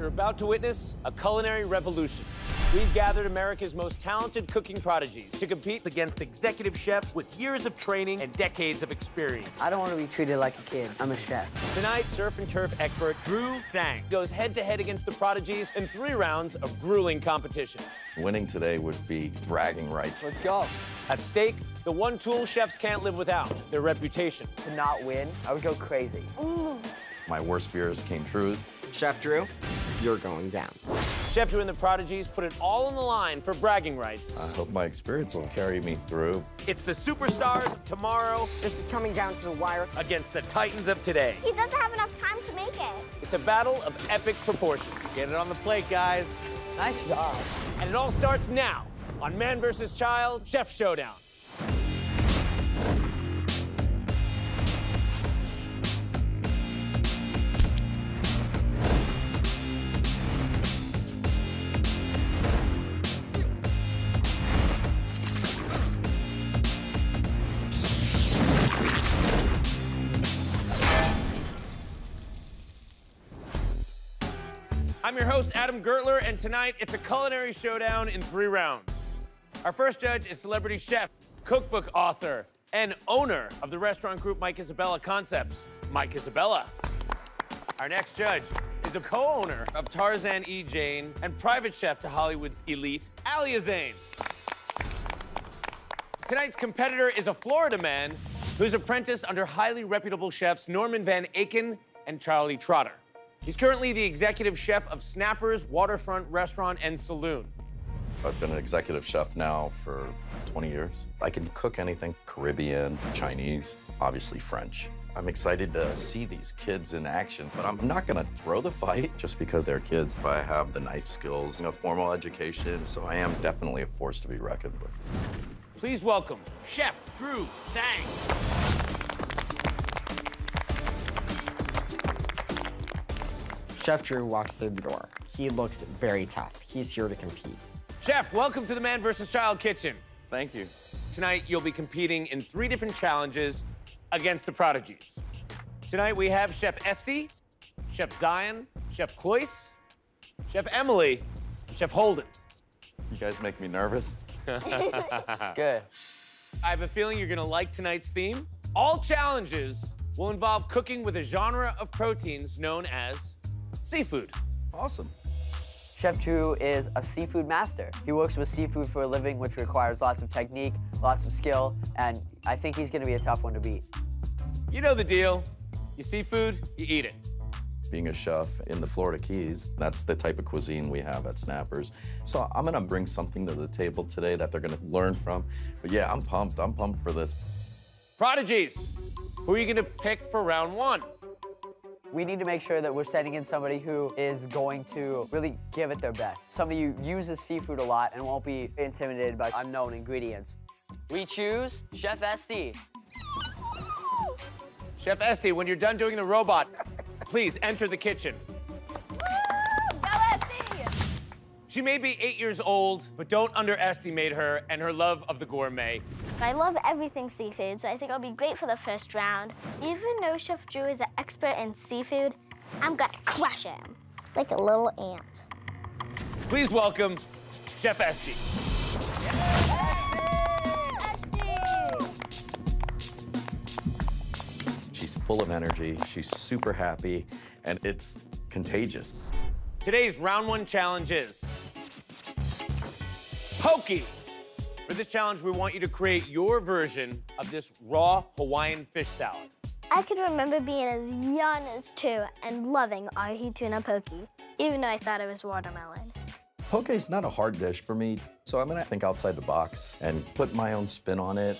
You're about to witness a culinary revolution. We've gathered America's most talented cooking prodigies to compete against executive chefs with years of training and decades of experience. I don't want to be treated like a kid. I'm a chef. Tonight, surf and turf expert Drew Zhang goes head to head against the prodigies in three rounds of grueling competition. Winning today would be bragging rights. Let's go. At stake, the one tool chefs can't live without their reputation. To not win, I would go crazy. Ooh. My worst fears came true. Chef Drew, you're going down. Chef Drew and the prodigies put it all on the line for bragging rights. I hope my experience will carry me through. It's the superstars of tomorrow This is coming down to the wire. against the titans of today. He doesn't have enough time to make it. It's a battle of epic proportions. Get it on the plate, guys. Nice job. And it all starts now on Man vs. Child Chef Showdown. I'm your host, Adam Gertler, and tonight it's a culinary showdown in three rounds. Our first judge is celebrity chef, cookbook author, and owner of the restaurant group Mike Isabella Concepts, Mike Isabella. Our next judge is a co-owner of Tarzan E. Jane and private chef to Hollywood's elite, Alia Zane. Tonight's competitor is a Florida man who's apprenticed under highly reputable chefs Norman Van Aken and Charlie Trotter. He's currently the executive chef of Snappers Waterfront Restaurant and Saloon. I've been an executive chef now for 20 years. I can cook anything Caribbean, Chinese, obviously French. I'm excited to see these kids in action, but I'm not gonna throw the fight just because they're kids. But I have the knife skills, a formal education, so I am definitely a force to be reckoned with. Please welcome Chef Drew Sang. Chef Drew walks through the door. He looks very tough. He's here to compete. Chef, welcome to the Man vs. Child Kitchen. Thank you. Tonight, you'll be competing in three different challenges against the prodigies. Tonight, we have Chef Esty, Chef Zion, Chef Cloyce, Chef Emily, and Chef Holden. You guys make me nervous. Good. I have a feeling you're gonna like tonight's theme. All challenges will involve cooking with a genre of proteins known as seafood. Awesome. Chef Drew is a seafood master. He works with seafood for a living, which requires lots of technique, lots of skill, and I think he's gonna be a tough one to beat. You know the deal. You see food, you eat it. being a chef in the Florida Keys. That's the type of cuisine we have at Snappers. So I'm gonna bring something to the table today that they're gonna learn from. But yeah, I'm pumped. I'm pumped for this. Prodigies, who are you gonna pick for round one? We need to make sure that we're sending in somebody who is going to really give it their best. Somebody who uses seafood a lot and won't be intimidated by unknown ingredients. We choose Chef Esty. Chef Esty, when you're done doing the robot, please enter the kitchen. She may be eight years old, but don't underestimate her and her love of the gourmet. I love everything seafood, so I think I'll be great for the first round. Even though Chef Drew is an expert in seafood, I'm gonna crush him like a little ant. Please welcome Chef Esty. She's full of energy. She's super happy, and it's contagious. Today's round one challenge is Poke. For this challenge, we want you to create your version of this raw Hawaiian fish salad. I can remember being as young as two and loving ahi tuna poke, even though I thought it was watermelon. Poke is not a hard dish for me, so I'm gonna think outside the box and put my own spin on it.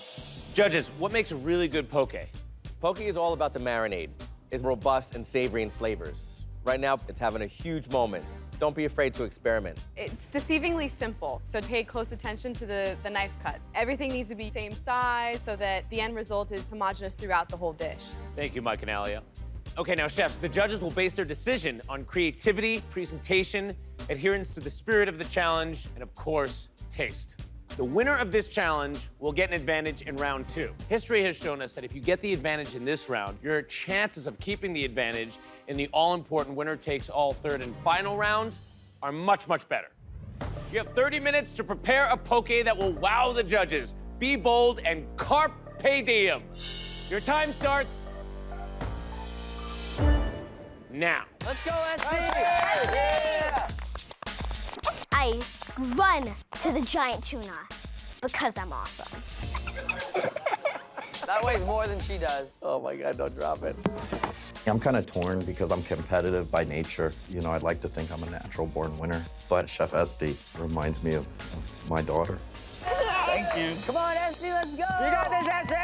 Judges, what makes a really good poke? Poke is all about the marinade. It's robust and savory in flavors. Right now, it's having a huge moment. Don't be afraid to experiment. It's deceivingly simple, so pay close attention to the, the knife cuts. Everything needs to be same size so that the end result is homogenous throughout the whole dish. Thank you, Mike and Alia. Okay, now, chefs, the judges will base their decision on creativity, presentation, adherence to the spirit of the challenge, and of course, taste. The winner of this challenge will get an advantage in round two. History has shown us that if you get the advantage in this round, your chances of keeping the advantage in the all-important winner takes all third and final round are much, much better. You have 30 minutes to prepare a poke that will wow the judges. Be bold and carpe diem. Your time starts now. Let's go, Esty! I run to the giant tuna because I'm awesome. That weighs more than she does. Oh my God, don't drop it. I'm kind of torn because I'm competitive by nature. You know, I'd like to think I'm a natural born winner, but Chef Esty reminds me of, of my daughter. Thank you. Come on, Esty, let's go! You got this, Esty!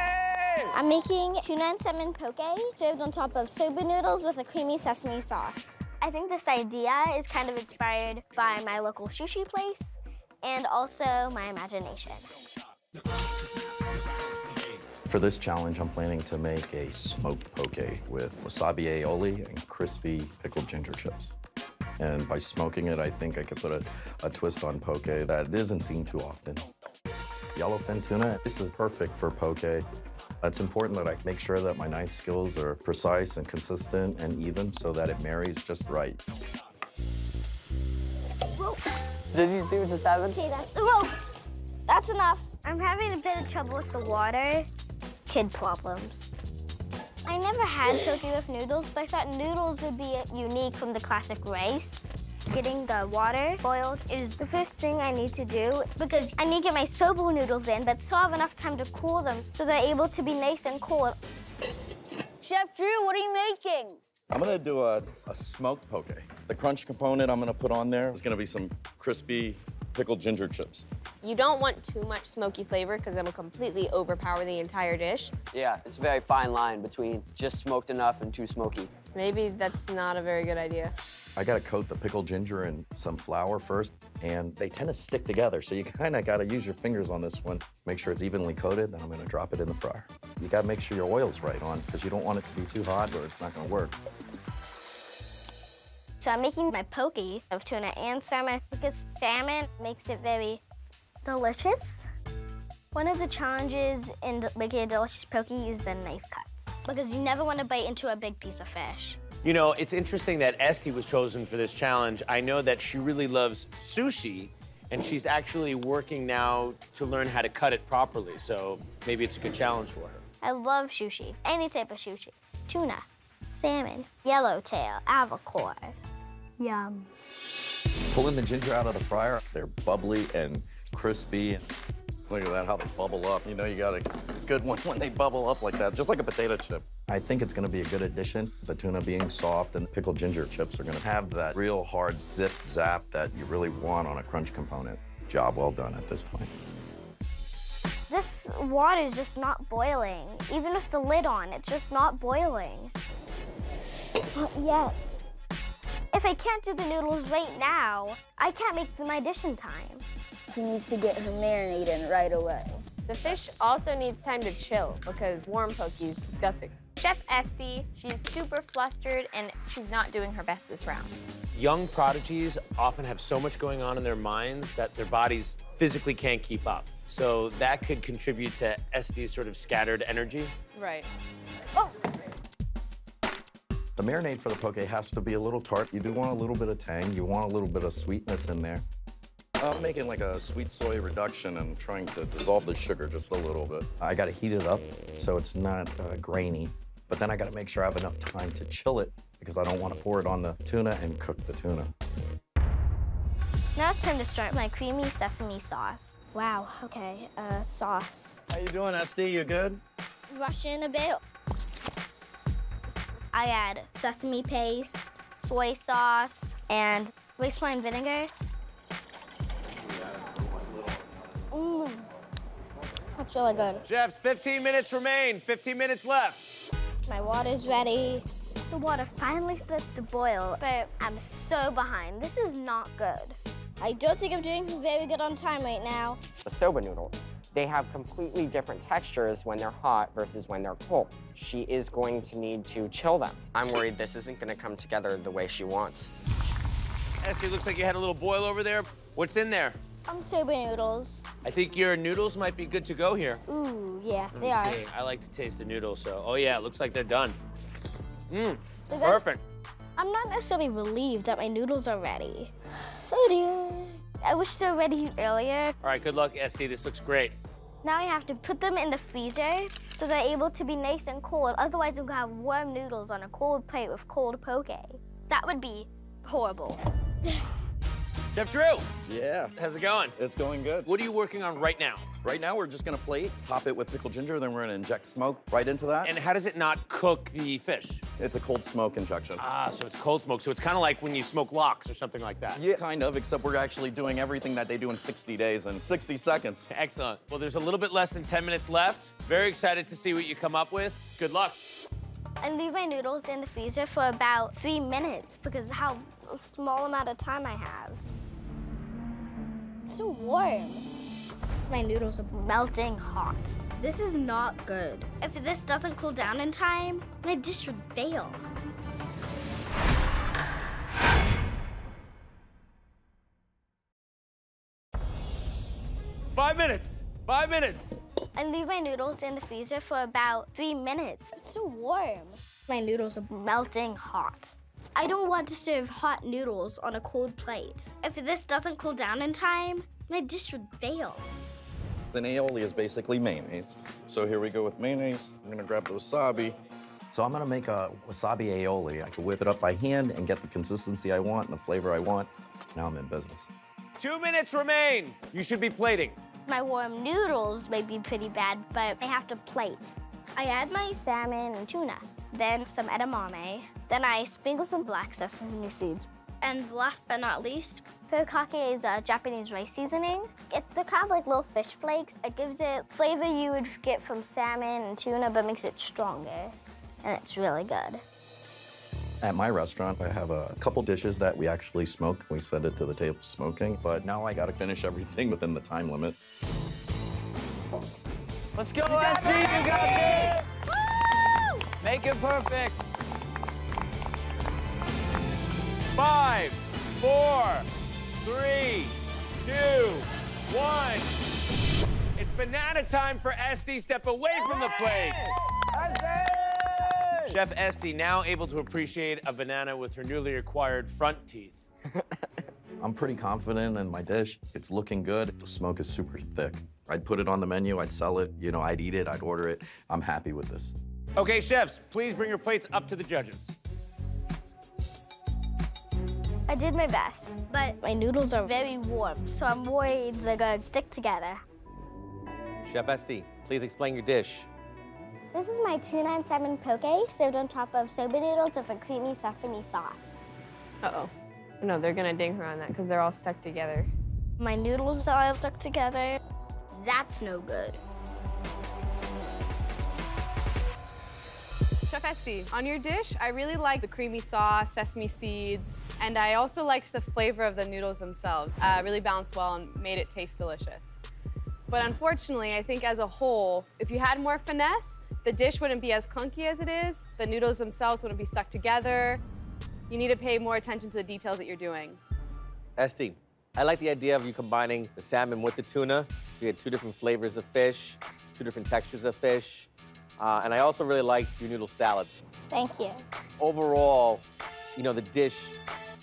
I'm making tuna and salmon poke served on top of soba noodles with a creamy sesame sauce. I think this idea is kind of inspired by my local sushi place and also my imagination. For this challenge, I'm planning to make a smoked poke with wasabi aioli and crispy pickled ginger chips. And by smoking it, I think I could put a, a twist on poke that isn't seen too often. Yellowfin tuna, this is perfect for poke. It's important that I make sure that my knife skills are precise and consistent and even so that it marries just right. Did you see what just happened? Okay, that's the rope. That's enough. I'm having a bit of trouble with the water. Kid problems. I never had poke with noodles, but I thought noodles would be unique from the classic rice. Getting the water boiled is the first thing I need to do because I need to get my soba noodles in, but still have enough time to cool them so they're able to be nice and cool. Chef Drew, what are you making? I'm gonna do a, a smoked poke. The crunch component I'm gonna put on there is gonna be some crispy pickled ginger chips. You don't want too much smoky flavor because it'll completely overpower the entire dish. Yeah, it's a very fine line between just smoked enough and too smoky. Maybe that's not a very good idea. I gotta coat the pickled ginger in some flour first, and they tend to stick together, so you kinda gotta use your fingers on this one. Make sure it's evenly coated, then I'm gonna drop it in the fryer. You gotta make sure your oil's right on, because you don't want it to be too hot or it's not gonna work. So I'm making my poke of tuna and salmon because salmon makes it very delicious. One of the challenges in making a delicious poke is the knife cuts because you never want to bite into a big piece of fish. You know, it's interesting that Esty was chosen for this challenge. I know that she really loves sushi, and she's actually working now to learn how to cut it properly. So maybe it's a good challenge for her. I love sushi, any type of sushi. Tuna, salmon, yellowtail, albacore. Yum. Pulling the ginger out of the fryer, they're bubbly and crispy. Look at that, how they bubble up. You know, you got a good one when they bubble up like that, just like a potato chip. I think it's gonna be a good addition. The tuna being soft and pickled ginger chips are gonna have that real hard zip zap that you really want on a crunch component. Job well done at this point. This water is just not boiling. Even with the lid on, it's just not boiling. Not yet. If I can't do the noodles right now, I can't make them my dish in time. She needs to get her marinade in right away. The fish also needs time to chill because warm poke is disgusting. Chef Esty, she's super flustered and she's not doing her best this round. Young prodigies often have so much going on in their minds that their bodies physically can't keep up. So that could contribute to Esty's sort of scattered energy. Right. Oh! The marinade for the poke has to be a little tart. You do want a little bit of tang. You want a little bit of sweetness in there. I'm making like a sweet soy reduction and trying to dissolve the sugar just a little bit. I gotta heat it up so it's not uh, grainy, but then I gotta make sure I have enough time to chill it because I don't want to pour it on the tuna and cook the tuna. Now it's time to start my creamy sesame sauce. Wow, okay, uh, sauce. How you doing, Esty? You good? Rush in a bit. I add sesame paste, soy sauce, and rice wine vinegar. Mmm, that's really good. Chefs, 15 minutes remain, 15 minutes left. My water's ready. The water finally starts to boil, but I'm so behind. This is not good. I don't think I'm doing very good on time right now. The soba noodles, they have completely different textures when they're hot versus when they're cold. She is going to need to chill them. I'm worried this isn't going to come together the way she wants. Esty, looks like you had a little boil over there. What's in there? Um, soba noodles. I think your noodles might be good to go here. Ooh, yeah, Let they are. see. I like to taste the noodles, so. Oh, yeah, it looks like they're done. Mmm, perfect. I'm not necessarily relieved that my noodles are ready. Oh dear. I wish they were ready earlier. All right, good luck, Esty. This looks great. Now I have to put them in the freezer so they're able to be nice and cold. Otherwise, we'll have warm noodles on a cold plate with cold poke. That would be horrible. Chef Drew, Yeah, how's it going? it's going good. What are you working on right now? Right now, we're just gonna plate, top it with pickled ginger, then we're gonna inject smoke right into that. And how does it not cook the fish? it's a cold smoke injection. Ah, so it's cold smoke. So it's kind of like when you smoke lox or something like that. Yeah, kind of, except we're actually doing everything that they do in 60 days in 60 seconds. Excellent. Well, there's a little bit less than 10 minutes left. Very excited to see what you come up with. Good luck. I leave my noodles in the freezer for about three minutes because of how small amount of time I have. It's so warm. My noodles are melting hot. This is not good. If this doesn't cool down in time, my dish would fail. Five minutes. Five minutes. I leave my noodles in the freezer for about three minutes. It's so warm. My noodles are melting hot. I don't want to serve hot noodles on a cold plate. If this doesn't cool down in time, my dish would fail. Then aioli is basically mayonnaise. So here we go with mayonnaise. I'm gonna grab the wasabi. So I'm gonna make a wasabi aioli. I can whip it up by hand and get the consistency I want and the flavor I want. Now I'm in business. Two minutes remain. You should be plating. My warm noodles may be pretty bad, but I have to plate. I add my salmon and tuna, then some edamame, then I sprinkle some black sesame seeds. And last but not least, furikake is a Japanese rice seasoning. It's the kind of like little fish flakes. It gives it flavor you would get from salmon and tuna, but makes it stronger. And it's really good. At my restaurant, I have a couple dishes that we actually smoke. We send it to the table smoking, but now I gotta finish everything within the time limit. Let's go, Esty, you got this! Make it perfect. Five, four, three, two, one. It's banana time for Esty. Step away from the plates. Chef Esty now able to appreciate a banana with her newly acquired front teeth. I'm pretty confident in my dish. It's looking good. The smoke is super thick. I'd put it on the menu, I'd sell it, you know, I'd eat it, I'd order it. I'm happy with this. Okay, chefs, please bring your plates up to the judges. I did my best, but my noodles are very warm, so I'm worried they're gonna stick together. Chef Esty, please explain your dish. This is my tuna and salmon poke served on top of soba noodles with a creamy sesame sauce. Uh-oh. No, they're gonna ding her on that because they're all stuck together. My noodles are all stuck together. That's no good. Chef Esty, on your dish, I really like the creamy sauce, sesame seeds, and I also liked the flavor of the noodles themselves. Uh, really balanced well and made it taste delicious. But unfortunately, I think as a whole, if you had more finesse, the dish wouldn't be as clunky as it is. The noodles themselves wouldn't be stuck together. You need to pay more attention to the details that you're doing. Esty, I like the idea of you combining the salmon with the tuna. So you get two different flavors of fish, two different textures of fish. Uh, and I also really like your noodle salad. Thank you. Overall, you know, the dish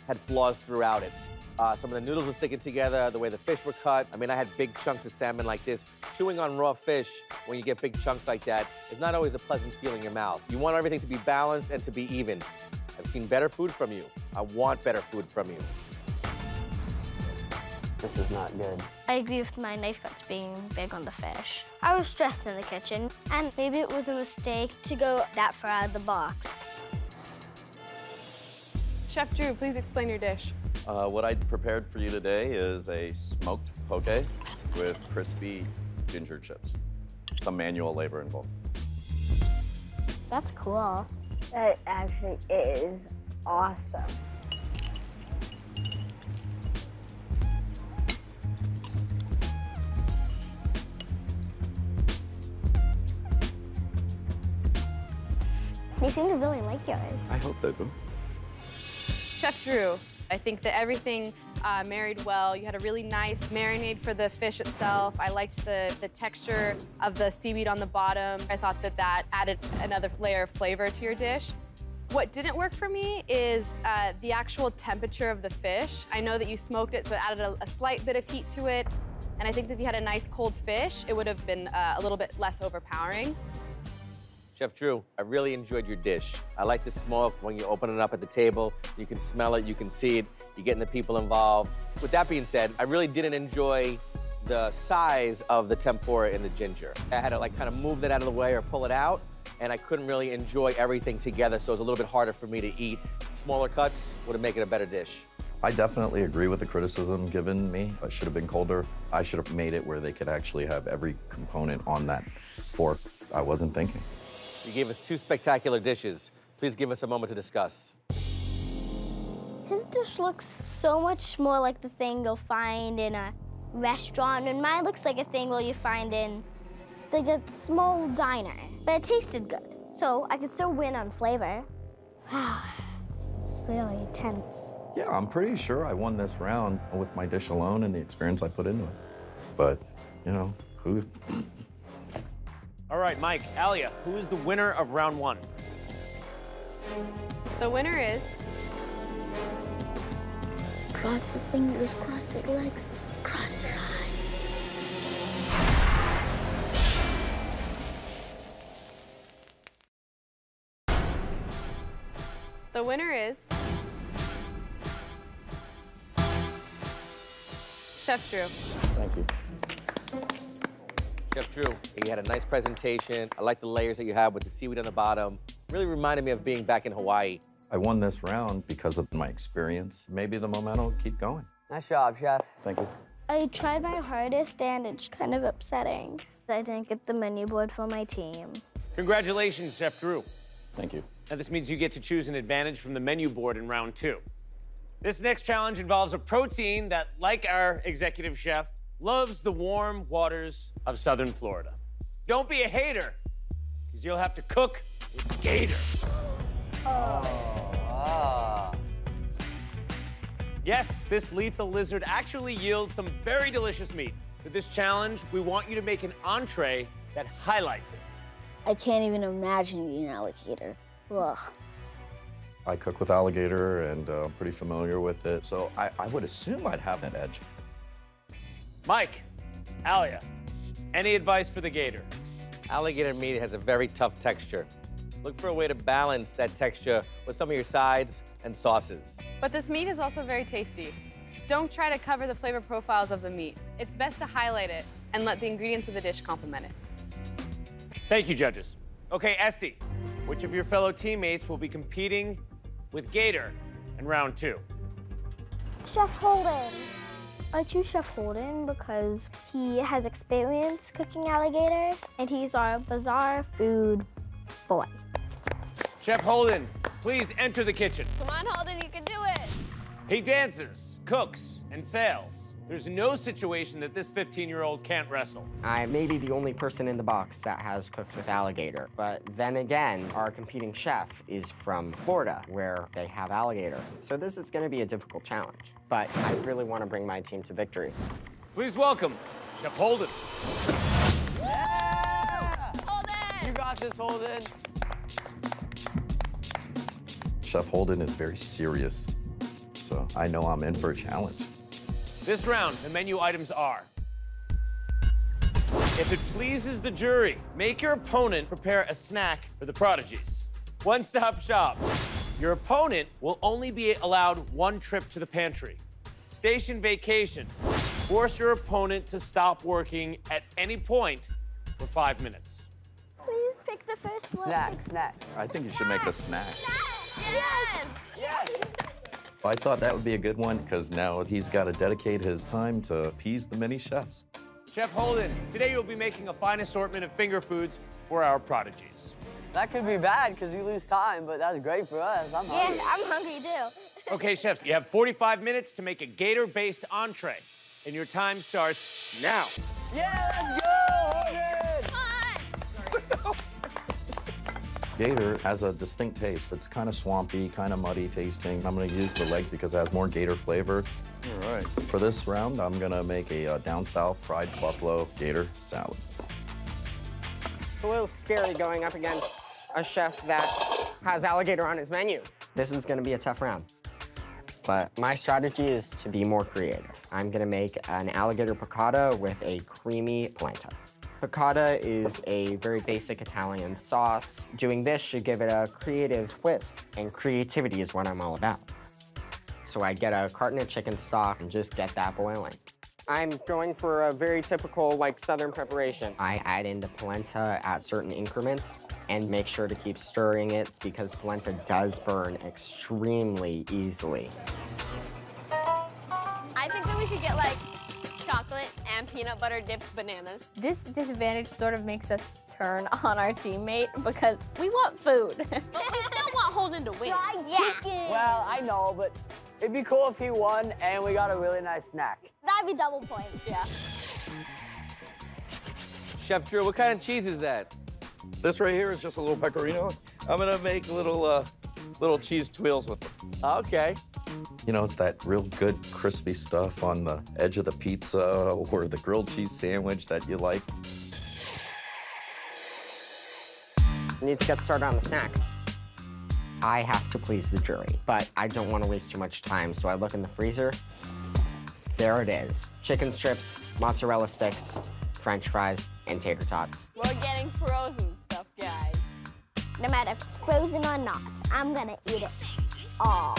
had flaws throughout it. Uh, some of the noodles were sticking together, the way the fish were cut. I mean, I had big chunks of salmon like this. Chewing on raw fish, when you get big chunks like that, is not always a pleasant feeling in your mouth. You want everything to be balanced and to be even. I've seen better food from you. I want better food from you. This is not good. I agree with my knife cuts being big on the fish. I was stressed in the kitchen, and maybe it was a mistake to go that far out of the box. Chef Drew, please explain your dish. Uh, what I prepared for you today is a smoked poke with crispy ginger chips. Some manual labor involved. That's cool. That actually is awesome. They seem to really like yours. I hope they do. Chef Drew, I think that everything uh, married well. You had a really nice marinade for the fish itself. I liked the, the texture of the seaweed on the bottom. I thought that that added another layer of flavor to your dish. What didn't work for me is uh, the actual temperature of the fish. I know that you smoked it, so it added a, a, slight bit of heat to it. And I think that if you had a nice cold fish, it would have been uh, a little bit less overpowering. Chef Drew, I really enjoyed your dish. I like the smoke when you open it up at the table. You can smell it, you can see it, you're getting the people involved. With that being said, I really didn't enjoy the size of the tempura and the ginger. I had to like kind of move that out of the way or pull it out, and I couldn't really enjoy everything together, so it was a little bit harder for me to eat. Smaller cuts would have made it a better dish. I definitely agree with the criticism given me. I should have been colder. I should have made it where they could actually have every component on that fork. I wasn't thinking. You gave us two spectacular dishes. Please give us a moment to discuss. His dish looks so much more like the thing you'll find in a restaurant, and mine looks like a thing where you find in like a small diner. But it tasted good, so I could still win on flavor. Wow, this is really tense. Yeah, I'm pretty sure I won this round with my dish alone and the experience I put into it. But, you know, who all right, Mike, Alia, who is the winner of round one? The winner is... Cross your fingers, cross your legs, cross your eyes. The winner is... Chef Drew. Thank you. Chef Drew, you had a nice presentation. I like the layers that you have with the seaweed on the bottom. Really reminded me of being back in Hawaii. I won this round because of my experience. Maybe the momentum will keep going. Nice job, Chef. Thank you. I tried my hardest and it's kind of upsetting. I didn't get the menu board for my team. Congratulations, Chef Drew. Thank you. Now this means you get to choose an advantage from the menu board in round two. This next challenge involves a protein that, like our executive chef, loves the warm waters of southern Florida. Don't be a hater, because you'll have to cook with gator. Oh. Yes, this lethal lizard actually yields some very delicious meat. For this challenge, we want you to make an entree that highlights it. I can't even imagine eating alligator. Ugh. I cook with alligator and uh, I'm pretty familiar with it, so I, I would assume I'd have an edge. Mike, Alia, any advice for the gator? Alligator meat has a very tough texture. Look for a way to balance that texture with some of your sides and sauces. But this meat is also very tasty. Don't try to cover the flavor profiles of the meat. It's best to highlight it and let the ingredients of the dish complement it. Thank you, judges. Okay, Esty, which of your fellow teammates will be competing with Gator in round two? Chef Holden. I choose Chef Holden because he has experience cooking alligator and he's our bizarre food boy. Chef Holden, please enter the kitchen. Come on, Holden, you can do it. He dances, cooks, and sails. There's no situation that this 15-year-old can't wrestle. I may be the only person in the box that has cooked with alligator, but then again, our competing chef is from Florida, where they have alligator. So this is gonna be a difficult challenge but I really want to bring my team to victory. Please welcome Chef Holden. Yeah! Holden! You got this, Holden. Chef Holden is very serious, so I know I'm in for a challenge. This round, the menu items are if it pleases the jury, make your opponent prepare a snack for the prodigies. One-stop shop. Your opponent will only be allowed one trip to the pantry. Station vacation. Force your opponent to stop working at any point for five minutes. Please pick the first one. Snack, snack. I think you should make a snack. Yes! Yes! I thought that would be a good one because now he's got to dedicate his time to appease the many chefs. Chef Holden, today you'll be making a fine assortment of finger foods for our prodigies. That could be bad because you lose time, but that's great for us. I'm hungry. Yeah, I'm hungry too. okay, chefs, you have 45 minutes to make a gator-based entree, and your time starts now. Yeah, let's go, Holden! Come on! Gator has a distinct taste. It's kind of swampy, kind of muddy tasting. I'm gonna use the leg because it has more gator flavor. All right. For this round, I'm gonna make a uh, down south fried buffalo gator salad. It's a little scary going up against a chef that has alligator on his menu. This is gonna be a tough round. But my strategy is to be more creative. I'm gonna make an alligator piccata with a creamy polenta. Piccata is a very basic Italian sauce. Doing this should give it a creative twist, and creativity is what I'm all about. So I get a carton of chicken stock and just get that boiling. I'm going for a very typical, like, southern preparation. I add in the polenta at certain increments and make sure to keep stirring it because polenta does burn extremely easily. I think that we should get like chocolate and peanut butter dipped bananas. This disadvantage sort of makes us turn on our teammate because we want food. But we still want Holden to win. Yeah. Well, I know, but it'd be cool if he won and we got a really nice snack. That'd be double points. Yeah. Chef Drew, what kind of cheese is that? This right here is just a little pecorino. I'm gonna make little uh, little cheese twirls with them. Okay. You know, it's that real good crispy stuff on the edge of the pizza or the grilled cheese sandwich that you like. Need to get started on the snack. I have to please the jury, but I don't want to waste too much time, so I look in the freezer. There it is. Chicken strips, mozzarella sticks, french fries, and tater tots. We're getting frozen stuff, guys. No matter if it's frozen or not, I'm gonna eat it all.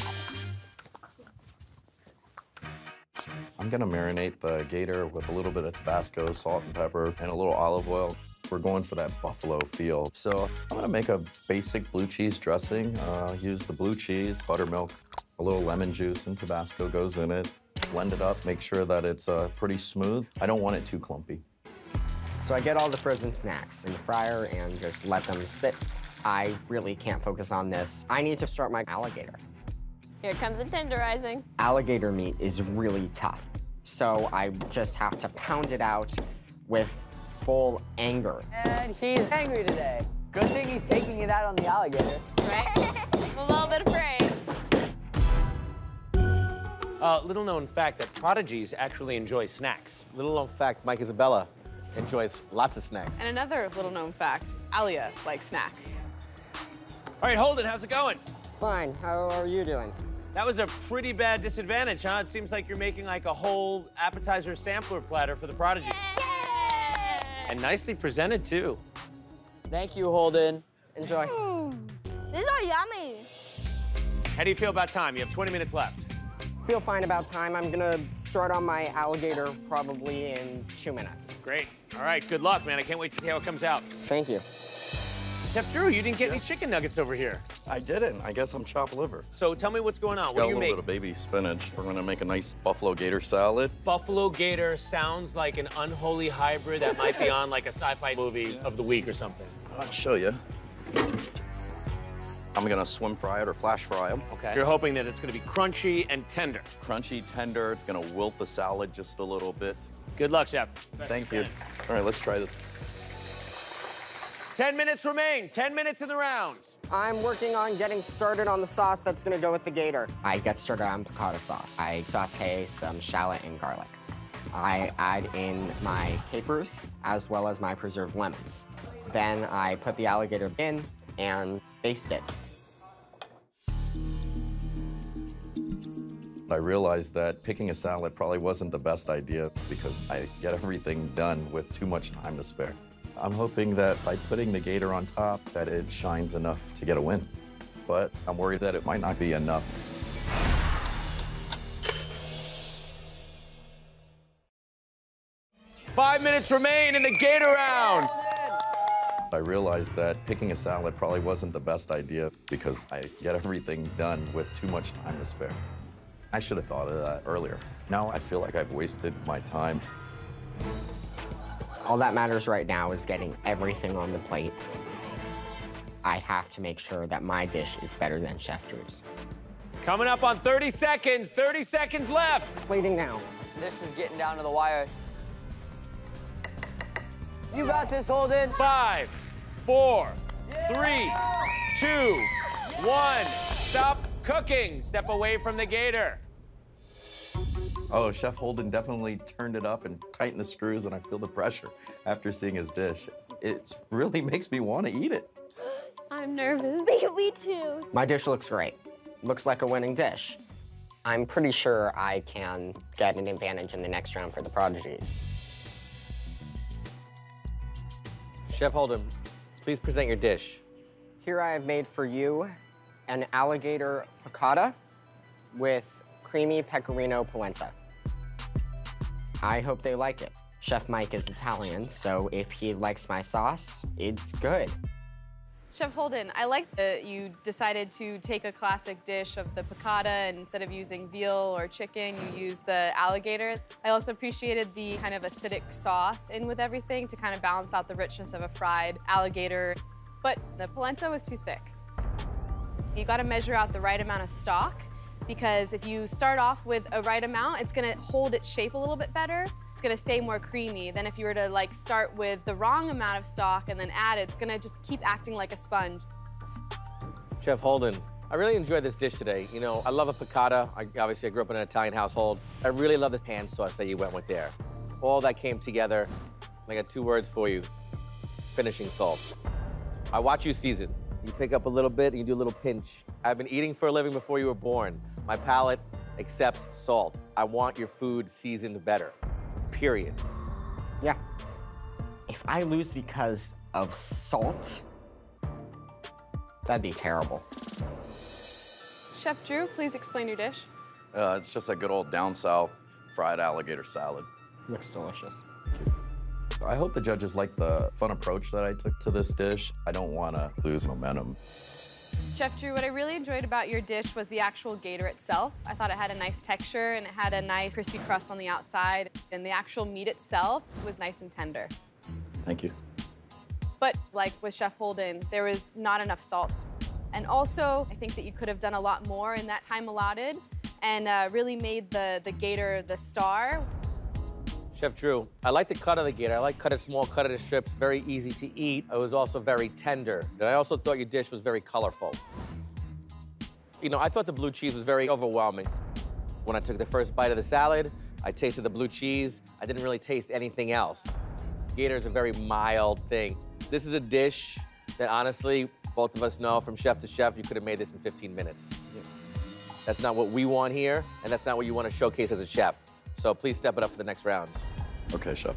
I'm gonna marinate the gator with a little bit of Tabasco, salt and pepper, and a little olive oil. We're going for that buffalo feel. So I'm gonna make a basic blue cheese dressing. Uh, use the blue cheese, buttermilk, a little lemon juice, and Tabasco goes in it. Blend it up, make sure that it's uh, pretty smooth. I don't want it too clumpy. So I get all the frozen snacks in the fryer and just let them sit. I really can't focus on this. I need to start my alligator. Here comes the tenderizing. Alligator meat is really tough, so I just have to pound it out with full anger. And he's angry today. Good thing he's taking it out on the alligator. Right? I'm a little bit afraid. Uh, little known fact that prodigies actually enjoy snacks. Little known fact, Mike Isabella enjoys lots of snacks. And another little known fact, Alia likes snacks. All right, Holden, how's it going? Fine, how are you doing? That was a pretty bad disadvantage, huh? It seems like you're making like a whole appetizer sampler platter for the prodigies. And nicely presented, too. Thank you, Holden. Enjoy. These are yummy. How do you feel about time? You have 20 minutes left. Feel fine about time. I'm gonna start on my alligator probably in two minutes. Great. All right, good luck, man. I can't wait to see how it comes out. Thank you. Chef Drew, you didn't get any chicken nuggets over here. I didn't. I guess I'm chopped liver. So tell me what's going on. What Got do a little make? bit of baby spinach. We're gonna make a nice buffalo gator salad. Buffalo Gator sounds like an unholy hybrid that might be on like a sci-fi movie of the week or something. I'll show you. I'm gonna swim fry it or flash fry them. Okay. You're hoping that it's gonna be crunchy and tender. Crunchy, tender. It's gonna wilt the salad just a little bit. Good luck, Chef. Thank you. All right, let's try this. 10 minutes remain. 10 minutes in the round. I'm working on getting started on the sauce that's gonna go with the gator. I get started on piccata sauce. I saute some shallot and garlic. I add in my capers as well as my preserved lemons. Then I put the alligator in and baste it. I realized that picking a salad probably wasn't the best idea because I get everything done with too much time to spare. I'm hoping that by putting the gator on top, that it shines enough to get a win. But I'm worried that it might not be enough. Five minutes remain in the Gator round. I realized that picking a salad probably wasn't the best idea because I get everything done with too much time to spare. I should have thought of that earlier. Now I feel like I've wasted my time. All that matters right now is getting everything on the plate. I have to make sure that my dish is better than Chef Drew's. Coming up on 30 seconds. 30 seconds left. Plating now. This is getting down to the wire. You got this, Holden. Five, four, Three, two, one. Stop cooking. Step away from the gator. Oh, Chef Holden definitely turned it up and tightened the screws, and I feel the pressure after seeing his dish. It really makes me want to eat it. I'm nervous. Me too. My dish looks great. Looks like a winning dish. I'm pretty sure I can get an advantage in the next round for the prodigies. Chef Holden, please present your dish. Here I have made for you an alligator piccata with creamy pecorino polenta. I hope they like it. Chef Mike is Italian, so if he likes my sauce, it's good. Chef Holden, I like that you decided to take a classic dish of the piccata and instead of using veal or chicken, you used the alligator. I also appreciated the kind of acidic sauce in with everything to kind of balance out the richness of a fried alligator. But the polenta was too thick. You gotta measure out the right amount of stock because if you start off with a right amount, it's gonna hold its shape a little bit better. It's gonna stay more creamy than if you were to like start with the wrong amount of stock and then add it. It's gonna just keep acting like a sponge. Chef Holden, I really enjoyed this dish today. You know, I love a piccata. I, obviously, I grew up in an Italian household. I really love the pan sauce that you went with there. All that came together. I got two words for you. Finishing salt. I watch you season. You pick up a little bit and you do a little pinch. I've been eating for a living before you were born. My palate accepts salt. I want your food seasoned better. Period. Yeah. If I lose because of salt, that'd be terrible. Chef Drew, please explain your dish. Uh, it's just a good old down south fried alligator salad. Looks delicious. I hope the judges like the fun approach that I took to this dish. I don't want to lose momentum. Chef Drew, what I really enjoyed about your dish was the actual gator itself. I thought it had a nice texture and it had a nice crispy crust on the outside, and the actual meat itself was nice and tender. Thank you. But like with Chef Holden, there was not enough salt. And also, I think that you could have done a lot more in that time allotted and uh, really made the, the gator the star. Chef Drew, I like the cut of the gator. I like cut it small, cut it in strips, very easy to eat. It was also very tender. And I also thought your dish was very colorful. You know, I thought the blue cheese was very overwhelming. When I took the first bite of the salad, I tasted the blue cheese. I didn't really taste anything else. Gator is a very mild thing. This is a dish that honestly, both of us know from chef to chef, you could have made this in 15 minutes. That's not what we want here, and that's not what you want to showcase as a chef. So please step it up for the next rounds. Okay, chef.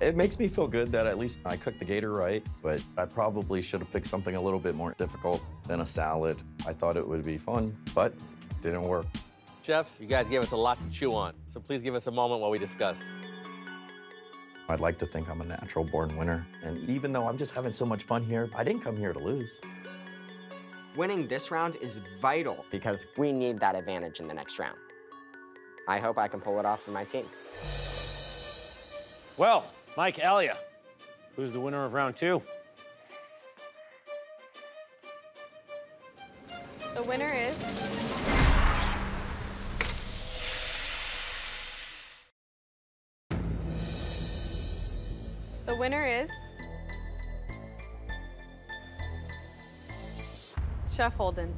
It makes me feel good that at least I cooked the gator right, but I probably should have picked something a little bit more difficult than a salad. I thought it would be fun, but didn't work. Chefs, you guys gave us a lot to chew on, so please give us a moment while we discuss. I'd like to think I'm a natural born winner. And even though I'm just having so much fun here, I didn't come here to lose. Winning this round is vital because we need that advantage in the next round. I hope I can pull it off for my team. Well, Mike Alia, who's the winner of round two? The winner is The winner is Chef Holden.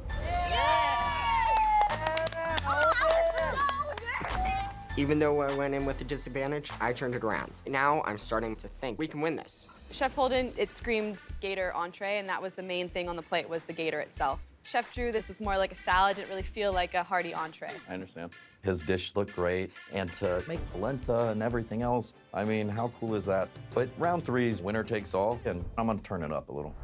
Even though I went in with a disadvantage, I turned it around. Now I'm starting to think we can win this. Chef Holden, it screamed gator entree, and that was the main thing on the plate was the gator itself. Chef Drew, this is more like a salad. Didn't really feel like a hearty entree. I understand. His dish looked great, and to make polenta and everything else, I mean, how cool is that? But round three's winner takes all, and I'm gonna turn it up a little.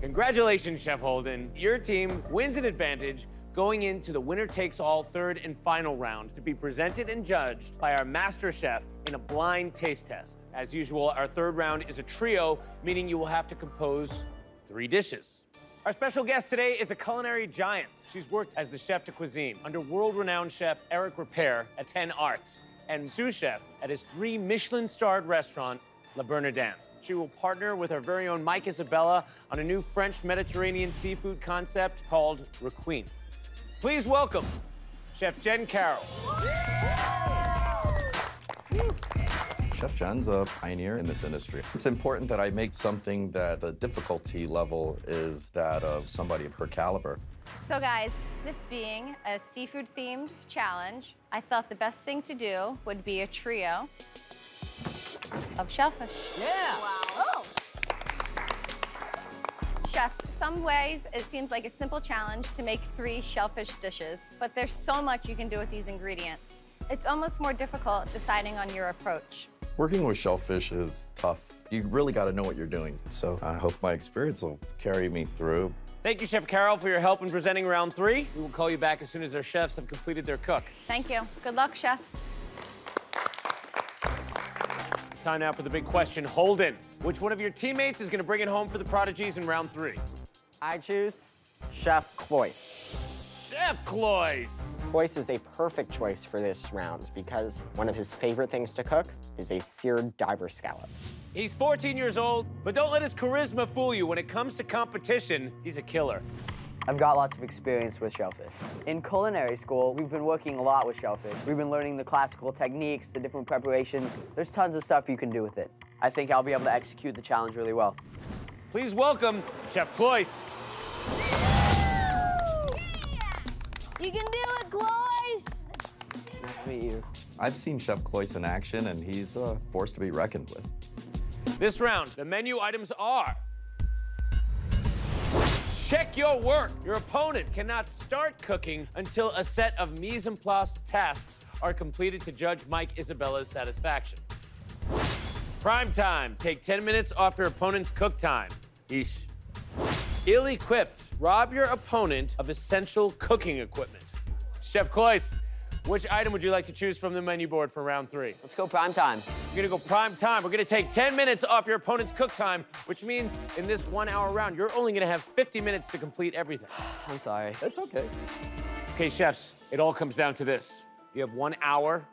Congratulations, Chef Holden. Your team wins an advantage going into the winner takes all third and final round to be presented and judged by our master chef in a blind taste test. As usual, our third round is a trio, meaning you will have to compose three dishes. Our special guest today is a culinary giant. She's worked as the chef de cuisine under world-renowned chef Eric Ripert at 10 Arts and sous chef at his three Michelin-starred restaurant, Le Bernardin. She will partner with our very own Mike Isabella on a new French Mediterranean seafood concept called Requin. Please welcome Chef Jen Carroll. Chef Jen's a pioneer in this industry. It's important that I make something that the difficulty level is that of somebody of her caliber. So guys, this being a seafood-themed challenge, I thought the best thing to do would be a trio of shellfish. Yeah. Wow. Oh. Chefs, some ways it seems like a simple challenge to make three shellfish dishes, but there's so much you can do with these ingredients. It's almost more difficult deciding on your approach. Working with shellfish is tough. You really got to know what you're doing. So I hope my experience will carry me through. Thank you, Chef Carroll, for your help in presenting round three. We will call you back as soon as our chefs have completed their cook. Thank you. Good luck, chefs. It's time now for the big question. Holden, which one of your teammates is going to bring it home for the Prodigies in round three? I choose Chef Cloyce. Chef Cloyce. Cloyce is a perfect choice for this round because one of his favorite things to cook is a seared diver scallop. He's 14 years old, but don't let his charisma fool you. When it comes to competition, he's a killer. I've got lots of experience with shellfish. In culinary school, we've been working a lot with shellfish. We've been learning the classical techniques, the different preparations. There's tons of stuff you can do with it. I think I'll be able to execute the challenge really well. Please welcome Chef Cloyce. You can do it, Cloyce! Nice to meet you. I've seen Chef Cloyce in action, and he's a force to be reckoned with. This round, the menu items are Check your work. Your opponent cannot start cooking until a set of mise en place tasks are completed to judge Mike Isabella's satisfaction. Prime time. Take 10 minutes off your opponent's cook time. Eesh. Ill-equipped. Rob your opponent of essential cooking equipment. Chef Cloyce, which item would you like to choose from the menu board for round three? Let's go prime time. You're gonna go prime time. We're gonna take 10 minutes off your opponent's cook time, which means in this one hour round, you're only gonna have 50 minutes to complete everything. I'm sorry. It's okay. Okay, chefs, it all comes down to this. You have one hour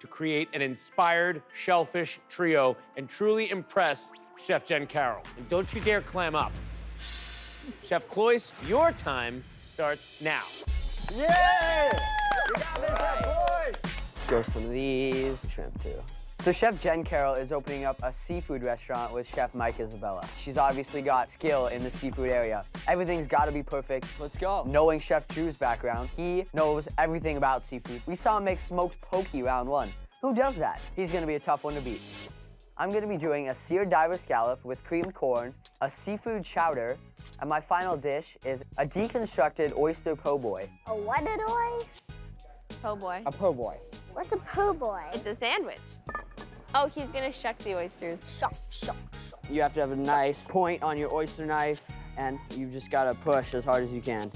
to create an inspired shellfish trio and truly impress Chef Jen Carroll. And don't you dare clam up. Chef Cloyce, your time starts now. Yeah! We got this, Chef Cloyce! Let's go some of these. Shrimp, too. So Chef Jen Carroll is opening up a seafood restaurant with Chef Mike Isabella. She's obviously got skill in the seafood area. Everything's got to be perfect. Let's go. Knowing Chef Drew's background, he knows everything about seafood. We saw him make smoked poke round one. Who does that? He's going to be a tough one to beat. I'm going to be doing a seared diver scallop with creamed corn, a seafood chowder, and my final dish is a deconstructed oyster po' boy. A what a boy? Po' boy. A po' boy. What's a po' boy? It's a sandwich. Oh, he's gonna shuck the oysters. Shuck, shuck, shuck. You have to have a nice point on your oyster knife, and you just gotta push as hard as you can.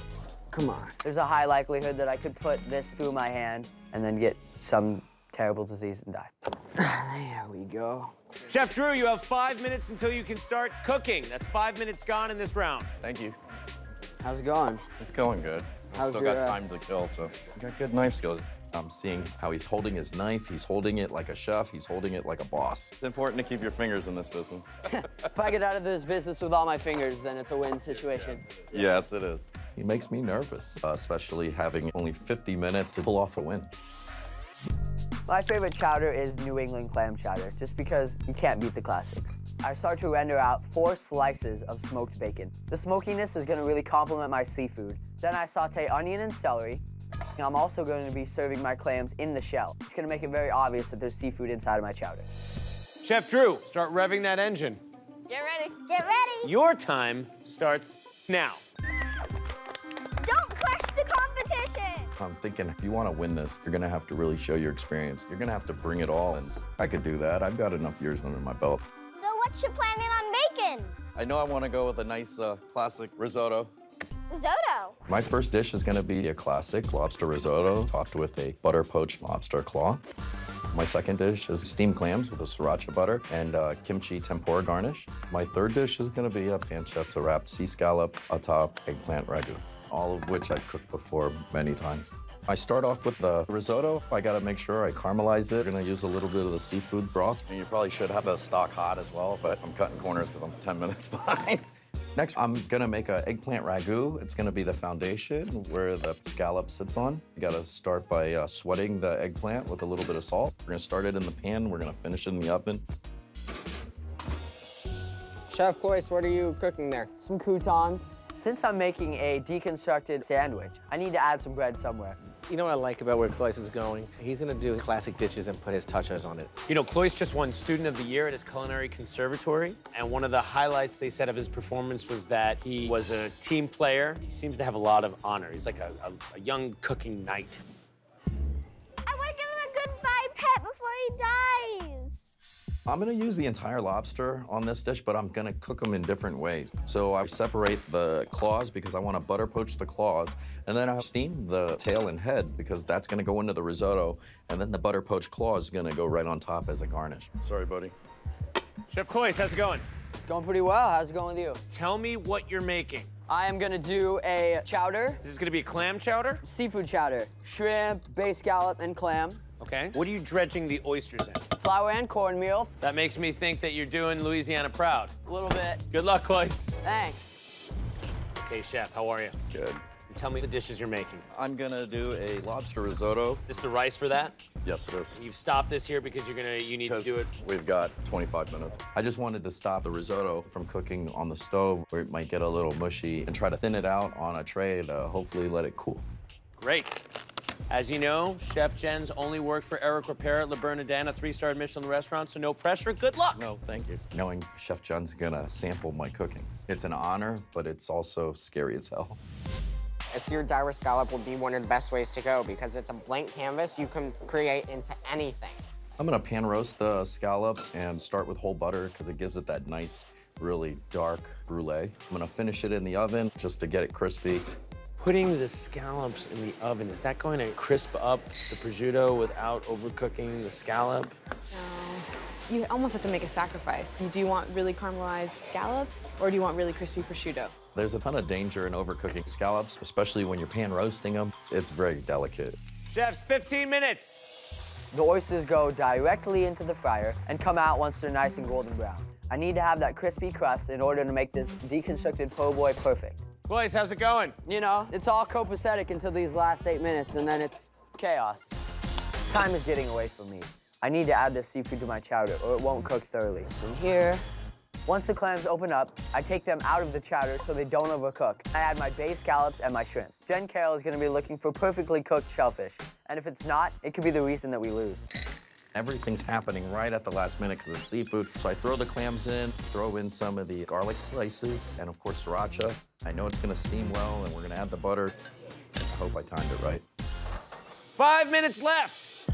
Come on. There's a high likelihood that I could put this through my hand and then get some terrible disease and die. There we go. Chef Drew, you have five minutes until you can start cooking. That's five minutes gone in this round. Thank you. How's it going? It's going good. I How's still your, got uh, time to kill, so I got good knife skills. I'm seeing how he's holding his knife. He's holding it like a chef. He's holding it like a boss. It's important to keep your fingers in this business. If I get out of this business with all my fingers, then it's a win situation. yes, it is. He makes me nervous, uh, especially having only 50 minutes to pull off a win. My favorite chowder is New England clam chowder, just because you can't beat the classics. I start to render out four slices of smoked bacon. The smokiness is gonna really complement my seafood. Then I saute onion and celery. I'm also going to be serving my clams in the shell. It's gonna make it very obvious that there's seafood inside of my chowder. Chef Drew, start revving that engine. Get ready. Get ready! Your time starts now. I'm thinking if you want to win this, you're going to have to really show your experience. You're going to have to bring it all, and I could do that. I've got enough years under my belt. So what you planning on making? I know I want to go with a nice uh, classic risotto. Risotto. My first dish is going to be a classic lobster risotto topped with a butter poached lobster claw. My second dish is steamed clams with a sriracha butter and uh, kimchi tempura garnish. My third dish is going to be a pancetta wrapped sea scallop atop eggplant ragu, all of which I've cooked before many times. I start off with the risotto. I gotta make sure I caramelize it. I'm gonna use a little bit of the seafood broth. And you probably should have the stock hot as well, but I'm cutting corners because I'm 10 minutes behind. Next, I'm gonna make an eggplant ragu. It's gonna be the foundation where the scallop sits on. You gotta start by uh, sweating the eggplant with a little bit of salt. We're gonna start it in the pan. We're gonna finish it in the oven. Chef Cloyce, what are you cooking there? Some croutons. Since I'm making a deconstructed sandwich, I need to add some bread somewhere. You know what I like about where Cloyce is going? He's gonna do classic dishes and put his touches on it. You know, Cloyce just won Student of the Year at his culinary conservatory, and one of the highlights they said of his performance was that he was a team player. He seems to have a lot of honor. He's like a, a, a young cooking knight. I want to give him a goodbye pet before he dies. I'm gonna use the entire lobster on this dish, but I'm gonna cook them in different ways. So I separate the claws because I wanna butter poach the claws, and then I steam the tail and head because that's gonna go into the risotto, and then the butter poached claw is gonna go right on top as a garnish. Sorry, buddy. Chef Cloyce, how's it going? It's going pretty well. How's it going with you? Tell me what you're making. I am gonna do a chowder, This is gonna be a clam chowder? seafood chowder, shrimp, bay scallop, and clam, Okay. What are you dredging the oysters in? Flour and cornmeal, That makes me think that you're doing Louisiana proud. a little bit. Good luck, Cloyce. Thanks. Okay, chef, how are you? Good. Tell me the dishes you're making. I'm gonna do a lobster risotto. Is the rice for that? Yes, it is. You've stopped this here because you're gonna, you need to do it. We've got 25 minutes. I just wanted to stop the risotto from cooking on the stove where it might get a little mushy and try to thin it out on a tray to hopefully let it cool. Great. As you know, Chef Jen's only worked for Eric Ripert at Le Bernardin, a three-star Michelin restaurant, so no pressure. Good luck. No, thank you. Knowing Chef Jen's gonna sample my cooking. It's an honor, but it's also scary as hell. A seared diver scallop will be one of the best ways to go because it's a blank canvas you can create into anything. I'm gonna pan roast the scallops and start with whole butter because it gives it that nice, really dark brulee. I'm gonna finish it in the oven just to get it crispy. Putting the scallops in the oven, is that going to crisp up the prosciutto without overcooking the scallop? No. You almost have to make a sacrifice. Do you want really caramelized scallops or do you want really crispy prosciutto? There's a ton of danger in overcooking scallops, especially when you're pan roasting them. It's very delicate. Chefs, 15 minutes. The oysters go directly into the fryer and come out once they're nice and golden brown. I need to have that crispy crust in order to make this deconstructed po' boy perfect. Cloyce, how's it going? You know, it's all copacetic until these last eight minutes, and then it's chaos. Time is getting away from me. I need to add this seafood to my chowder, or it won't cook thoroughly. So here, once the clams open up, I take them out of the chowder so they don't overcook. I add my bay scallops and my shrimp. Jen Carroll is gonna be looking for perfectly cooked shellfish. And if it's not, it could be the reason that we lose. Everything's happening right at the last minute because of seafood. So I throw the clams in, throw in some of the garlic slices, and of course sriracha. I know it's gonna steam well, and we're gonna add the butter. I hope I timed it right. Five minutes left.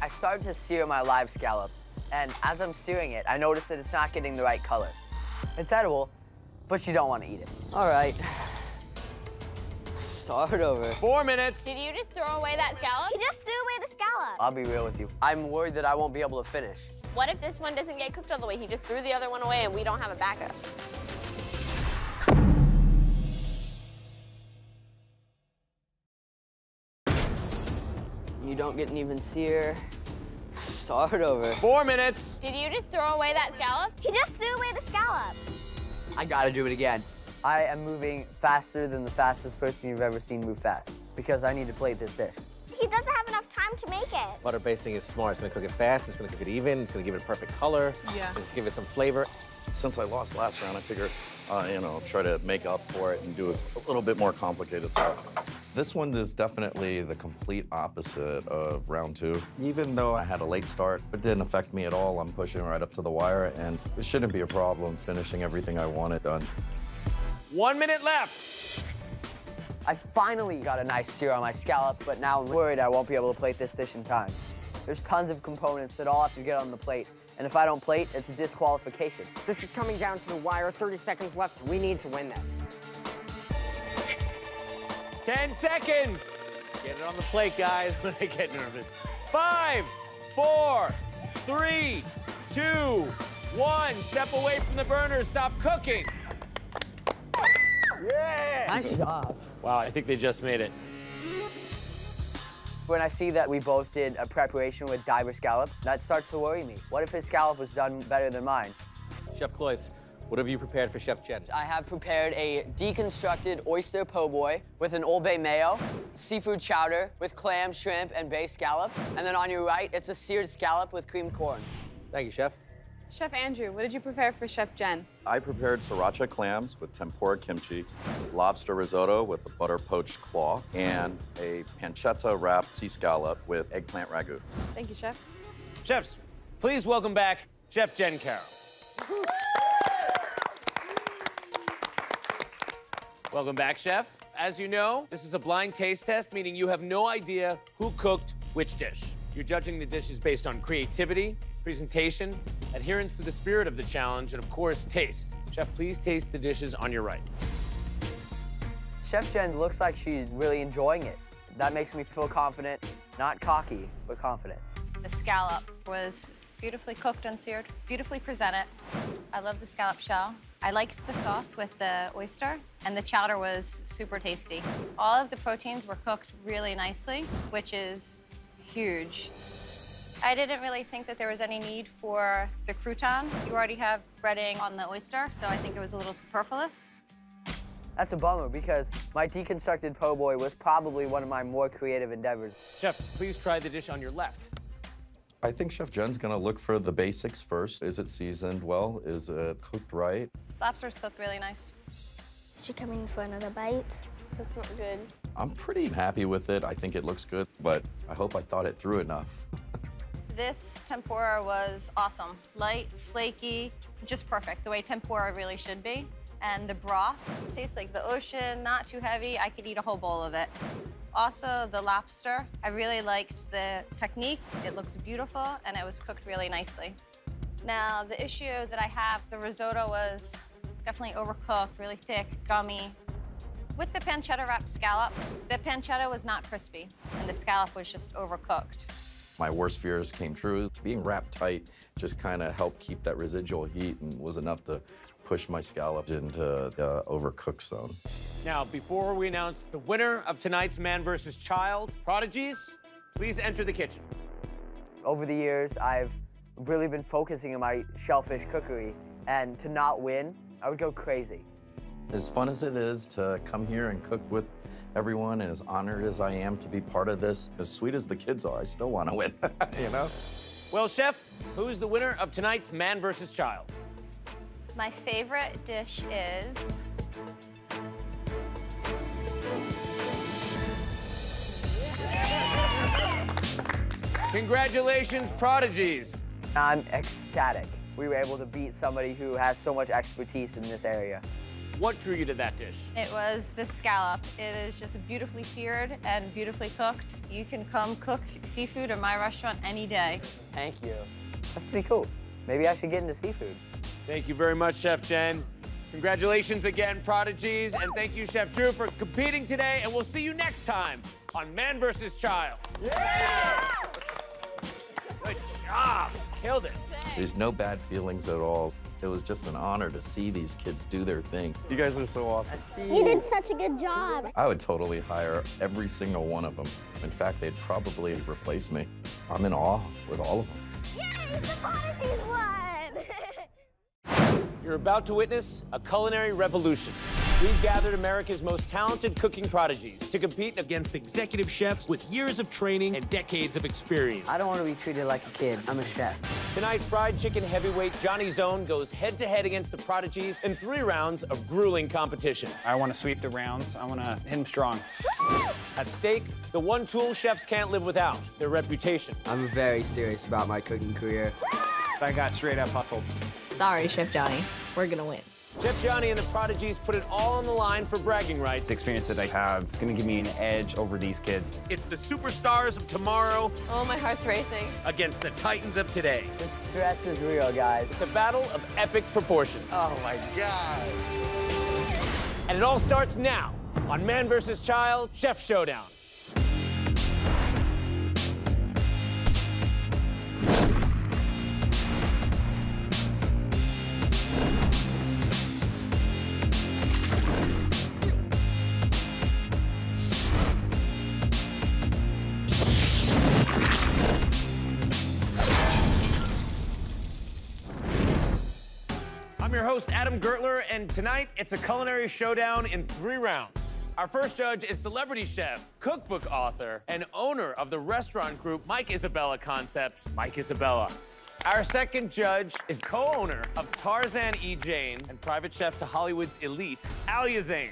I start to sear my live scallop, and as I'm searing it, I notice that it's not getting the right color. It's edible, but you don't want to eat it. All right. Start over. Four minutes. Did you just throw away that scallop? He just threw away the scallop. I'll be real with you. I'm worried that I won't be able to finish. What if this one doesn't get cooked all the way? He just threw the other one away and we don't have a backup. You don't get an even sear. Start over. Four minutes. Did you just throw away that scallop? He just threw away the scallop. I gotta do it again. I am moving faster than the fastest person you've ever seen move fast because I need to plate this dish. He doesn't have enough time to make it. Butter basting is smart. It's gonna cook it fast, it's gonna cook it even, it's gonna give it a perfect color. Yeah. Just give it some flavor. Since I lost last round, I figure, uh, you know, I'll try to make up for it and do a little bit more complicated stuff. This one is definitely the complete opposite of round two. Even though I had a late start, it didn't affect me at all. I'm pushing right up to the wire, and it shouldn't be a problem finishing everything I wanted done. One minute left. I finally got a nice sear on my scallop, but now I'm worried I won't be able to plate this dish in time. There's tons of components that all have to get on the plate, and if I don't plate, it's a disqualification. This is coming down to the wire. 30 seconds left. We need to win this. 10 seconds. Get it on the plate, guys, when I get nervous. Five, four, three, two, one. Step away from the burner. Stop cooking. Yeah! Nice job. Wow, I think they just made it. When I see that we both did a preparation with diver scallops, that starts to worry me. What if his scallop was done better than mine? Chef Cloyce, What have you prepared for Chef Jen? I have prepared a deconstructed oyster po' boy with an Old Bay mayo, seafood chowder with clam, shrimp, and bay scallops. And then on your right, it's a seared scallop with creamed corn. Thank you, Chef. Chef Andrew, what did you prepare for Chef Jen? I prepared sriracha clams with tempura kimchi, lobster risotto with the butter poached claw, and a pancetta wrapped sea scallop with eggplant ragu. Thank you, Chef. Chefs, please welcome back Chef Jen Carroll. Welcome back, Chef. As you know, this is a blind taste test, meaning you have no idea who cooked which dish. You're judging the dishes based on creativity, presentation, adherence to the spirit of the challenge, and of course, taste. Chef, please taste the dishes on your right. Chef Jen looks like she's really enjoying it. That makes me feel confident, not cocky, but confident. The scallop was beautifully cooked and seared, beautifully presented. I love the scallop shell. I liked the sauce with the oyster, and the chowder was super tasty. All of the proteins were cooked really nicely, which is huge. I didn't really think that there was any need for the crouton. You already have breading on the oyster, so I think it was a little superfluous. That's a bummer because my deconstructed po' boy was probably one of my more creative endeavors. Chef, please try the dish on your left. I think Chef Jen's gonna look for the basics first. Is it seasoned well? Is it cooked right? Lobsters looked really nice. Is She coming for another bite? That's not good. I'm pretty happy with it. I think it looks good, but I hope I thought it through enough. This tempura was awesome. Light, flaky, just perfect, the way tempura really should be. And the broth tastes like the ocean, not too heavy. I could eat a whole bowl of it. Also, the lobster, I really liked the technique. It looks beautiful, and it was cooked really nicely. Now, the issue that I have, the risotto was definitely overcooked, really thick, gummy. With the pancetta wrapped scallop, the pancetta was not crispy, and the scallop was just overcooked. My worst fears came true. Being wrapped tight just kind of helped keep that residual heat and was enough to push my scallop into the overcooked zone. Now, before we announce the winner of tonight's Man vs. Child Prodigies, please enter the kitchen. Over the years, I've really been focusing on my shellfish cookery, and to not win, I would go crazy. As fun as it is to come here and cook with everyone, and as honored as I am to be part of this, as sweet as the kids are, I still want to win, you know? Well, Chef, who's the winner of tonight's Man vs. Child? My favorite dish is Congratulations, Prodigies. I'm ecstatic. We were able to beat somebody who has so much expertise in this area. What drew you to that dish? It was the scallop. It is just beautifully seared and beautifully cooked. You can come cook seafood at my restaurant any day. Thank you. That's pretty cool. Maybe I should get into seafood. Thank you very much, Chef Jen. Congratulations again, Prodigies, and thank you, Chef Drew, for competing today, and we'll see you next time on Man vs. Child. Yeah! Good job. Killed it. There's no bad feelings at all. It was just an honor to see these kids do their thing. You guys are so awesome. You did such a good job. I would totally hire every single one of them. In fact, they'd probably replace me. I'm in awe with all of them. Yay, the Prodigies won! You're about to witness a culinary revolution. We've gathered America's most talented cooking prodigies to compete against executive chefs with years of training and decades of experience. I don't want to be treated like a kid. I'm a chef. Tonight, fried chicken heavyweight Johnny Zone goes head to head against the prodigies in three rounds of grueling competition. I want to sweep the rounds. I want to hit them strong. At stake, the one tool chefs can't live without their reputation. I'm very serious about my cooking career. I got straight up hustled. Sorry, Chef Johnny. We're gonna win. Chef Johnny and the prodigies put it all on the line for bragging rights. The experience that I have is going to give me an edge over these kids. It's the superstars of tomorrow Oh, my heart's racing. against the titans of today. The stress is real, guys. It's a battle of epic proportions. Oh my God. And it all starts now on Man vs. Child Chef Showdown. Host, Adam Gertler, and tonight it's a culinary showdown in three rounds. Our first judge is celebrity chef, cookbook author, and owner of the restaurant group Mike Isabella Concepts, Mike Isabella. Our second judge is co-owner of Tarzan E. Jane and private chef to Hollywood's elite, Alia Zane.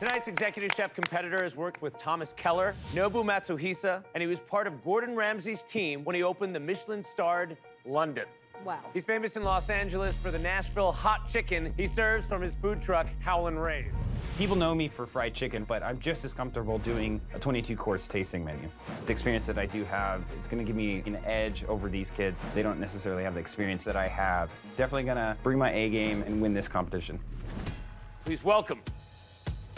Tonight's executive chef competitor has worked with Thomas Keller, Nobu Matsuhisa, and he was part of Gordon Ramsay's team when he opened the Michelin-starred London. Wow. He's famous in Los Angeles for the Nashville hot chicken he serves from his food truck, Howlin' Ray's. People know me for fried chicken, but I'm just as comfortable doing a 22 course tasting menu. The experience that I do have is going to give me an edge over these kids. They don't necessarily have the experience that I have. Definitely going to bring my A game and win this competition. Please welcome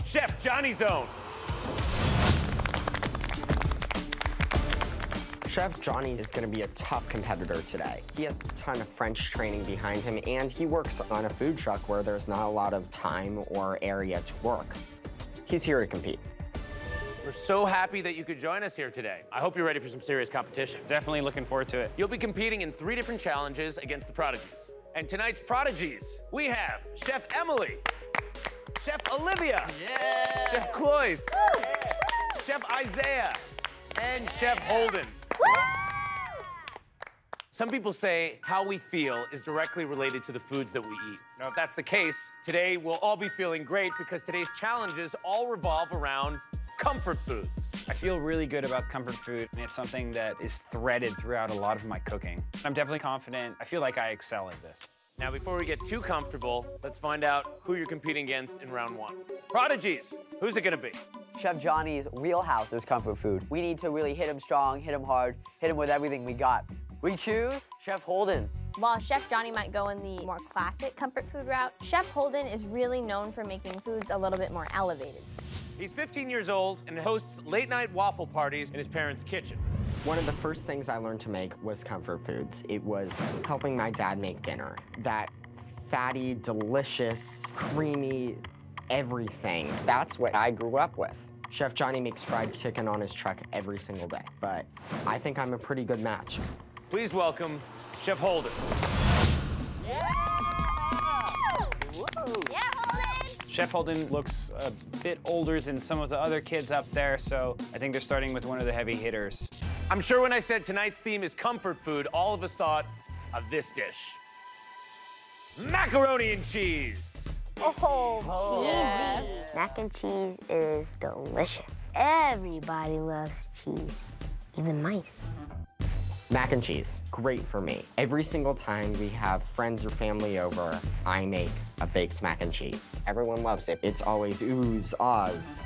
Chef Johnny Zone. Chef Johnny is going to be a tough competitor today. He has a ton of French training behind him, and he works on a food truck where there's not a lot of time or area to work. He's here to compete. We're so happy that you could join us here today. I hope you're ready for some serious competition. Definitely looking forward to it. You'll be competing in three different challenges against the prodigies. And tonight's prodigies, we have Chef Emily, Chef Olivia, Chef Cloyce, Chef Isaiah, and Chef Holden. Some people say how we feel is directly related to the foods that we eat. Now, if that's the case, today we'll all be feeling great because today's challenges all revolve around comfort foods. I feel really good about comfort food, and it's something that is threaded throughout a lot of my cooking. I'm definitely confident. I feel like I excel at this. Now, before we get too comfortable, let's find out who you're competing against in round one. Prodigies, who's it gonna be? Chef Johnny's wheelhouse is comfort food. We need to really hit him strong, hit him hard, hit him with everything we got. We choose Chef Holden. While Chef Johnny might go in the more classic comfort food route, Chef Holden is really known for making foods a little bit more elevated. He's 15 years old and hosts late night waffle parties in his parents' kitchen. One of the first things I learned to make was comfort foods. It was helping my dad make dinner. That fatty, delicious, creamy, everything. That's what I grew up with. Chef Johnny makes fried chicken on his truck every single day, but I think I'm a pretty good match. Please welcome Chef Holden. Yeah, Holden! Chef Holden looks a bit older than some of the other kids up there, so I think they're starting with one of the heavy hitters. I'm sure when I said tonight's theme is comfort food, all of us thought of this dish. Macaroni and cheese. Oh, cheesy. Mac and cheese is delicious. Everybody loves cheese, even mice. Mac and cheese, great for me. Every single time we have friends or family over, I make a baked mac and cheese. Everyone loves it. It's always oohs, ahs.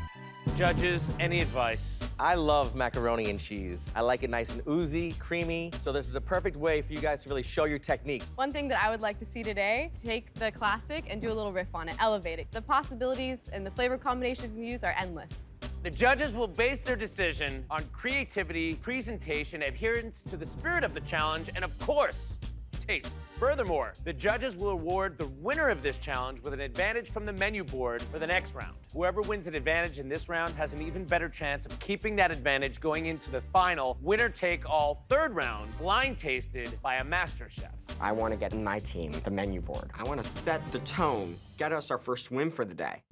Judges, any advice? I love macaroni and cheese. I like it nice and oozy, creamy. So this is a perfect way for you guys to really show your techniques. One thing that I would like to see today, take the classic and do a little riff on it, elevate it. The possibilities and the flavor combinations you can use are endless. The judges will base their decision on creativity, presentation, adherence to the spirit of the challenge, and of course, taste. Furthermore, the judges will award the winner of this challenge with an advantage from the menu board for the next round. Whoever wins an advantage in this round has an even better chance of keeping that advantage going into the final winner-take-all third round, blind tasted by a master chef. I want to get in my team the menu board. I want to set the tone, get us our first win for the day.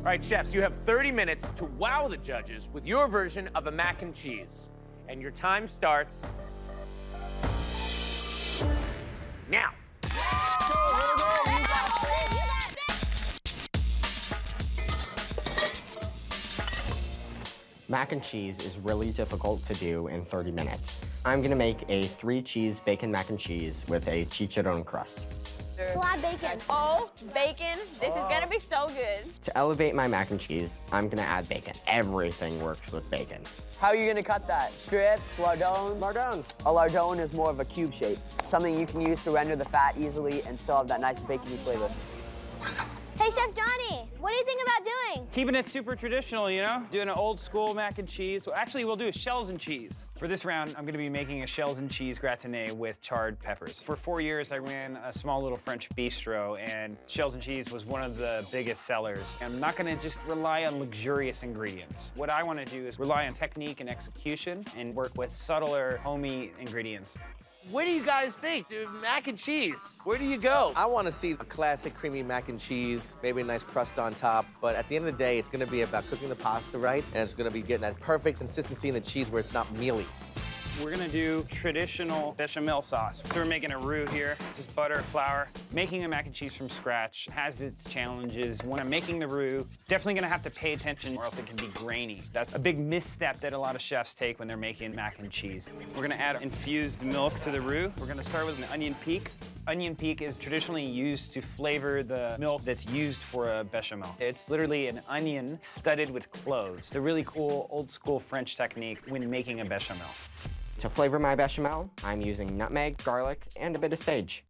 All right, chefs, you have 30 minutes to wow the judges with your version of a mac and cheese. And your time starts now. Mac and cheese is really difficult to do in 30 minutes. I'm gonna make a three cheese bacon mac and cheese with a chicharron crust. Slab bacon. Oh, bacon. This is gonna be so good. To elevate my mac and cheese, I'm gonna add bacon. Everything works with bacon. How are you gonna cut that? Strips, lardons? Lardons. A lardon is more of a cube shape, something you can use to render the fat easily and still have that nice bacony flavor. Hey, Chef Johnny, what do you think about doing? Keeping it super traditional, you know? Doing an old school mac and cheese. Well, actually, we'll do a shells and cheese. For this round, I'm gonna be making a shells and cheese gratinée with charred peppers. For four years, I ran a small little French bistro, and shells and cheese was one of the biggest sellers. I'm not gonna just rely on luxurious ingredients. What I wanna do is rely on technique and execution and work with subtler, homey ingredients. What do you guys think? Mac and cheese. Where do you go? I want to see a classic creamy mac and cheese, maybe a nice crust on top. But at the end of the day, it's going to be about cooking the pasta right, and it's going to be getting that perfect consistency in the cheese where it's not mealy. We're gonna do traditional bechamel sauce. So we're making a roux here, just butter, flour. Making a mac and cheese from scratch has its challenges. When I'm making the roux, definitely gonna have to pay attention or else it can be grainy. That's a big misstep that a lot of chefs take when they're making mac and cheese. We're gonna add infused milk to the roux. We're gonna start with an onion piqué. Onion piqué is traditionally used to flavor the milk that's used for a bechamel. It's literally an onion studded with cloves. A really cool old school French technique when making a bechamel. To flavor my bechamel, I'm using nutmeg, garlic, and a bit of sage.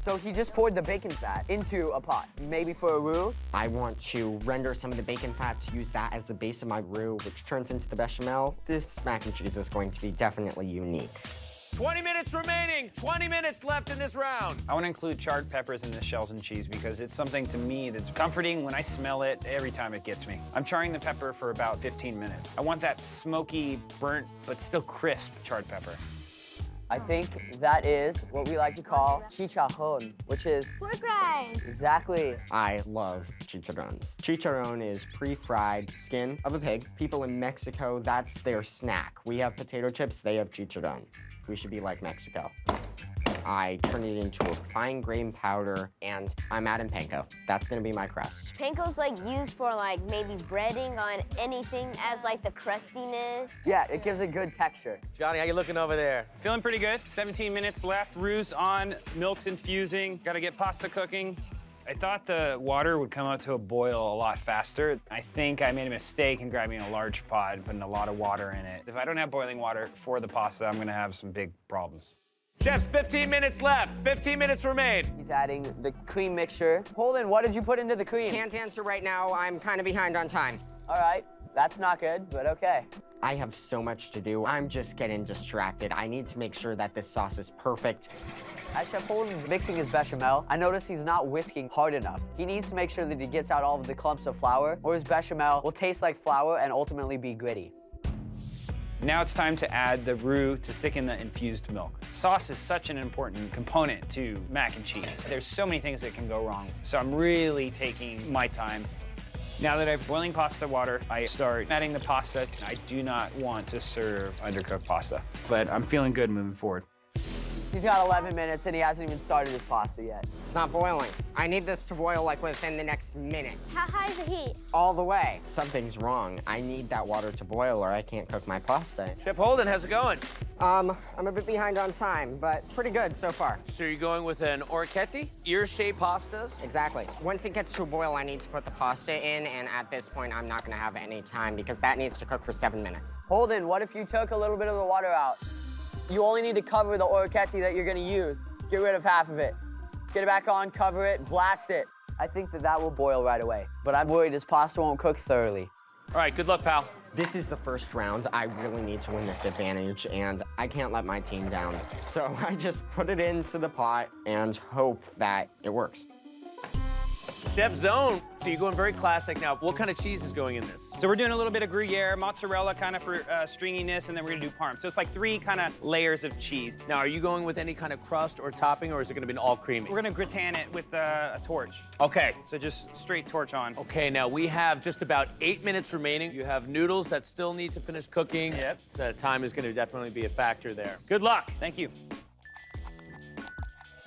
So he just poured the bacon fat into a pot, maybe for a roux. I want to render some of the bacon fats, use that as the base of my roux, which turns into the bechamel. This mac and cheese is going to be definitely unique. 20 minutes remaining. 20 minutes left in this round. I want to include charred peppers in the shells and cheese because it's something to me that's comforting when I smell it every time it gets me. I'm charring the pepper for about 15 minutes. I want that smoky, burnt, but still crisp charred pepper. I think that is what we like to call chicharron, which is Pork rinds. exactly. I love chicharrones. Chicharron is pre-fried skin of a pig. People in Mexico, that's their snack. We have potato chips, they have chicharron. We should be like Mexico. I turn it into a fine grain powder, and I'm adding panko. That's gonna be my crust. Panko's like used for like maybe breading on anything as like the crustiness. Yeah, it gives a good texture. Johnny, how you looking over there? Feeling pretty good. 17 minutes left. Roux on, milk's infusing. Got to get pasta cooking. I thought the water would come up to a boil a lot faster. I think I made a mistake in grabbing a large pot and putting a lot of water in it. If I don't have boiling water for the pasta, I'm gonna have some big problems. Chefs, 15 minutes left. 15 minutes remain. He's adding the cream mixture. Holden, what did you put into the cream? Can't answer right now. I'm kind of behind on time. All right, that's not good, but okay. I have so much to do. I'm just getting distracted. I need to make sure that this sauce is perfect. As Chef Holden's mixing his bechamel, I notice he's not whisking hard enough. He needs to make sure that he gets out all of the clumps of flour, or his bechamel will taste like flour and ultimately be gritty. Now it's time to add the roux to thicken the infused milk. Sauce is such an important component to mac and cheese. There's so many things that can go wrong. So I'm really taking my time. Now that I've boiling pasta water, I start adding the pasta. I do not want to serve undercooked pasta, but I'm feeling good moving forward. He's got 11 minutes and he hasn't even started his pasta yet. It's not boiling. I need this to boil like within the next minute. How high is the heat? All the way. Something's wrong. I need that water to boil or I can't cook my pasta. Chef Holden, how's it going? Um, I'm a bit behind on time, but pretty good so far. So you're going with an orecchiette, ear-shaped pastas? Exactly. Once it gets to a boil, I need to put the pasta in, and at this point, I'm not gonna have any time because that needs to cook for seven minutes. Holden, what if you took a little bit of the water out? You only need to cover the orecchiette that you're gonna use. Get rid of half of it. Get it back on, cover it, blast it. I think that that will boil right away, but I'm worried his pasta won't cook thoroughly. All right, good luck, pal. This is the first round. I really need to win this advantage, and I can't let my team down. So I just put it into the pot and hope that it works. Chef Zone. So you're going very classic now. What kind of cheese is going in this? So we're doing a little bit of Gruyere, mozzarella kind of for uh, stringiness, and then we're gonna do Parm. So it's like three kind of layers of cheese. Now, are you going with any kind of crust or topping, or is it going to be an all creamy? We're gonna gratin it with uh, a torch. Okay. So just straight torch on. Okay, now we have just about eight minutes remaining. You have noodles that still need to finish cooking. Yep. So time is going to definitely be a factor there. Good luck. Thank you.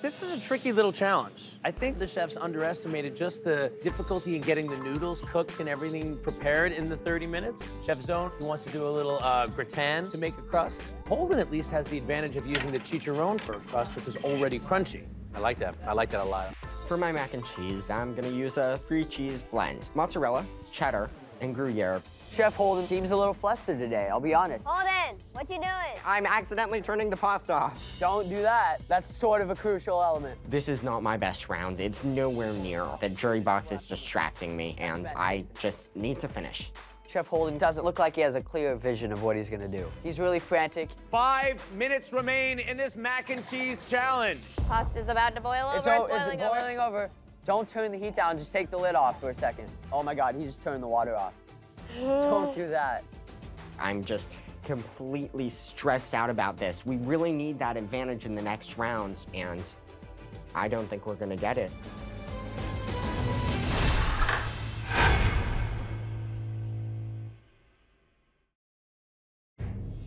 This is a tricky little challenge. I think the chefs underestimated just the difficulty in getting the noodles cooked and everything prepared in the 30 minutes. Chef Zone wants to do a little uh, gratin to make a crust. Holden at least has the advantage of using the chicharron for a crust, which is already crunchy. I like that. I like that a lot. For my mac and cheese, I'm gonna use a three cheese blend. Mozzarella, cheddar, and Gruyere. Chef Holden seems a little flustered today, I'll be honest. Holden, what you doing? I'm accidentally turning the pasta off. Don't do that. That's sort of a crucial element. This is not my best round. It's nowhere near. The jury box is distracting me, and I just need to finish. Chef Holden doesn't look like he has a clear vision of what he's gonna do. He's really frantic. Five minutes remain in this mac and cheese challenge. Pasta's about to boil over. It's, o- it's boiling over. Don't turn the heat down, just take the lid off for a second. Oh my God, he just turned the water off. Don't do that. I'm just completely stressed out about this. We really need that advantage in the next round, and I don't think we're gonna get it.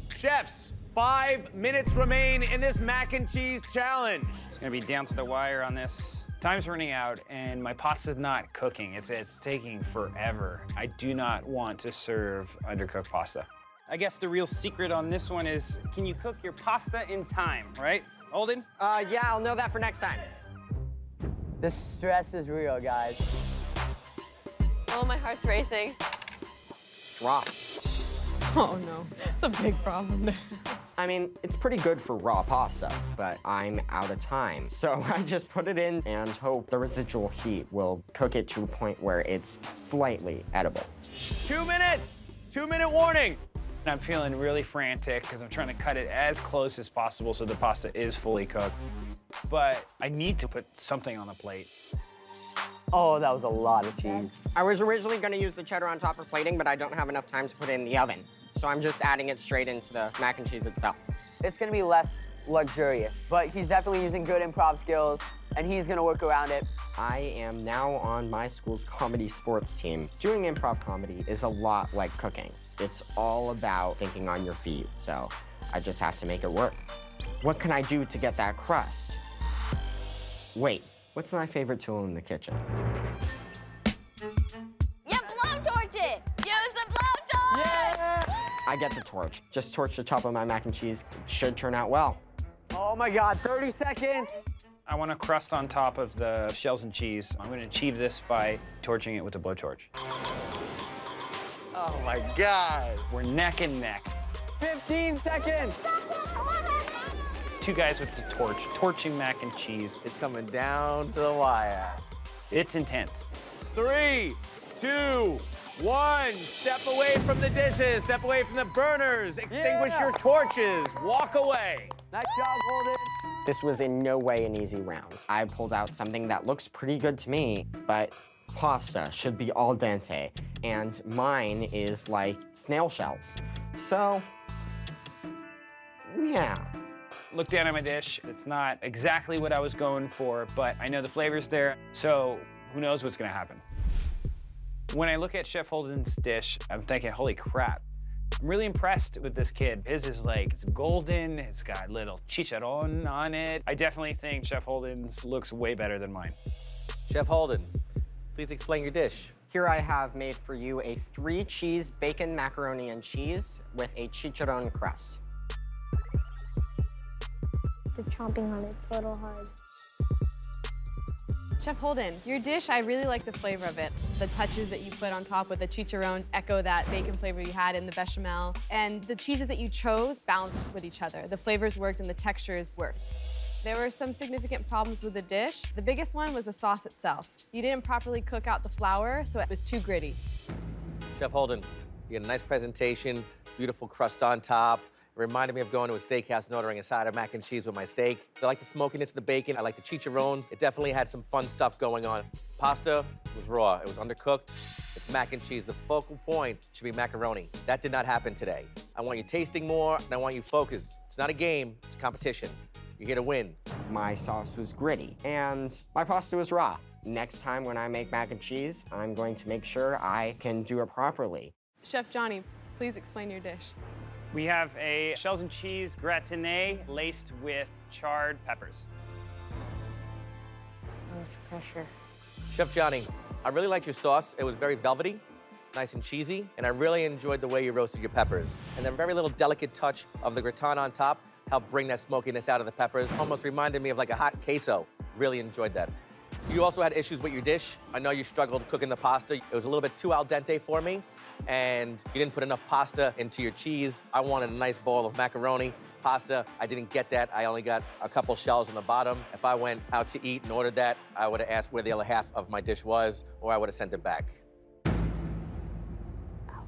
Chefs, five minutes remain in this mac and cheese challenge. It's gonna be down to the wire on this. Time's running out and my pasta's not cooking. It's, it's taking forever. I do not want to serve undercooked pasta. I guess the real secret on this one is, can you cook your pasta in time, right? Holden? Uh, yeah, I'll know that for next time. The stress is real, guys. Oh, my heart's racing. Raw. Oh no, it's a big problem. I mean, it's pretty good for raw pasta, but I'm out of time. So I just put it in and hope the residual heat will cook it to a point where it's slightly edible. Two minutes, two minute warning. I'm feeling really frantic because I'm trying to cut it as close as possible so the pasta is fully cooked. But I need to put something on the plate. Oh, that was a lot of cheese. I was originally gonna use the cheddar on top for plating, but I don't have enough time to put it in the oven. So I'm just adding it straight into the mac and cheese itself. It's gonna be less luxurious, but he's definitely using good improv skills, and he's gonna work around it. I am now on my school's comedy sports team. Doing improv comedy is a lot like cooking. It's all about thinking on your feet, so I just have to make it work. What can I do to get that crust? Wait, what's my favorite tool in the kitchen? Yeah, blowtorch it! Use the blowtorch! I get the torch. Just torch the top of my mac and cheese. It should turn out well. Oh my God, 30 seconds. I want a crust on top of the shells and cheese. I'm gonna achieve this by torching it with a blowtorch. Oh my God. We're neck and neck. 15 seconds. Two guys with the torch, torching mac and cheese. It's coming down to the wire. It's intense. Three, two, one. Step away from the dishes. Step away from the burners. Extinguish Yeah. your torches. Walk away. Nice job, Holden. This was in no way an easy round. I pulled out something that looks pretty good to me, but pasta should be al dente, and mine is like snail shells. So, yeah. Look down at my dish. It's not exactly what I was going for, but I know the flavor's there, so who knows what's gonna happen. When I look at Chef Holden's dish, I'm thinking, holy crap. I'm really impressed with this kid. His is like, it's golden, it's got little chicharron on it. I definitely think Chef Holden's looks way better than mine. Chef Holden, please explain your dish. Here I have made for you a three cheese bacon macaroni and cheese with a chicharron crust. The chomping on it's a little hard. Chef Holden, your dish, I really like the flavor of it. The touches that you put on top with the chicharron echo that bacon flavor you had in the bechamel. And the cheeses that you chose balanced with each other. The flavors worked and the textures worked. There were some significant problems with the dish. The biggest one was the sauce itself. You didn't properly cook out the flour, so it was too gritty. Chef Holden, you had a nice presentation, beautiful crust on top. It reminded me of going to a steakhouse and ordering a side of mac and cheese with my steak. I like the smokiness of the bacon. I like the chicharrones. It definitely had some fun stuff going on. Pasta was raw. It was undercooked. It's mac and cheese. The focal point should be macaroni. That did not happen today. I want you tasting more, and I want you focused. It's not a game, it's a competition. You're here to win. My sauce was gritty, and my pasta was raw. Next time when I make mac and cheese, I'm going to make sure I can do it properly. Chef Johnny, please explain your dish. We have a shells and cheese gratinée laced with charred peppers. So much pressure. Chef Johnny, I really liked your sauce. It was very velvety, nice and cheesy, and I really enjoyed the way you roasted your peppers. And the very little delicate touch of the gratin on top helped bring that smokiness out of the peppers. Almost reminded me of like a hot queso. Really enjoyed that. You also had issues with your dish. I know you struggled cooking the pasta. It was a little bit too al dente for me, and you didn't put enough pasta into your cheese. I wanted a nice bowl of macaroni. Pasta, I didn't get that. I only got a couple shells on the bottom. If I went out to eat and ordered that, I would have asked where the other half of my dish was, or I would have sent it back. Ouch.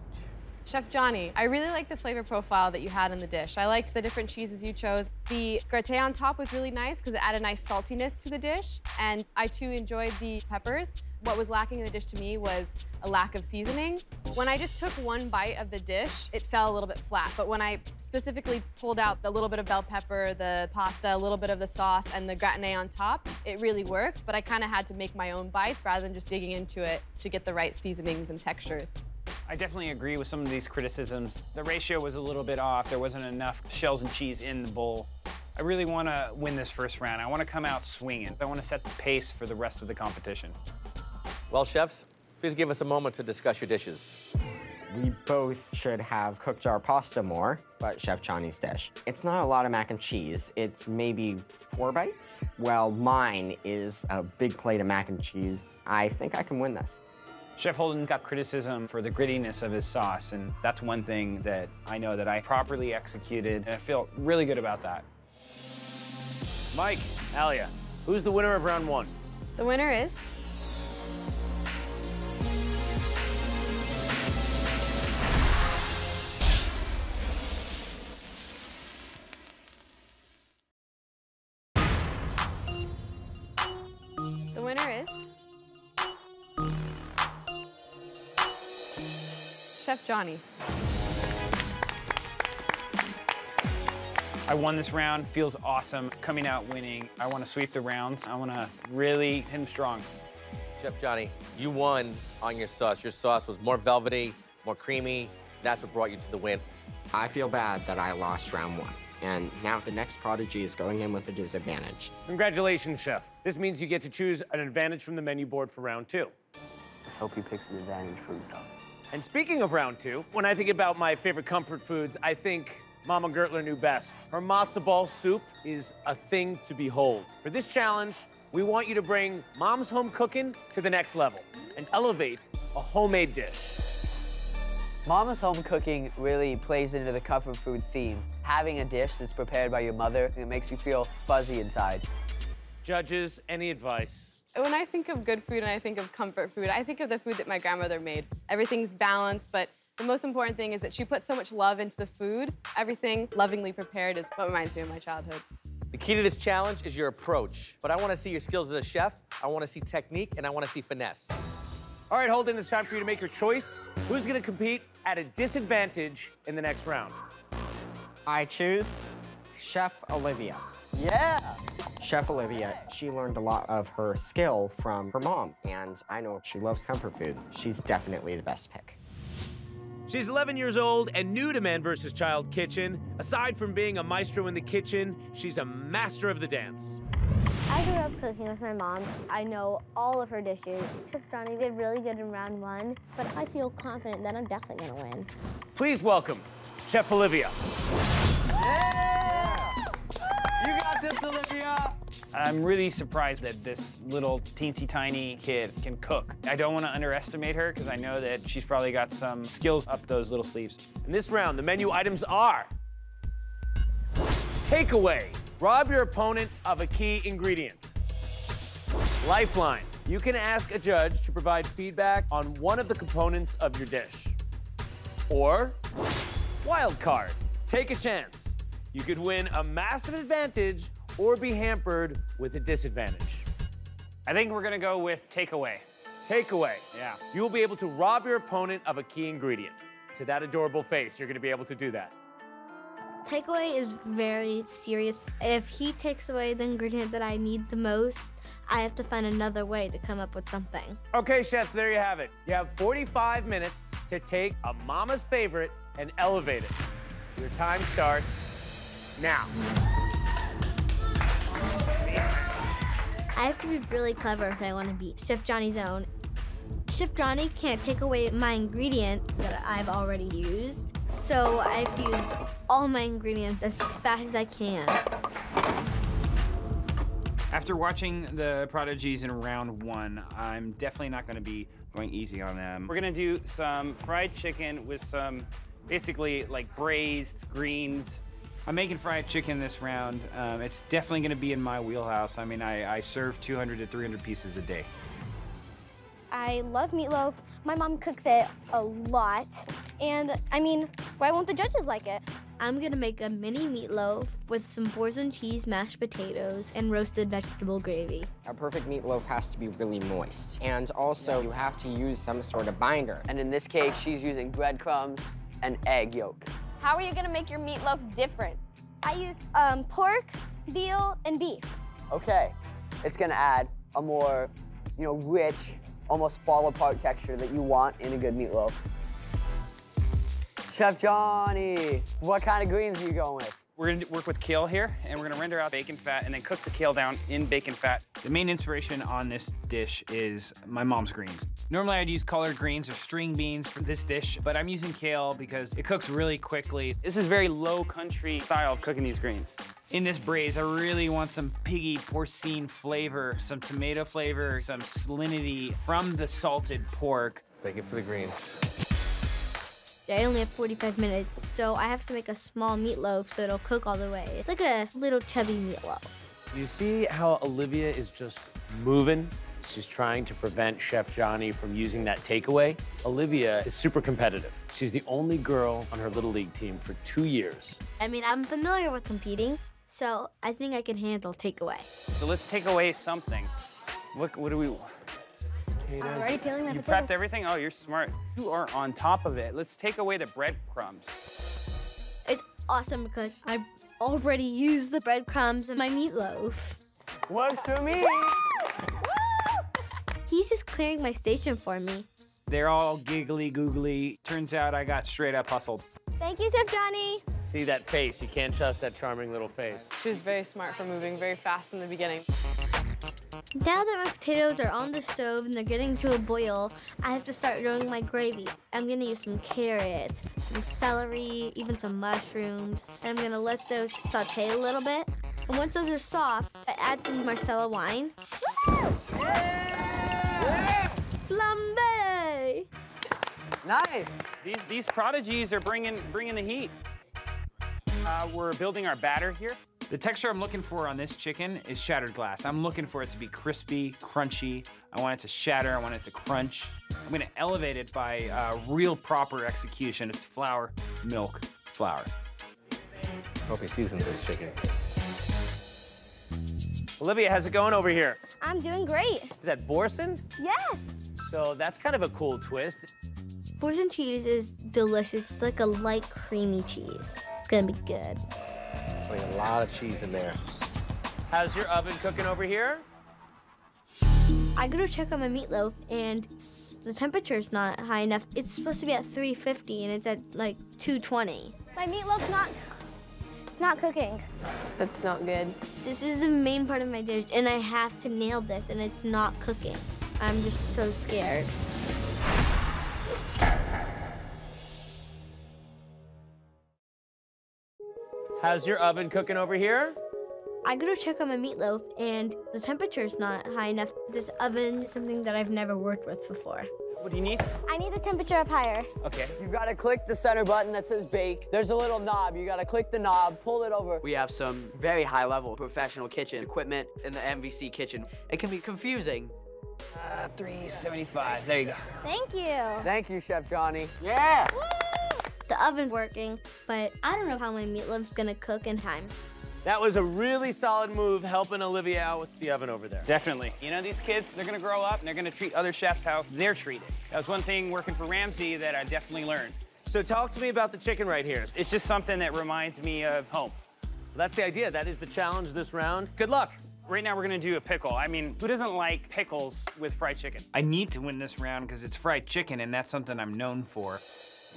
Chef Johnny, I really like the flavor profile that you had in the dish. I liked the different cheeses you chose. The gratin on top was really nice because it added a nice saltiness to the dish. And I too enjoyed the peppers. What was lacking in the dish to me was a lack of seasoning. When I just took one bite of the dish, it fell a little bit flat. But when I specifically pulled out the little bit of bell pepper, the pasta, a little bit of the sauce, and the gratinade on top, it really worked. But I kind of had to make my own bites rather than just digging into it to get the right seasonings and textures. I definitely agree with some of these criticisms. The ratio was a little bit off. There wasn't enough shells and cheese in the bowl. I really want to win this first round. I want to come out swinging. I want to set the pace for the rest of the competition. Well, chefs, please give us a moment to discuss your dishes. We both should have cooked our pasta more, but Chef Johnny's dish. It's not a lot of mac and cheese. It's maybe four bites. Well, mine is a big plate of mac and cheese. I think I can win this. Chef Holden got criticism for the grittiness of his sauce, and that's one thing that I know that I properly executed, and I feel really good about that. Mike, Alia, who's the winner of round one? The winner is Johnny. I won this round, feels awesome. Coming out winning, I want to sweep the rounds. I want to really hit him strong. Chef Johnny, you won on your sauce. Your sauce was more velvety, more creamy. That's what brought you to the win. I feel bad that I lost round one. And now the next prodigy is going in with a disadvantage. Congratulations, Chef. This means you get to choose an advantage from the menu board for round two. Let's hope he picks an advantage for himself. And speaking of round two, when I think about my favorite comfort foods, I think Mama Gertler knew best. Her matzo ball soup is a thing to behold. For this challenge, we want you to bring mom's home cooking to the next level and elevate a homemade dish. Mama's home cooking really plays into the comfort food theme. Having a dish that's prepared by your mother, it makes you feel fuzzy inside. Judges, any advice? When I think of good food and I think of comfort food, I think of the food that my grandmother made. Everything's balanced, but the most important thing is that she put so much love into the food. Everything lovingly prepared is what reminds me of my childhood. The key to this challenge is your approach. But I want to see your skills as a chef, I want to see technique, and I want to see finesse. All right, Holden, it's time for you to make your choice. Who's gonna compete at a disadvantage in the next round? I choose Chef Olivia. Yeah! Chef Olivia, she learned a lot of her skill from her mom, and I know she loves comfort food. She's definitely the best pick. She's 11 years old and new to Man vs. Child Kitchen. Aside from being a maestro in the kitchen, she's a master of the dance. I grew up cooking with my mom. I know all of her dishes. Chef Johnny did really good in round one, but I feel confident that I'm definitely gonna win. Please welcome Chef Olivia. You got this, Olivia! I'm really surprised that this little teensy tiny kid can cook. I don't want to underestimate her because I know that she's probably got some skills up those little sleeves. In this round, the menu items are takeaway. Rob your opponent of a key ingredient. Lifeline. You can ask a judge to provide feedback on one of the components of your dish. Or wild card. Take a chance. You could win a massive advantage or be hampered with a disadvantage. I think we're gonna go with takeaway. Takeaway. Yeah. You will be able to rob your opponent of a key ingredient. To that adorable face, you're gonna be able to do that. Takeaway is very serious. If he takes away the ingredient that I need the most, I have to find another way to come up with something. Okay, chefs, there you have it. You have 45 minutes to take a mama's favorite and elevate it. Your time starts now. I have to be really clever if I want to beat Chef Johnny's own. Chef Johnny can't take away my ingredient that I've already used, so I have to use all my ingredients as fast as I can. After watching the prodigies in round one, I'm definitely not going to be going easy on them. We're going to do some fried chicken with some basically like braised greens. I'm making fried chicken this round. Um, it's definitely going to be in my wheelhouse. I mean, I, I serve 200 to 300 pieces a day. I love meatloaf. My mom cooks it a lot. And I mean, why won't the judges like it? I'm gonna make a mini meatloaf with some boursin cheese, mashed potatoes, and roasted vegetable gravy. A perfect meatloaf has to be really moist. And also, you have to use some sort of binder. And in this case, she's using breadcrumbs and egg yolk. How are you gonna make your meatloaf different? I used um, pork, veal, and beef. Okay, it's gonna add a more, you know, rich, almost fall apart texture that you want in a good meatloaf. Chef Johnny, what kind of greens are you going with? We're gonna work with kale here, and we're gonna render out bacon fat and then cook the kale down in bacon fat. The main inspiration on this dish is my mom's greens. Normally I'd use collard greens or string beans for this dish, but I'm using kale because it cooks really quickly. This is very low country style of cooking these greens. In this braise, I really want some piggy porcine flavor, some tomato flavor, some salinity from the salted pork. Thank you for the greens. I only have 45 minutes, so I have to make a small meatloaf so it'll cook all the way. It's like a little chubby meatloaf. You see how Olivia is just moving? She's trying to prevent Chef Johnny from using that takeaway. Olivia is super competitive. She's the only girl on her Little League team for two years. I mean, I'm familiar with competing, so I think I can handle takeaway. So let's take away something. What, what do we, I'm already peeling my You potatoes. prepped everything? Oh, you're smart. You are on top of it. Let's take away the breadcrumbs. It's awesome because I already used the breadcrumbs in my meatloaf. Works for me. He's just clearing my station for me. They're all giggly googly. Turns out I got straight up hustled. Thank you, Chef Johnny. See that face? You can't trust that charming little face. She was very smart for moving very fast in the beginning. Now that my potatoes are on the stove and they're getting to a boil, I have to start doing my gravy. I'm gonna use some carrots, some celery, even some mushrooms, and I'm gonna let those saute a little bit. And once those are soft, I add some Marsala wine. Flambe! Nice. These these prodigies are bringing bringing the heat. Uh, we're building our batter here. The texture I'm looking for on this chicken is shattered glass. I'm looking for it to be crispy, crunchy. I want it to shatter. I want it to crunch. I'm gonna elevate it by uh, real proper execution. It's flour, milk, flour. Hope he seasons this chicken. Olivia, how's it going over here? I'm doing great. Is that Boursin? Yes. So that's kind of a cool twist. Boursin cheese is delicious. It's like a light creamy cheese. It's gonna be good. Putting a lot of cheese in there. How's your oven cooking over here? I go to check on my meatloaf and the temperature's not high enough. It's supposed to be at 350 and it's at like 220. My meatloaf's not, it's not cooking. That's not good. This is the main part of my dish and I have to nail this and it's not cooking. I'm just so scared. How's your oven cooking over here? I go to check on my meatloaf and the temperature's not high enough. This oven is something that I've never worked with before. What do you need? I need the temperature up higher. Okay. You've got to click the center button that says bake. There's a little knob. You got to click the knob, pull it over. We have some very high level professional kitchen equipment in the MVC kitchen. It can be confusing. Uh, 375. There you go. Thank you. Thank you, Chef Johnny. Yeah. The oven's working, but I don't know how my meatloaf's gonna cook in time. That was a really solid move helping Olivia out with the oven over there. Definitely. You know, these kids, they're gonna grow up and they're gonna treat other chefs how they're treated. That was one thing working for Ramsay that I definitely learned. So talk to me about the chicken right here. It's just something that reminds me of home. That's the idea. That is the challenge this round. Good luck. Right now, we're gonna do a pickle. I mean, who doesn't like pickles with fried chicken? I need to win this round because it's fried chicken and that's something I'm known for.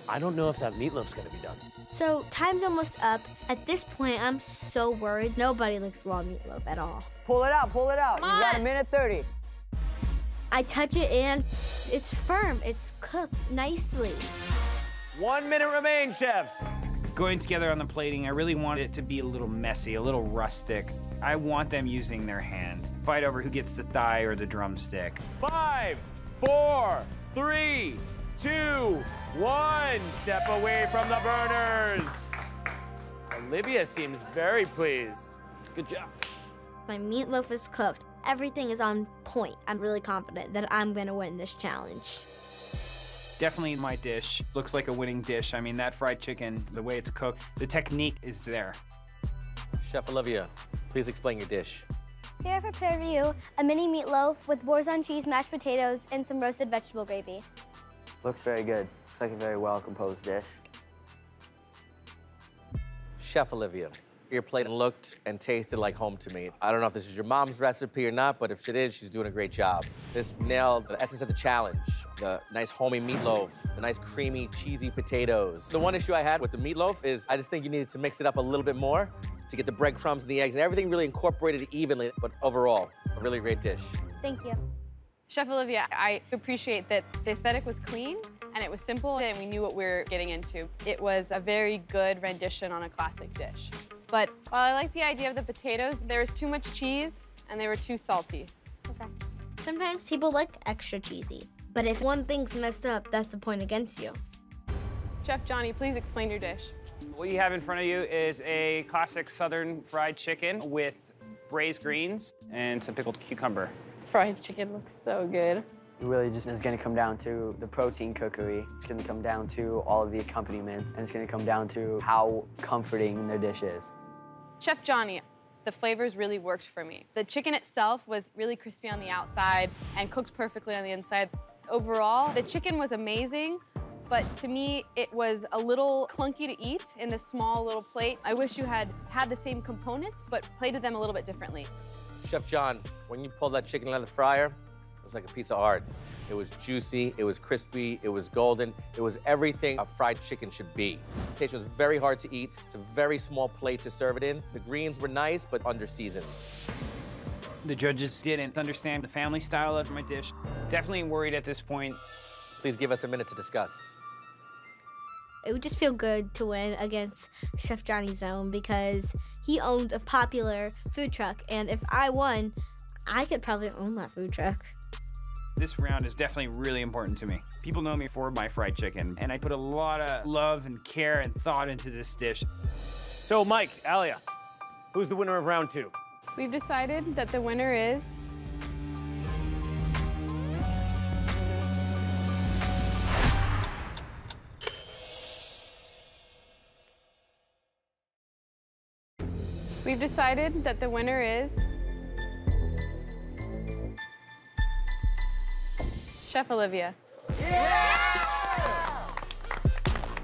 I don't know if that meatloaf's gonna be done. So time's almost up. At this point, I'm so worried. Nobody likes raw meatloaf at all. Pull it out, pull it out. Come You got a minute 30. I touch it and it's firm. It's cooked nicely. One minute remains, chefs. Going together on the plating, I really want it to be a little messy, a little rustic. I want them using their hands. Fight over who gets the thigh or the drumstick. Five, four, three, two, one. Step away from the burners. Olivia seems very pleased. Good job. My meatloaf is cooked. Everything is on point. I'm really confident that I'm gonna win this challenge. Definitely my dish. Looks like a winning dish. I mean, that fried chicken, the way it's cooked, the technique is there. Chef Olivia, please explain your dish. Here I prepared for you a mini meatloaf with boursin cheese, mashed potatoes, and some roasted vegetable gravy. Looks very good. Looks like a very well composed dish. Chef Olivia, your plate looked and tasted like home to me. I don't know if this is your mom's recipe or not, but if it is, she's doing a great job. This nailed the essence of the challenge. The nice homey meatloaf, the nice creamy, cheesy potatoes. The one issue I had with the meatloaf is I just think you needed to mix it up a little bit more to get the breadcrumbs and the eggs and everything really incorporated evenly, but overall, a really great dish. Thank you. Chef Olivia, I appreciate that the aesthetic was clean and it was simple and we knew what we were getting into. It was a very good rendition on a classic dish. But while I like the idea of the potatoes, there was too much cheese and they were too salty. Okay. Sometimes people like extra cheesy, but if one thing's messed up, that's the point against you. Chef Johnny, please explain your dish. What you have in front of you is a classic southern fried chicken with braised greens and some pickled cucumber. Fried chicken looks so good. It really just is going to come down to the protein cookery. It's going to come down to all of the accompaniments, and it's going to come down to how comforting their dish is. Chef Johnny, the flavors really worked for me. The chicken itself was really crispy on the outside and cooked perfectly on the inside. Overall, the chicken was amazing, but to me, it was a little clunky to eat in this small little plate. I wish you had had the same components, but plated them a little bit differently. Chef John, when you pulled that chicken out of the fryer, it was like a piece of art. It was juicy, it was crispy, it was golden, it was everything a fried chicken should be. The taste was very hard to eat. It's a very small plate to serve it in. The greens were nice, but under seasoned. The judges didn't understand the family style of my dish. Definitely worried at this point. Please give us a minute to discuss. It would just feel good to win against Chef Johnny Zone because he owned a popular food truck, and if I won, I could probably own that food truck. This round is definitely really important to me. People know me for my fried chicken, and I put a lot of love and care and thought into this dish. So, Mike, Alia, who's the winner of round two? We've decided that the winner is We've decided that the winner is Chef Olivia.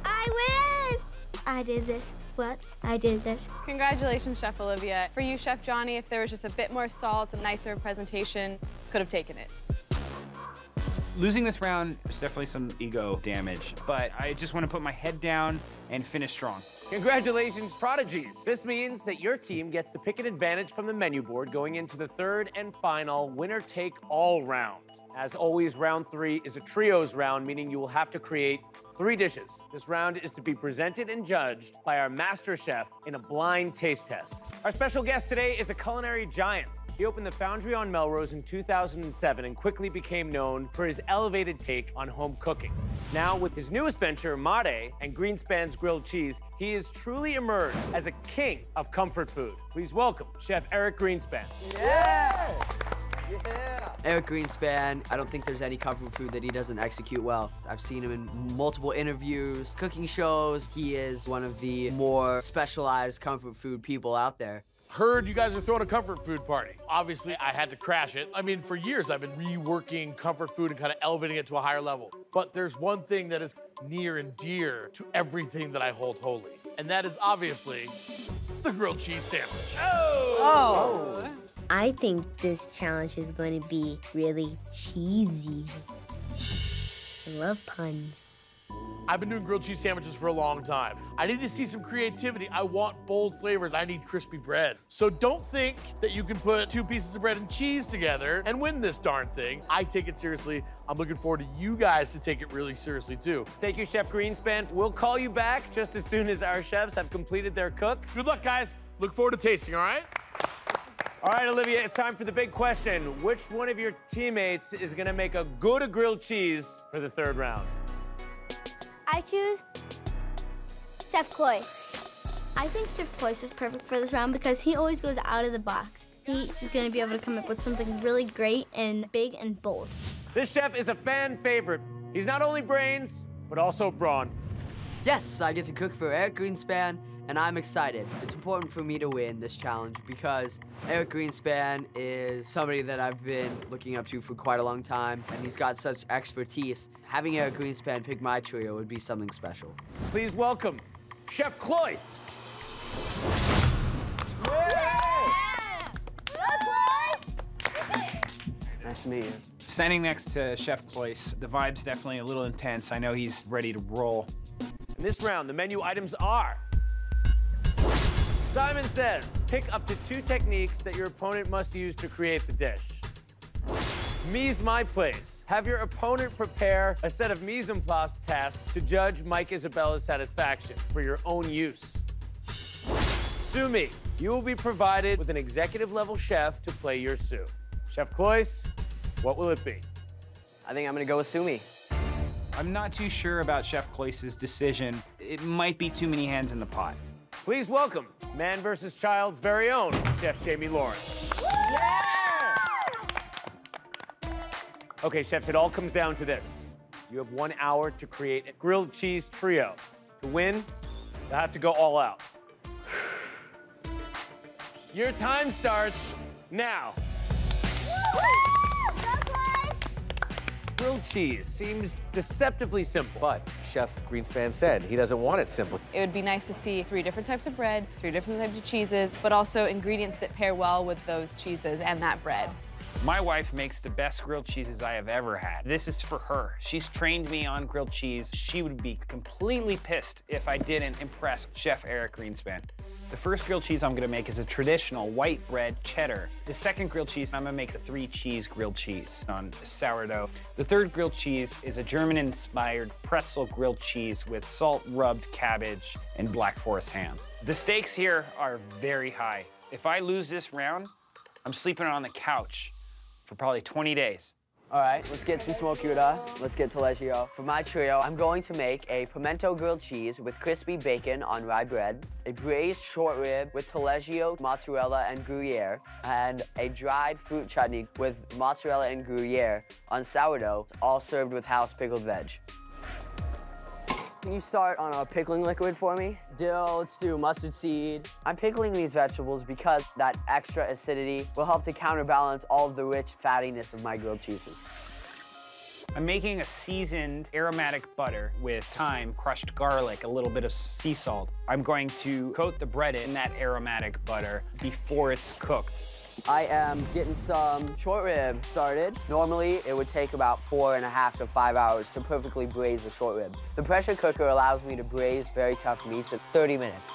I win! I did this. What? I did this. Congratulations, Chef Olivia. For you, Chef Johnny, if there was just a bit more salt, a nicer presentation, could have taken it. Losing this round is definitely some ego damage, but I just want to put my head down and finish strong. Congratulations, prodigies. This means that your team gets to pick an advantage from the menu board going into the third and final winner take all round. As always, round three is a trios round, meaning you will have to create three dishes. This round is to be presented and judged by our master chef in a blind taste test. Our special guest today is a culinary giant. He opened the Foundry on Melrose in 2007 and quickly became known for his elevated take on home cooking. Now, with his newest venture, Maré and Greenspan's Grilled Cheese, he has truly emerged as a king of comfort food. Please welcome Chef Eric Greenspan. Eric Greenspan, I don't think there's any comfort food that he doesn't execute well. I've seen him in multiple interviews, cooking shows. He is one of the more specialized comfort food people out there. Heard you guys are throwing a comfort food party. Obviously, I had to crash it. I mean, for years, I've been reworking comfort food and kind of elevating it to a higher level. But there's one thing that is near and dear to everything that I hold holy, and that is obviously the grilled cheese sandwich. Oh! I think this challenge is going to be really cheesy. I love puns. I've been doing grilled cheese sandwiches for a long time. I need to see some creativity. I want bold flavors. I need crispy bread. So don't think that you can put two pieces of bread and cheese together and win this darn thing. I take it seriously. I'm looking forward to you guys to take it really seriously too. Thank you, Chef Greenspan. We'll call you back just as soon as our chefs have completed their cook. Good luck, guys. Look forward to tasting, all right? All right, Olivia, it's time for the big question. Which one of your teammates is gonna make a good grilled cheese for the third round? I choose Chef Cloyce. I think Chef Cloyce is perfect for this round because he always goes out of the box. He's going to be able to come up with something really great and big and bold. This chef is a fan favorite, He's not only brains, but also brawn. Yes, I get to cook for Eric Greenspan, and I'm excited. It's important for me to win this challenge because Eric Greenspan is somebody that I've been looking up to for quite a long time, and he's got such expertise. Having Eric Greenspan pick my trio would be something special. Please welcome Chef Cloyce. Nice to meet you. Standing next to Chef Cloyce, the vibe's definitely a little intense. I know he's ready to roll. In this round, the menu items are Simon says, pick up to two techniques that your opponent must use to create the dish. Mise my place. Have your opponent prepare a set of mise en place tasks to judge Mike Isabella's satisfaction for your own use. Sue me. You will be provided with an executive level chef to play your sous. Chef Cloyce, what will it be? I think I'm gonna go with Sumi. I'm not too sure about Chef Cloyce's decision. It might be too many hands in the pot. Please welcome man versus child's very own Chef Jamie Lawrence. Okay, chefs, it all comes down to this. You have one hour to create a grilled cheese trio. To win, you'll have to go all out. Your time starts now. Grilled cheese seems deceptively simple. But Chef Greenspan said he doesn't want it simple. It would be nice to see three different types of bread, three different types of cheeses, but also ingredients that pair well with those cheeses and that bread. My wife makes the best grilled cheeses I have ever had. This is for her. She's trained me on grilled cheese. She would be completely pissed if I didn't impress Chef Eric Greenspan. The first grilled cheese I'm gonna make is a traditional white bread cheddar. The second grilled cheese, I'm gonna make a three cheese grilled cheese on sourdough. The third grilled cheese is a German inspired pretzel grilled cheese with salt rubbed cabbage and black forest ham. The stakes here are very high. If I lose this round, I'm sleeping on the couch for probably 20 days. All right, let's get some smoked gouda. Let's get taleggio. For my trio, I'm going to make a pimento grilled cheese with crispy bacon on rye bread, a braised short rib with taleggio, mozzarella, and Gruyere, and a dried fruit chutney with mozzarella and Gruyere on sourdough, all served with house pickled veg. Can you start on a pickling liquid for me? Dill, let's do mustard seed. I'm pickling these vegetables because that extra acidity will help to counterbalance all of the rich fattiness of my grilled cheeses. I'm making a seasoned aromatic butter with thyme, crushed garlic, a little bit of sea salt. I'm going to coat the bread in that aromatic butter before it's cooked. I am getting some short rib started. Normally, it would take about four and a half to five hours to perfectly braise the short rib. The pressure cooker allows me to braise very tough meats in 30 minutes.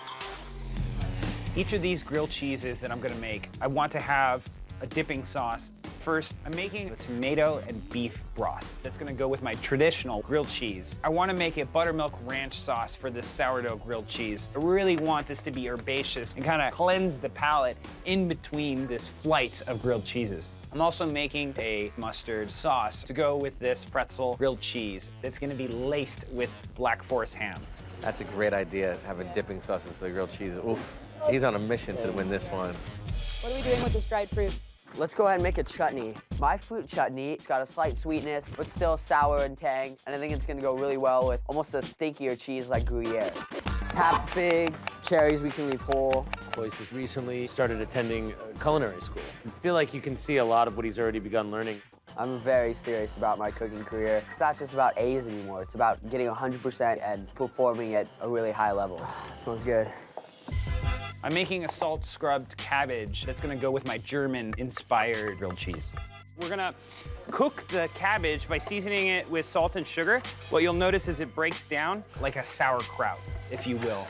Each of these grilled cheeses that I'm gonna make, I want to have a dipping sauce. First, I'm making a tomato and beef broth. That's gonna go with my traditional grilled cheese. I wanna make a buttermilk ranch sauce for this sourdough grilled cheese. I really want this to be herbaceous and kind of cleanse the palate in between this flight of grilled cheeses. I'm also making a mustard sauce to go with this pretzel grilled cheese. that's gonna be laced with black forest ham. That's a great idea, having dipping sauces for the grilled cheese. Oof. He's on a mission to win this one. What are we doing with this dried fruit? Let's go ahead and make a chutney. My fruit chutney, it's got a slight sweetness, but still sour and tang, and I think it's gonna go really well with almost a stinkier cheese like Gruyere. Tap figs, cherries we can leave whole. Cloyce has recently started attending uh, culinary school. I feel like you can see a lot of what he's already begun learning. I'm very serious about my cooking career. It's not just about A's anymore. It's about getting 100% and performing at a really high level. smells good. I'm making a salt scrubbed cabbage that's gonna go with my German inspired grilled cheese. We're gonna cook the cabbage by seasoning it with salt and sugar. What you'll notice is it breaks down like a sauerkraut, if you will.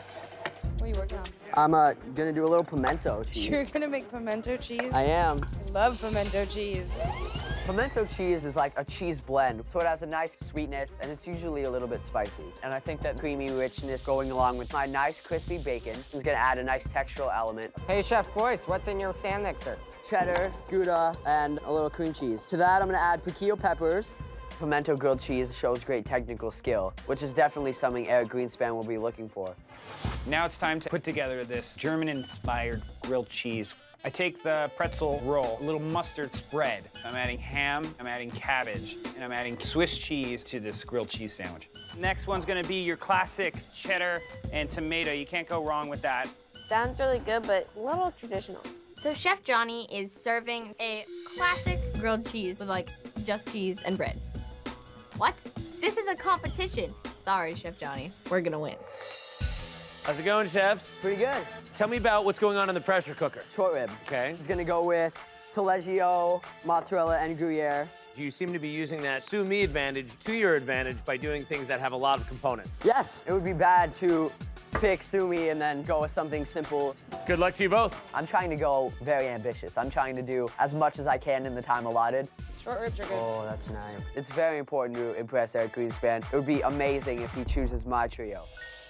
What are you working on? I'm uh, gonna do a little pimento cheese. You're gonna make pimento cheese? I am. I love pimento cheese. Pimento cheese is like a cheese blend, so it has a nice sweetness, and it's usually a little bit spicy. And I think that creamy richness going along with my nice crispy bacon is gonna add a nice textural element. Hey, Chef Cloyce, what's in your stand mixer? Cheddar, Gouda, and a little cream cheese. To that, I'm gonna add piquillo peppers. Pimento grilled cheese shows great technical skill, which is definitely something Eric Greenspan will be looking for. Now it's time to put together this German-inspired grilled cheese. I take the pretzel roll, a little mustard spread. I'm adding ham, I'm adding cabbage, and I'm adding Swiss cheese to this grilled cheese sandwich. Next one's gonna be your classic cheddar and tomato. You can't go wrong with that. Sounds really good, but a little traditional. So Chef Johnny is serving a classic grilled cheese with like just cheese and bread. What? This is a competition. Sorry, Chef Johnny. We're gonna win. How's it going, chefs? Pretty good. Tell me about what's going on in the pressure cooker. Short rib. Okay. It's gonna go with taleggio, mozzarella, and Gruyere. You seem to be using that sous mi advantage to your advantage by doing things that have a lot of components. Yes, it would be bad to pick sumi and then go with something simple. Good luck to you both. I'm trying to go very ambitious. I'm trying to do as much as I can in the time allotted. Short ribs are good. Oh, that's nice. It's very important to impress Eric Greenspan. It would be amazing if he chooses my trio.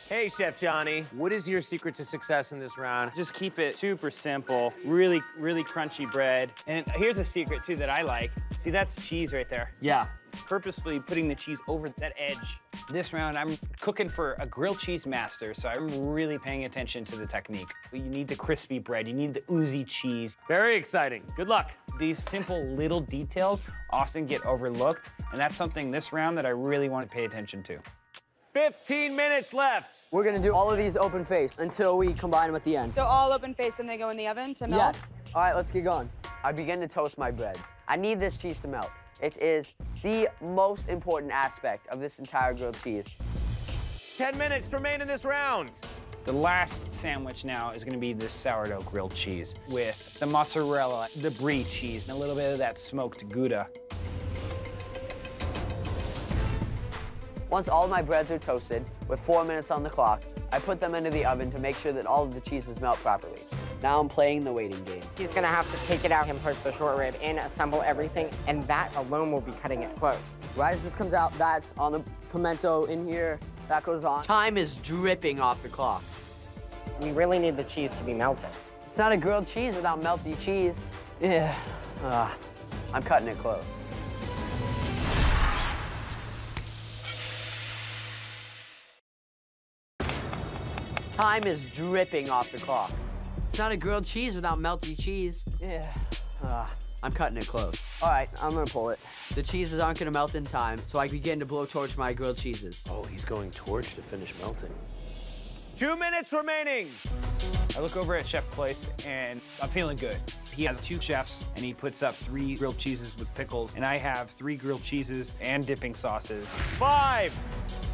Hey, Chef Johnny, what is your secret to success in this round? Just keep it super simple, really, really crunchy bread. And here's a secret too that I like. See, that's cheese right there. Yeah. Purposefully putting the cheese over that edge. This round, I'm cooking for a grilled cheese master, so I'm really paying attention to the technique. You need the crispy bread, you need the oozy cheese. Very exciting. Good luck. These simple little details often get overlooked, and that's something this round that I really want to pay attention to. 15 minutes left. We're gonna do all of these open face until we combine them at the end. So all open face and they go in the oven to melt? Yes. All right, let's get going. I begin to toast my breads. I need this cheese to melt. It is the most important aspect of this entire grilled cheese. 10 minutes remain in this round. The last sandwich now is gonna be this sourdough grilled cheese with the mozzarella, the brie cheese, and a little bit of that smoked Gouda. Once all of my breads are toasted, with four minutes on the clock, I put them into the oven to make sure that all of the cheeses melt properly. Now I'm playing the waiting game. He's gonna have to take it out and put the short rib in, assemble everything, and that alone will be cutting it close. Right as this comes out, that's on the pimento in here. That goes on. Time is dripping off the clock. We really need the cheese to be melted. It's not a grilled cheese without melty cheese. Yeah. Ah, I'm cutting it close. Time is dripping off the clock. It's not a grilled cheese without melty cheese. Yeah. Ah, I'm cutting it close. All right, I'm gonna pull it. The cheeses aren't gonna melt in time, so I begin to blow torch my grilled cheeses. Oh, he's going torch to finish melting. Two minutes remaining. I look over at Chef Place and I'm feeling good. He has two chefs and he puts up three grilled cheeses with pickles, and I have three grilled cheeses and dipping sauces. Five,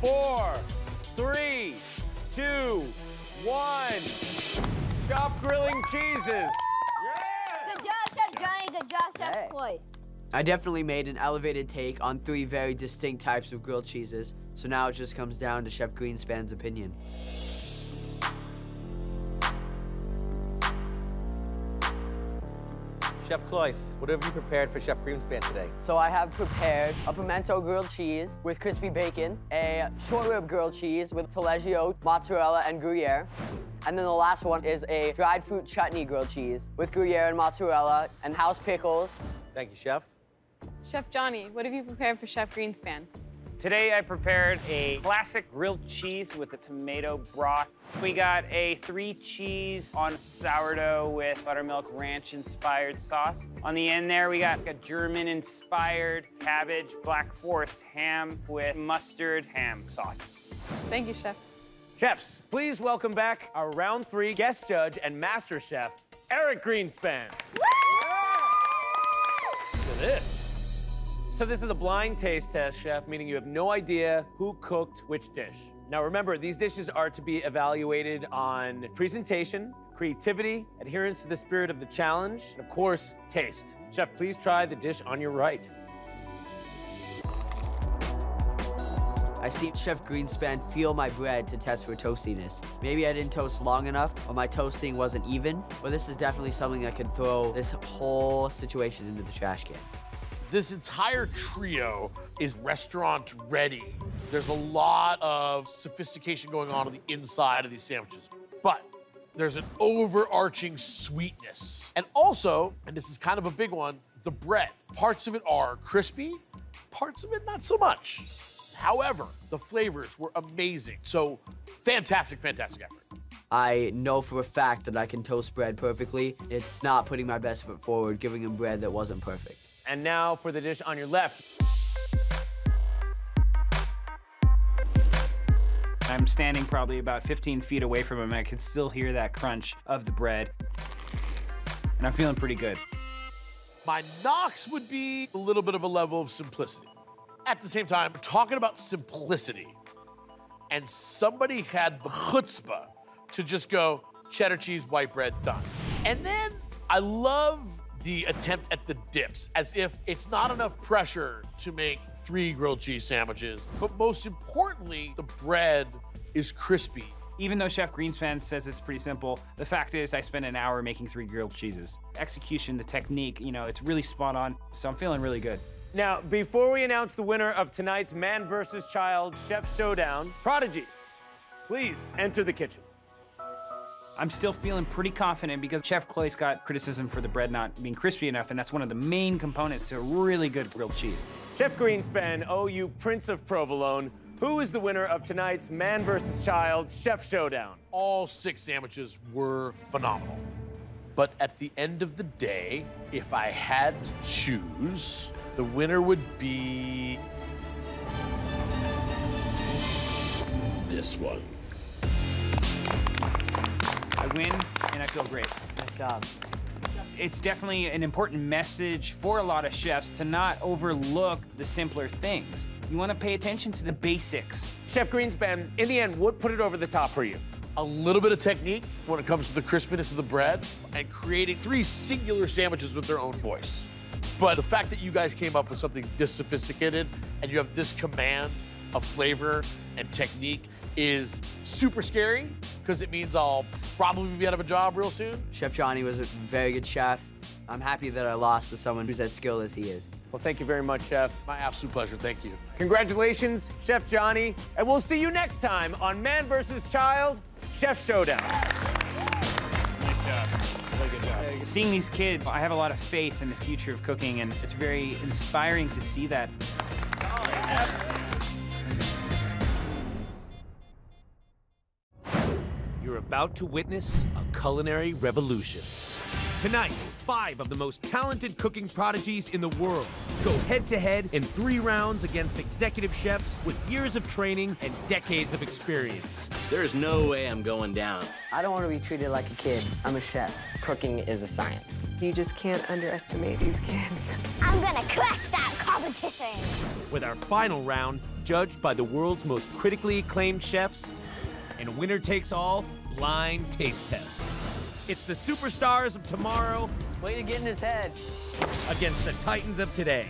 four, three, two, one. Stop grilling cheeses. Good job, Chef Johnny. Good job, Chef Hey. Cloyce. I definitely made an elevated take on three very distinct types of grilled cheeses, so now it just comes down to Chef Greenspan's opinion. Chef Cloyce, what have you prepared for Chef Greenspan today? So I have prepared a pimento grilled cheese with crispy bacon, a short rib grilled cheese with taleggio, mozzarella, and Gruyere. And then the last one is a dried fruit chutney grilled cheese with Gruyere and mozzarella and house pickles. Thank you, Chef. Chef Johnny, what have you prepared for Chef Greenspan? Today I prepared a classic grilled cheese with a tomato broth. We got a three cheese on sourdough with buttermilk ranch inspired sauce. On the end there we got a German inspired cabbage black forest ham with mustard ham sauce. Thank you, Chef. Chefs, please welcome back our round three guest judge and master chef, Eric Greenspan. Look at this. So this is a blind taste test, chef, meaning you have no idea who cooked which dish. Now remember, these dishes are to be evaluated on presentation, creativity, adherence to the spirit of the challenge, and of course, taste. Chef, please try the dish on your right. I see Chef Greenspan feel my bread to test for toastiness. Maybe I didn't toast long enough, or my toasting wasn't even, but this is definitely something that could throw this whole situation into the trash can. This entire trio is restaurant ready. There's a lot of sophistication going on on the inside of these sandwiches, but there's an overarching sweetness. And also, and this is kind of a big one, the bread. Parts of it are crispy, parts of it not so much. However, the flavors were amazing. So fantastic, fantastic effort. I know for a fact that I can toast bread perfectly. It's not putting my best foot forward, giving him bread that wasn't perfect. And now for the dish on your left. I'm standing probably about 15 feet away from him, and I can still hear that crunch of the bread. And I'm feeling pretty good. My knocks would be a little bit of a level of simplicity. At the same time, talking about simplicity, and somebody had the chutzpah to just go cheddar cheese, white bread, done. And then I love the attempt at the dips, as if it's not enough pressure to make three grilled cheese sandwiches, but most importantly, the bread is crispy. Even though Chef Greenspan says it's pretty simple, the fact is I spent an hour making three grilled cheeses. Execution, the technique, you know, it's really spot on. So I'm feeling really good. Now, before we announce the winner of tonight's Man versus Child Chef Showdown, Prodigies, please enter the kitchen. I'm still feeling pretty confident because Chef Cloyce got criticism for the bread not being crispy enough, and that's one of the main components to a really good grilled cheese. Chef Greenspan, oh, you Prince of Provolone, who is the winner of tonight's Man versus Child Chef Showdown? All six sandwiches were phenomenal. But at the end of the day, if I had to choose, the winner would be this one. I win, and I feel great. Nice job. It's definitely an important message for a lot of chefs to not overlook the simpler things. You want to pay attention to the basics. Chef Greenspan, in the end, what put it over the top for you? A little bit of technique when it comes to the crispiness of the bread and creating three singular sandwiches with their own voice. But the fact that you guys came up with something this sophisticated and you have this command of flavor and technique is super scary because it means I'll probably be out of a job real soon. Chef Johnny was a very good chef. I'm happy that I lost to someone who's as skilled as he is. Well, thank you very much, Chef. My absolute pleasure. Thank you. Congratulations, Chef Johnny. And we'll see you next time on Man vs. Child Chef Showdown. Really good. Seeing these kids, I have a lot of faith in the future of cooking, and it's very inspiring to see that. You're about to witness a culinary revolution. Tonight, five of the most talented cooking prodigies in the world go head to head in three rounds against executive chefs with years of training and decades of experience. There's no way I'm going down. I don't want to be treated like a kid. I'm a chef. Cooking is a science. You just can't underestimate these kids. I'm gonna crush that competition. With our final round judged by the world's most critically acclaimed chefs and winner takes all blind taste test. It's the superstars of tomorrow Way to get in his head. against the titans of today.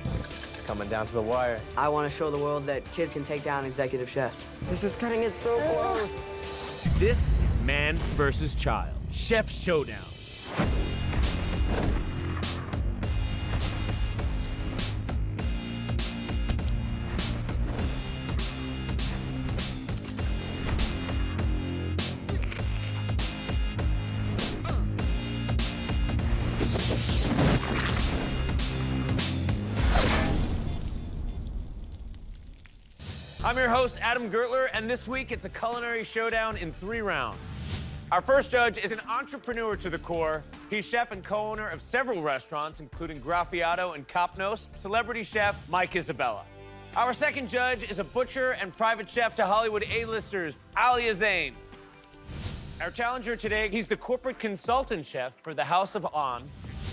Coming down to the wire. I want to show the world that kids can take down executive chefs. This is cutting it so close. This is Man versus Child, Chef Showdown. Host, Adam Gertler, and this week it's a culinary showdown in three rounds. Our first judge is an entrepreneur to the core. He's chef and co-owner of several restaurants, including Graffiato and Kapnos, celebrity chef Mike Isabella. Our second judge is a butcher and private chef to Hollywood A-listers, Ali Zain. Our challenger today, he's the corporate consultant chef for the House of An.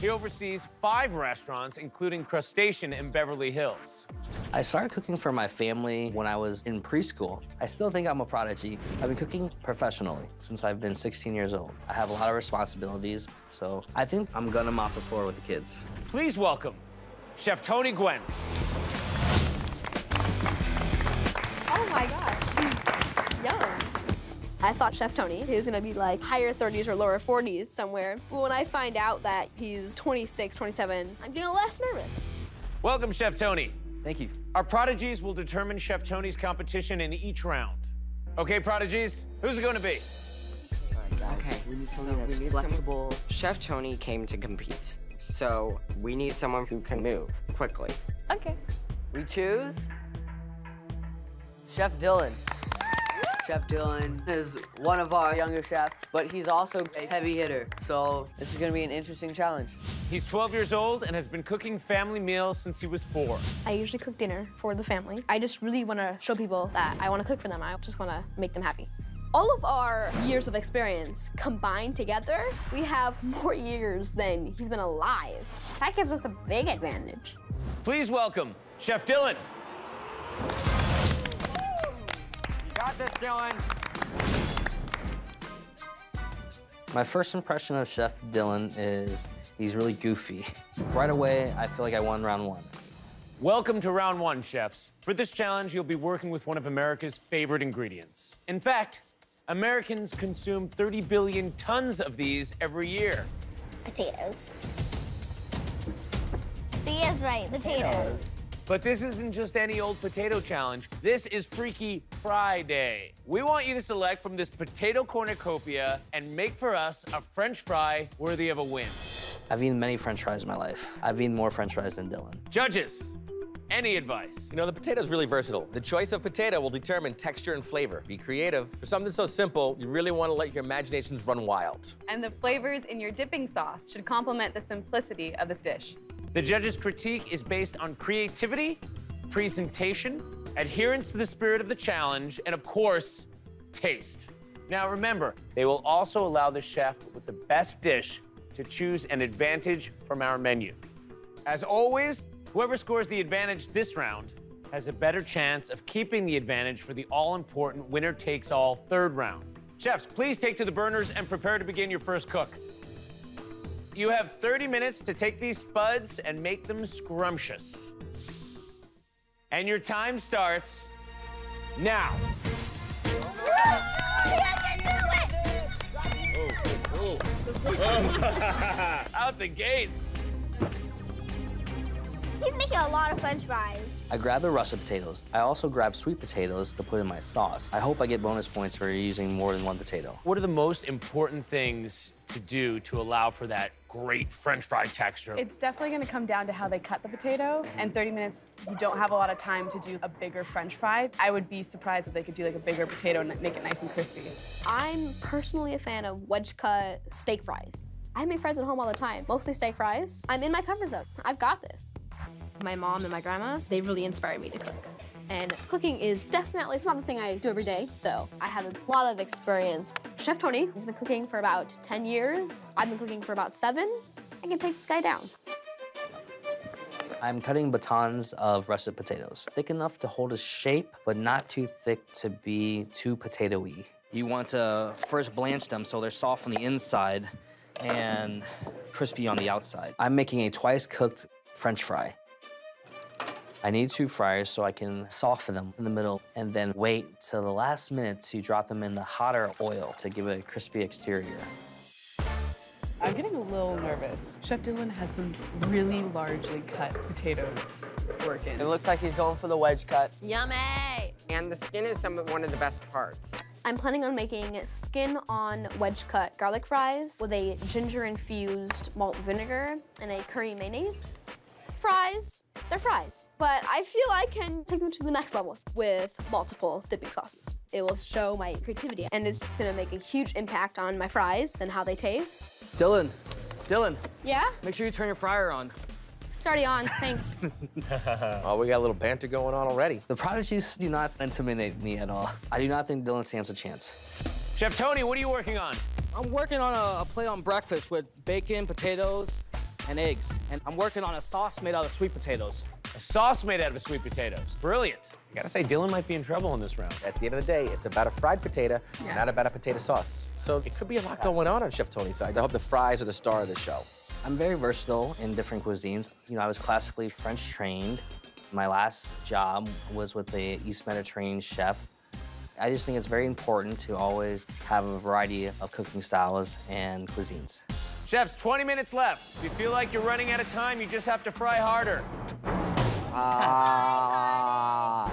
He oversees five restaurants, including Crustacean in Beverly Hills. I started cooking for my family when I was in preschool. I still think I'm a prodigy. I've been cooking professionally since I've been 16 years old. I have a lot of responsibilities, so I think I'm gonna mop the floor with the kids. Please welcome Chef Tony Nguyen. Oh my gosh, he's young. I thought Chef Tony, he was gonna be like higher 30s or lower 40s somewhere. But when I find out that he's 26, 27, I'm getting less nervous. Welcome, Chef Tony. Thank you. Our prodigies will determine Chef Tony's competition in each round. Okay, prodigies, who's it going to be? Okay, we need something that's flexible. Chef Tony came to compete, so we need someone who can move quickly. Okay. We choose Chef Dylan. Chef Dylan is one of our younger chefs, but he's also a heavy hitter. So this is gonna be an interesting challenge. He's 12 years old and has been cooking family meals since he was four. I usually cook dinner for the family. I just really want to show people that I want to cook for them. I just want to make them happy. All of our years of experience combined together, we have more years than he's been alive. That gives us a big advantage. Please welcome Chef Dylan. You got this, Dylan. My first impression of Chef Dylan is he's really goofy. Right away, I feel like I won round one. Welcome to round one, chefs. For this challenge, you'll be working with one of America's favorite ingredients. In fact, Americans consume 30 billion tons of these every year. Potatoes. Thea's right, potatoes. But this isn't just any old potato challenge. This is Freaky Friday. We want you to select from this potato cornucopia and make for us a French fry worthy of a win. I've eaten many french fries in my life. I've eaten more french fries than Dylan. Judges, any advice? You know, the potato's really versatile. The choice of potato will determine texture and flavor. Be creative. For something so simple, you really want to let your imaginations run wild. And the flavors in your dipping sauce should complement the simplicity of this dish. The judges' critique is based on creativity, presentation, adherence to the spirit of the challenge, and of course, taste. Now remember, they will also allow the chef with the best dish to choose an advantage from our menu. As always, whoever scores the advantage this round has a better chance of keeping the advantage for the all-important winner-takes-all third round. Chefs, please take to the burners and prepare to begin your first cook. You have 30 minutes to take these spuds and make them scrumptious. And your time starts now. Out the gate. He's making a lot of french fries. I grab the russet potatoes. I also grab sweet potatoes to put in my sauce. I hope I get bonus points for using more than one potato. What are the most important things to do to allow for that great french fry texture? It's definitely going to come down to how they cut the potato. And 30 minutes, you don't have a lot of time to do a bigger french fry. I would be surprised if they could do like a bigger potato and make it nice and crispy. I'm personally a fan of wedge cut steak fries. I make fries at home all the time, mostly steak fries. I'm in my comfort zone. I've got this. My mom and my grandma, they really inspired me to cook. And cooking is definitely, it's not the thing I do every day, so I have a lot of experience. Chef Tony has been cooking for about 10 years. I've been cooking for about seven. I can take this guy down. I'm cutting batons of russet potatoes. Thick enough to hold a shape, but not too thick to be too potato-y. You want to first blanch them so they're soft on the inside and crispy on the outside. I'm making a twice cooked French fry. I need two fryers so I can soften them in the middle and then wait till the last minute to drop them in the hotter oil to give it a crispy exterior. I'm getting a little nervous. Chef Dylan has some really largely cut potatoes working. It looks like he's going for the wedge cut. Yummy! And the skin is some one of the best parts. I'm planning on making skin on wedge cut garlic fries with a ginger infused malt vinegar and a curry mayonnaise. Fries, they're fries, but I feel I can take them to the next level with multiple dipping sauces. It will show my creativity and it's gonna make a huge impact on my fries and how they taste. Dylan, Dylan, Yeah? make sure you turn your fryer on. It's already on, thanks. oh, we got a little banter going on already. The prodigies do not intimidate me at all. I do not think Dylan stands a chance. Chef Tony, what are you working on? I'm working on a, a plate on breakfast with bacon, potatoes, and eggs. And I'm working on a sauce made out of sweet potatoes. A sauce made out of sweet potatoes. Brilliant. I gotta say, Dylan might be in trouble in this round. At the end of the day, it's about a fried potato, Yeah. not about a potato sauce. So it could be a lot going on on Chef Tony's side. I hope the fries are the star of the show. I'm very versatile in different cuisines. You know, I was classically French trained. My last job was with the East Mediterranean chef. I just think it's very important to always have a variety of cooking styles and cuisines. Chefs, 20 minutes left. If you feel like you're running out of time, you just have to fry harder. Ah.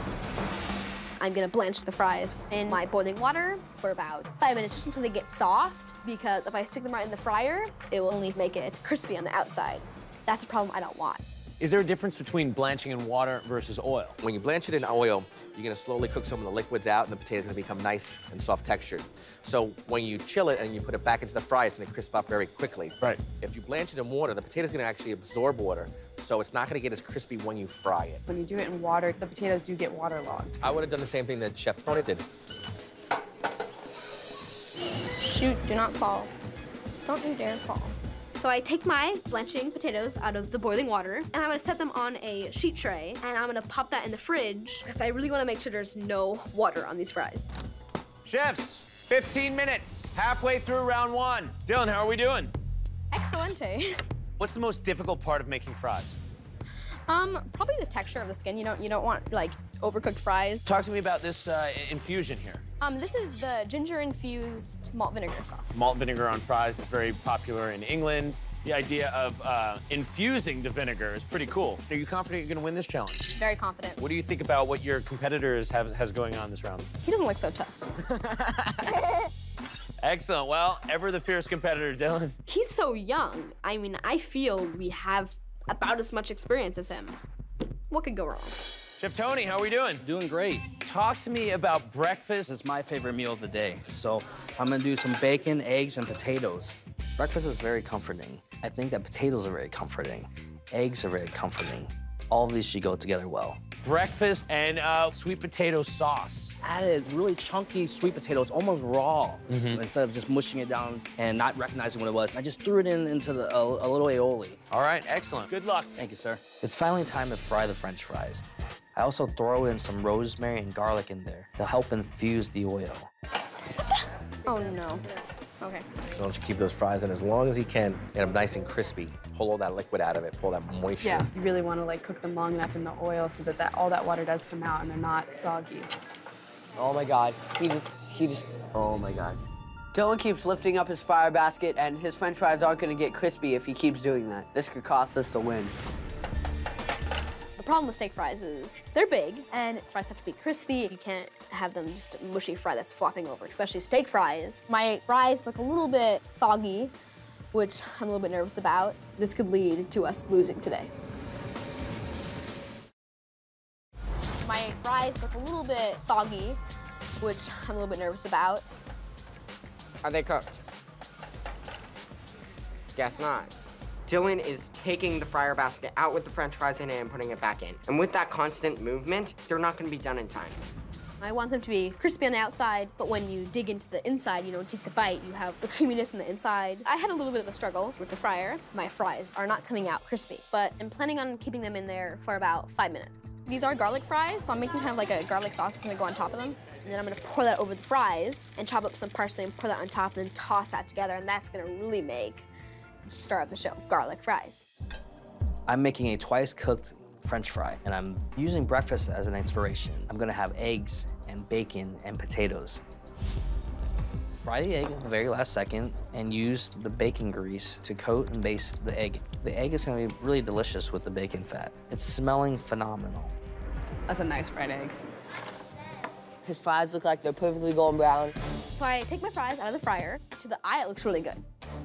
I'm gonna blanch the fries in my boiling water for about five minutes just until they get soft because if I stick them right in the fryer, it will only make it crispy on the outside. That's a problem I don't want. Is there a difference between blanching in water versus oil? When you blanch it in oil, you're gonna slowly cook some of the liquids out and the potato's gonna become nice and soft textured. So when you chill it and you put it back into the fry, it's gonna crisp up very quickly. Right. If you blanch it in water, the potato's gonna actually absorb water, so it's not gonna get as crispy when you fry it. When you do it in water, the potatoes do get waterlogged. I would have done the same thing that Chef Tony did. Shoot, do not fall. Don't you dare fall. So I take my blanching potatoes out of the boiling water and I'm gonna set them on a sheet tray and I'm gonna pop that in the fridge because I really wanna make sure there's no water on these fries. Chefs, 15 minutes, halfway through round one. Dylan, how are we doing? Excelente. What's the most difficult part of making fries? Um, probably the texture of the skin. You don't you don't want like overcooked fries. Talk to me about this uh, infusion here. Um, this is the ginger infused malt vinegar sauce. Malt vinegar on fries is very popular in England. The idea of uh, infusing the vinegar is pretty cool. Are you confident you're gonna win this challenge? Very confident. What do you think about what your competitors have has going on this round? He doesn't look so tough. Excellent. Well, ever the fierce competitor, Dylan. He's so young. I mean, I feel we have about as much experience as him. What could go wrong? Chef Tony, how are we doing? Doing great. Talk to me about breakfast. It's my favorite meal of the day. So I'm gonna do some bacon, eggs, and potatoes. Breakfast is very comforting. I think that potatoes are very comforting. Eggs are very comforting. All of these should go together well. Breakfast and uh, sweet potato sauce. Added really chunky sweet potatoes, almost raw, Mhm. instead of just mushing it down and not recognizing what it was. I just threw it in into the, a, a little aioli. All right, excellent. Good luck. Thank you, sir. It's finally time to fry the french fries. I also throw in some rosemary and garlic in there to help infuse the oil. Oh no. Okay. Why don't you keep those fries in as long as you can, get them nice and crispy. Pull all that liquid out of it, pull that moisture. Yeah, you really want to like cook them long enough in the oil so that, that all that water does come out and they're not soggy. Oh my God. He just, he just, oh my God. Dylan keeps lifting up his fire basket and his french fries aren't gonna get crispy if he keeps doing that. This could cost us the win. The problem with steak fries is they're big and fries have to be crispy. You can't have them just a mushy fry that's flopping over, especially steak fries. My fries look a little bit soggy, which I'm a little bit nervous about. This could lead to us losing today. My fries look a little bit soggy, which I'm a little bit nervous about. Are they cooked? Guess not. Dylan is taking the fryer basket out with the french fries in it and putting it back in. And with that constant movement, they're not gonna be done in time. I want them to be crispy on the outside, but when you dig into the inside, you know, take the bite, you have the creaminess in the inside. I had a little bit of a struggle with the fryer. My fries are not coming out crispy, but I'm planning on keeping them in there for about five minutes. These are garlic fries, so I'm making kind of like a garlic sauce that's gonna go on top of them. And then I'm gonna pour that over the fries and chop up some parsley and pour that on top and then toss that together, and that's gonna really make the star of the show, garlic fries. I'm making a twice cooked french fry and I'm using breakfast as an inspiration. I'm gonna have eggs and bacon and potatoes. Fry the egg at the very last second and use the bacon grease to coat and baste the egg. The egg is gonna be really delicious with the bacon fat. It's smelling phenomenal. That's a nice fried egg. His fries look like they're perfectly golden brown. So I take my fries out of the fryer. To the eye, it looks really good.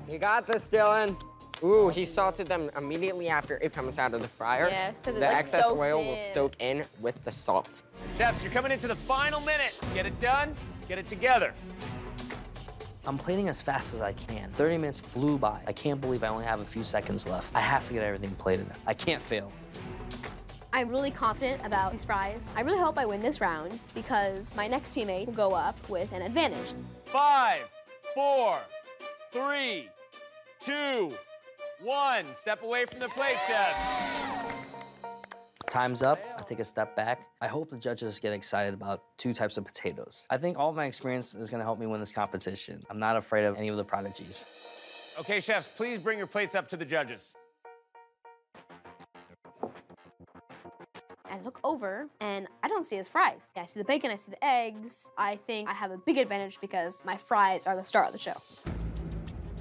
You got this, Dylan. Ooh, he salted them immediately after it comes out of the fryer. Yes, 'cause it The like excess soaks oil will soak in with the salt. Chefs, you're coming into the final minute. Get it done, get it together. I'm plating as fast as I can. 30 minutes flew by. I can't believe I only have a few seconds left. I have to get everything plated. I can't fail. I'm really confident about these fries. I really hope I win this round because my next teammate will go up with an advantage. Five, four, three, two, one. Step away from the plate, chefs. Time's up. I take a step back. I hope the judges get excited about two types of potatoes. I think all of my experience is gonna help me win this competition. I'm not afraid of any of the prodigies. Okay, chefs, please bring your plates up to the judges. I look over and I don't see his fries. I see the bacon, I see the eggs. I think I have a big advantage because my fries are the star of the show.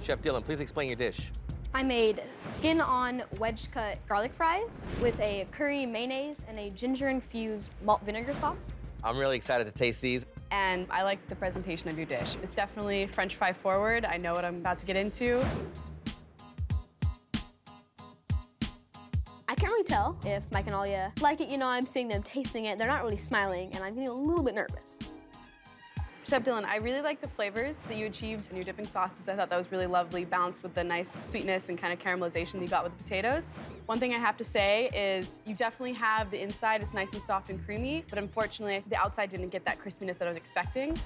Chef Dylan, please explain your dish. I made skin on wedge cut garlic fries with a curry mayonnaise and a ginger infused malt vinegar sauce. I'm really excited to taste these. And I like the presentation of your dish. It's definitely French fry forward. I know what I'm about to get into. I can't really tell if Mike and Alia like it. You know, I'm seeing them tasting it. They're not really smiling, and I'm getting a little bit nervous. Chef Dylan, I really like the flavors that you achieved in your dipping sauces. I thought that was really lovely, balanced with the nice sweetness and kind of caramelization that you got with the potatoes. One thing I have to say is you definitely have the inside, it's nice and soft and creamy, but unfortunately, the outside didn't get that crispiness that I was expecting.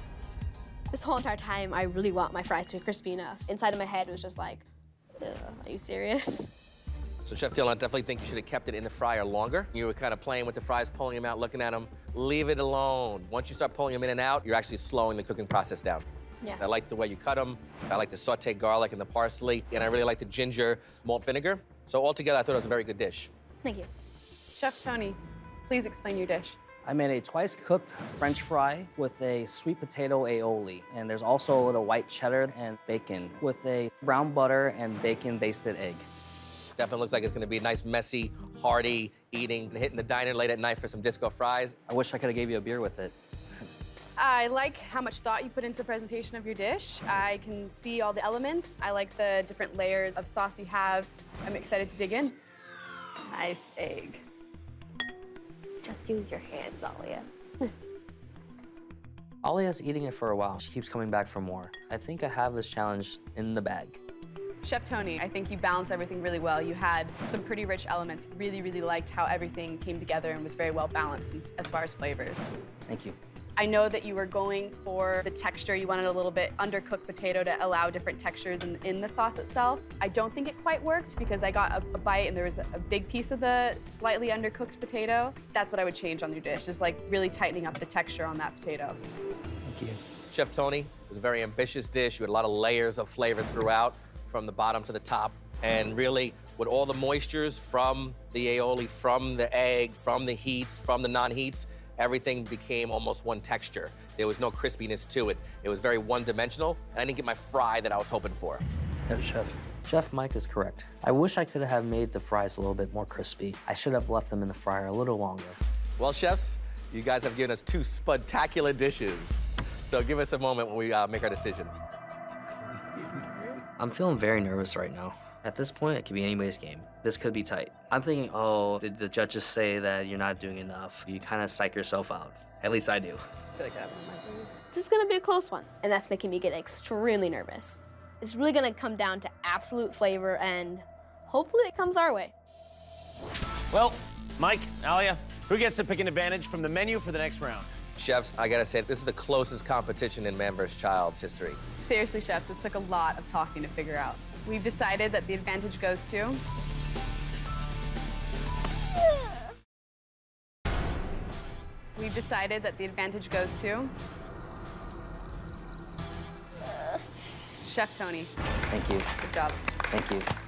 This whole entire time, I really want my fries to be crispy enough. Inside of my head, it was just like, are you serious? So Chef Dylan, I definitely think you should have kept it in the fryer longer. You were kind of playing with the fries, pulling them out, looking at them. Leave it alone. Once you start pulling them in and out, you're actually slowing the cooking process down. Yeah. I like the way you cut them. I like the sauteed garlic and the parsley, and I really like the ginger malt vinegar. So altogether, I thought it was a very good dish. Thank you. Chef Tony, please explain your dish. I made a twice cooked French fry with a sweet potato aioli. And there's also a little white cheddar and bacon with a brown butter and bacon basted egg. Definitely looks like it's gonna be a nice, messy, hearty eating, hitting the diner late at night for some disco fries. I wish I could have gave you a beer with it. I like how much thought you put into the presentation of your dish. I can see all the elements. I like the different layers of sauce you have. I'm excited to dig in. Nice egg. Just use your hands, Alia. Alia's eating it for a while. She keeps coming back for more. I think I have this challenge in the bag. Chef Tony, I think you balanced everything really well. You had some pretty rich elements. Really, really liked how everything came together and was very well balanced as far as flavors. Thank you. I know that you were going for the texture. You wanted a little bit undercooked potato to allow different textures in, in the sauce itself. I don't think it quite worked because I got a, a bite and there was a, a big piece of the slightly undercooked potato. That's what I would change on your dish, just like really tightening up the texture on that potato. Thank you. Chef Tony, it was a very ambitious dish. You had a lot of layers of flavor throughout, from the bottom to the top. And really, with all the moistures from the aioli, from the egg, from the heats, from the non-heats, everything became almost one texture. There was no crispiness to it. It was very one-dimensional, and I didn't get my fry that I was hoping for. No, Chef. Chef Mike is correct. I wish I could have made the fries a little bit more crispy. I should have left them in the fryer a little longer. Well, chefs, you guys have given us two spectacular dishes. So give us a moment when we uh, make our decision. I'm feeling very nervous right now. At this point, it could be anybody's game. This could be tight. I'm thinking, oh, did the judges say that you're not doing enough? You kind of psych yourself out. At least I do. This is gonna be a close one, and that's making me get extremely nervous. It's really gonna come down to absolute flavor, and hopefully it comes our way. Well, Mike, Alia, who gets to pick an advantage from the menu for the next round? Chefs, I gotta say, this is the closest competition in Man vs. Child's history. Seriously, chefs, this took a lot of talking to figure out. We've decided that the advantage goes to We've decided that the advantage goes to Chef Tony. Thank you. Good job. Thank you.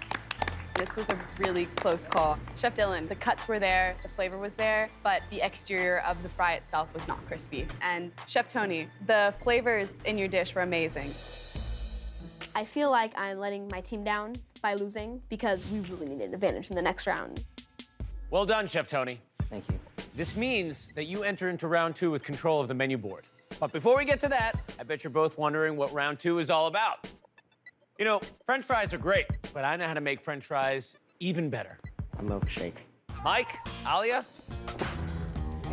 This was a really close call. Chef Dylan, the cuts were there, the flavor was there, but the exterior of the fry itself was not crispy. And Chef Tony, the flavors in your dish were amazing. I feel like I'm letting my team down by losing because we really need an advantage in the next round. Well done, Chef Tony. Thank you. This means that you enter into round two with control of the menu board. But before we get to that, I bet you're both wondering what round two is all about. You know, French fries are great, but I know how to make French fries even better. A milkshake. Mike, Alia,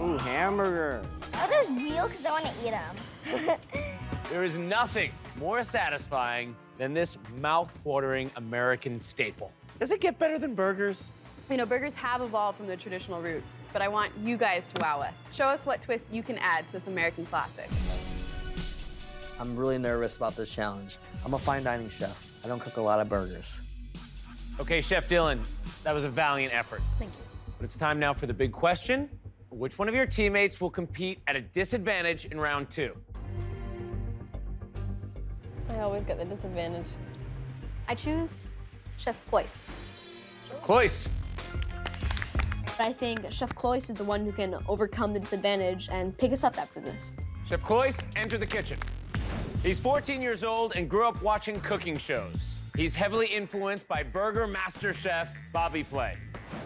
Ooh, hamburger. Are those real? Because I want to eat them. there is nothing more satisfying than this mouth-watering American staple. Does it get better than burgers? You know, burgers have evolved from their traditional roots, but I want you guys to wow us. Show us what twist you can add to this American classic. I'm really nervous about this challenge. I'm a fine dining chef. I don't cook a lot of burgers. Okay, Chef Dylan, that was a valiant effort. Thank you. But it's time now for the big question. Which one of your teammates will compete at a disadvantage in round two? I always get the disadvantage. I choose Chef Cloyce. Cloyce. But I think Chef Cloyce is the one who can overcome the disadvantage and pick us up after this. Chef Cloyce, enter the kitchen. He's 14 years old and grew up watching cooking shows. He's heavily influenced by burger master chef Bobby Flay.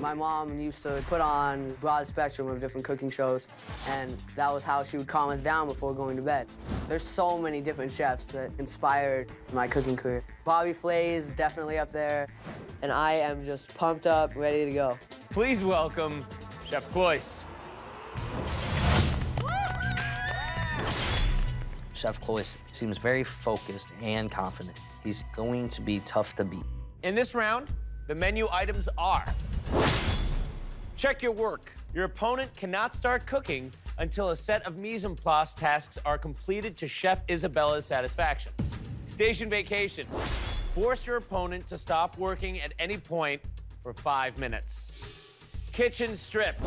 My mom used to put on broad spectrum of different cooking shows, and that was how she would calm us down before going to bed. There's so many different chefs that inspired my cooking career. Bobby Flay is definitely up there. and I am just pumped up, ready to go. Please welcome Chef Cloyce. Chef Cloyce seems very focused and confident. He's going to be tough to beat. In this round, the menu items are check your work. Your opponent cannot start cooking until a set of mise en place tasks are completed to Chef Isabella's satisfaction. Station vacation. Force your opponent to stop working at any point for five minutes. Kitchen stripped.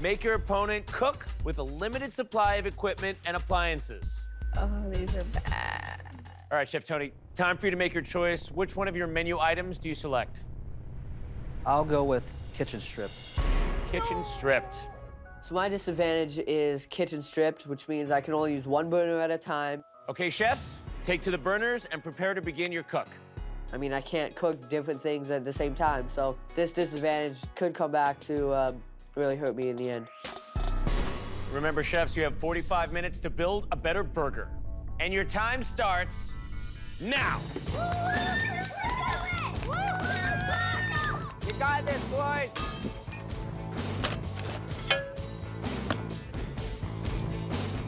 Make your opponent cook with a limited supply of equipment and appliances. Oh, these are bad. All right, Chef Tony, time for you to make your choice. Which one of your menu items do you select? I'll go with kitchen stripped. Kitchen stripped. So my disadvantage is kitchen stripped, which means I can only use one burner at a time. Okay, chefs, take to the burners and prepare to begin your cook. I mean, I can't cook different things at the same time, so this disadvantage could come back to um, really hurt me in the end. Remember, chefs, you have 45 minutes to build a better burger. And your time starts now. You got this, boys!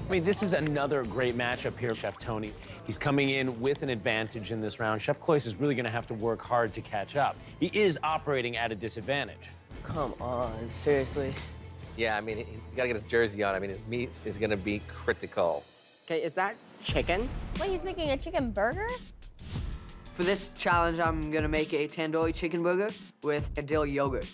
I mean, this is another great matchup here, Chef Tony. He's coming in with an advantage in this round. Chef Cloyce is really going to have to work hard to catch up. He is operating at a disadvantage. Come on, seriously. Yeah, I mean, he's got to get his jersey on. I mean, his meat is going to be critical. Okay, is that chicken? Wait, he's making a chicken burger? For this challenge, I'm gonna make a tandoori chicken burger with a dill yogurt.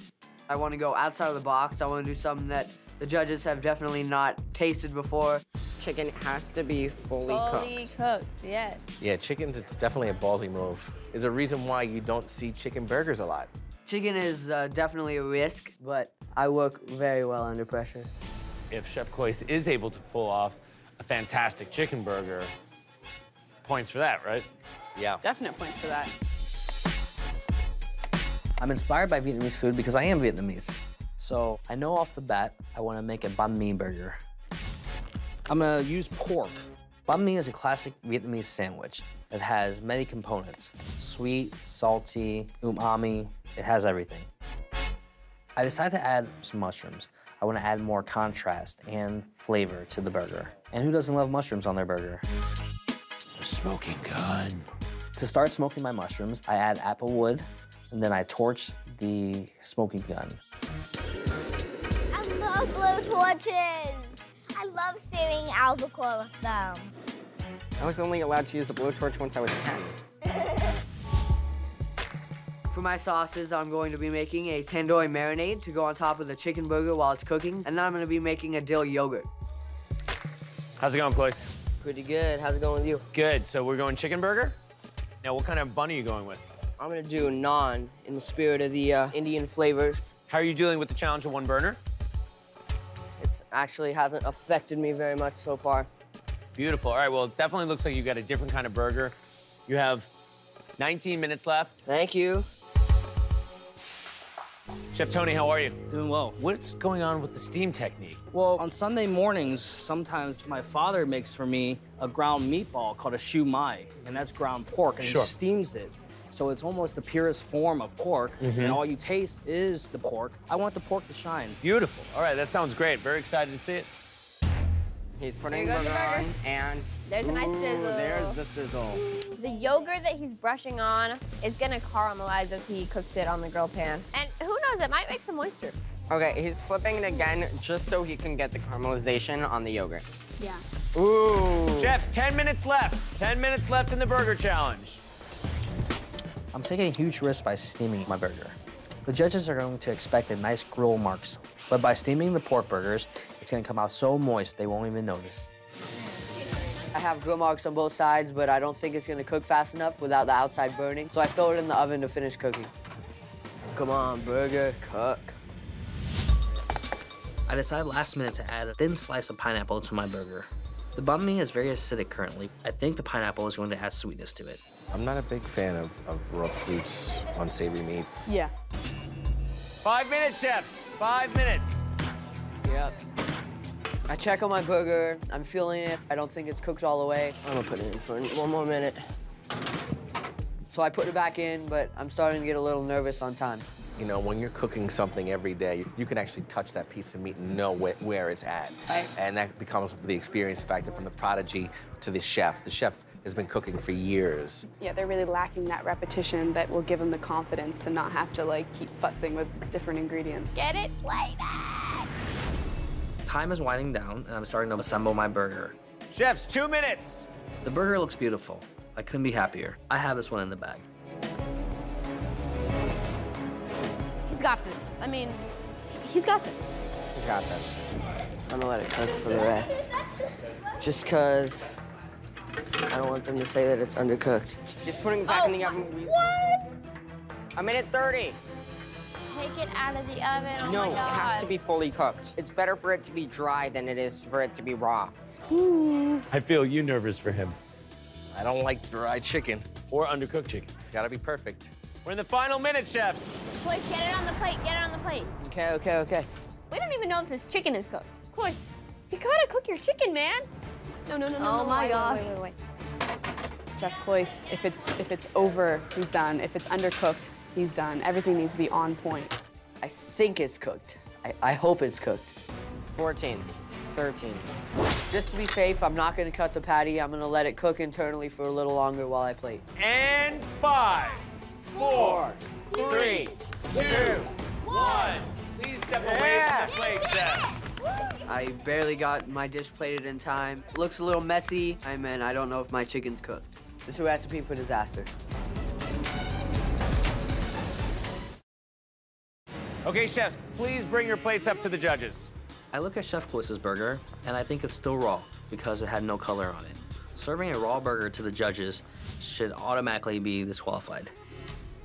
I wanna go outside of the box. I wanna do something that the judges have definitely not tasted before. Chicken has to be fully, Fully cooked. cooked, yes. Yeah, chicken's definitely a ballsy move. There's a reason why you don't see chicken burgers a lot. Chicken is uh, definitely a risk, but I work very well under pressure. If Chef Cloyce is able to pull off a fantastic chicken burger, points for that, right? Yeah. Definite points for that. I'm inspired by Vietnamese food because I am Vietnamese. So I know off the bat I want to make a banh mi burger. I'm gonna use pork. Banh mi is a classic Vietnamese sandwich. It has many components: sweet, salty, umami. It has everything. I decided to add some mushrooms. I want to add more contrast and flavor to the burger. And who doesn't love mushrooms on their burger? The smoking gun. To start smoking my mushrooms, I add apple wood, and then I torch the smoking gun. I love blue torches. I love staring albacore with them. I was only allowed to use the blowtorch once I was 10. For my sauces, I'm going to be making a tandoori marinade to go on top of the chicken burger while it's cooking, and then I'm gonna be making a dill yogurt. How's it going, Cloyce? Pretty good. How's it going with you? Good. So we're going chicken burger? Now, what kind of bun are you going with? I'm gonna do naan in the spirit of the uh, Indian flavors. How are you dealing with the challenge of one burner? It actually hasn't affected me very much so far. Beautiful. All right, well, it definitely looks like you got a different kind of burger. You have 19 minutes left. Thank you. Chef Tony, how are you? Doing well. What's going on with the steam technique? Well, on Sunday mornings, sometimes my father makes for me a ground meatball called a shu mai, and that's ground pork, and Sure. he steams it. So it's almost the purest form of pork, Mhm. and all you taste is the pork. I want the pork to shine. Beautiful. All right, that sounds great. Very excited to see it. He's putting There the goes the burger on, and There's a nice sizzle. There's the sizzle. The yogurt that he's brushing on is gonna caramelize as he cooks it on the grill pan. And who knows, it might make some moisture. Okay, he's flipping it again just so he can get the caramelization on the yogurt. Yeah. Ooh. Chefs, 10 minutes left. 10 minutes left in the burger challenge. I'm taking a huge risk by steaming my burger. The judges are going to expect a nice grill marks, but by steaming the pork burgers, it's gonna come out so moist they won't even notice. I have grill marks on both sides, but I don't think it's gonna cook fast enough without the outside burning. So I throw it in the oven to finish cooking. Come on, burger, cook. I decided last minute to add a thin slice of pineapple to my burger. The banh mi is very acidic currently. I think the pineapple is going to add sweetness to it. I'm not a big fan of, of raw fruits on savory meats. Yeah. Five minutes, chefs. Five minutes. Yep. I check on my burger. I'm feeling it. I don't think it's cooked all the way. I'm gonna put it in for one more minute. So I put it back in, but I'm starting to get a little nervous on time. You know, when you're cooking something every day, you can actually touch that piece of meat and know where, where it's at. Right. And that becomes the experience factor from the prodigy to the chef. The chef has been cooking for years. Yeah, they're really lacking that repetition that will give them the confidence to not have to like keep futzing with different ingredients. Get it? Plate Time is winding down, and I'm starting to assemble my burger. Chefs, two minutes. The burger looks beautiful. I couldn't be happier. I have this one in the bag. He's got this. I mean, he's got this. He's got this. I'm gonna let it cook for the rest. Just cause I don't want them to say that it's undercooked. Just putting it back in the oven. Oh, what? A minute 30. Take it out of the oven. Oh no, my it has to be fully cooked. It's better for it to be dry than it is for it to be raw. Hmm. I feel you nervous for him. I don't like dry chicken. Or undercooked chicken. Gotta be perfect. We're in the final minute, chefs. Cloyce, get it on the plate. Get it on the plate. Okay, okay, okay. We don't even know if this chicken is cooked. Cloyce, you gotta cook your chicken, man. No, no, no, no. Oh no, my wait, God. Wait, wait, wait, Chef Cloyce, if it's if it's over, he's done. If it's undercooked, he's done. Everything needs to be on point. I think it's cooked. I, I hope it's cooked. 14, 13. Just to be safe, I'm not gonna cut the patty. I'm gonna let it cook internally for a little longer while I plate. And five, four, three, two, one. Please step away from the plate, chefs. I barely got my dish plated in time. Looks a little messy. I mean, I don't know if my chicken's cooked. This is a recipe for disaster. Okay, chefs, please bring your plates up to the judges. I look at Chef Cloyce's burger, and I think it's still raw because it had no color on it. Serving a raw burger to the judges should automatically be disqualified.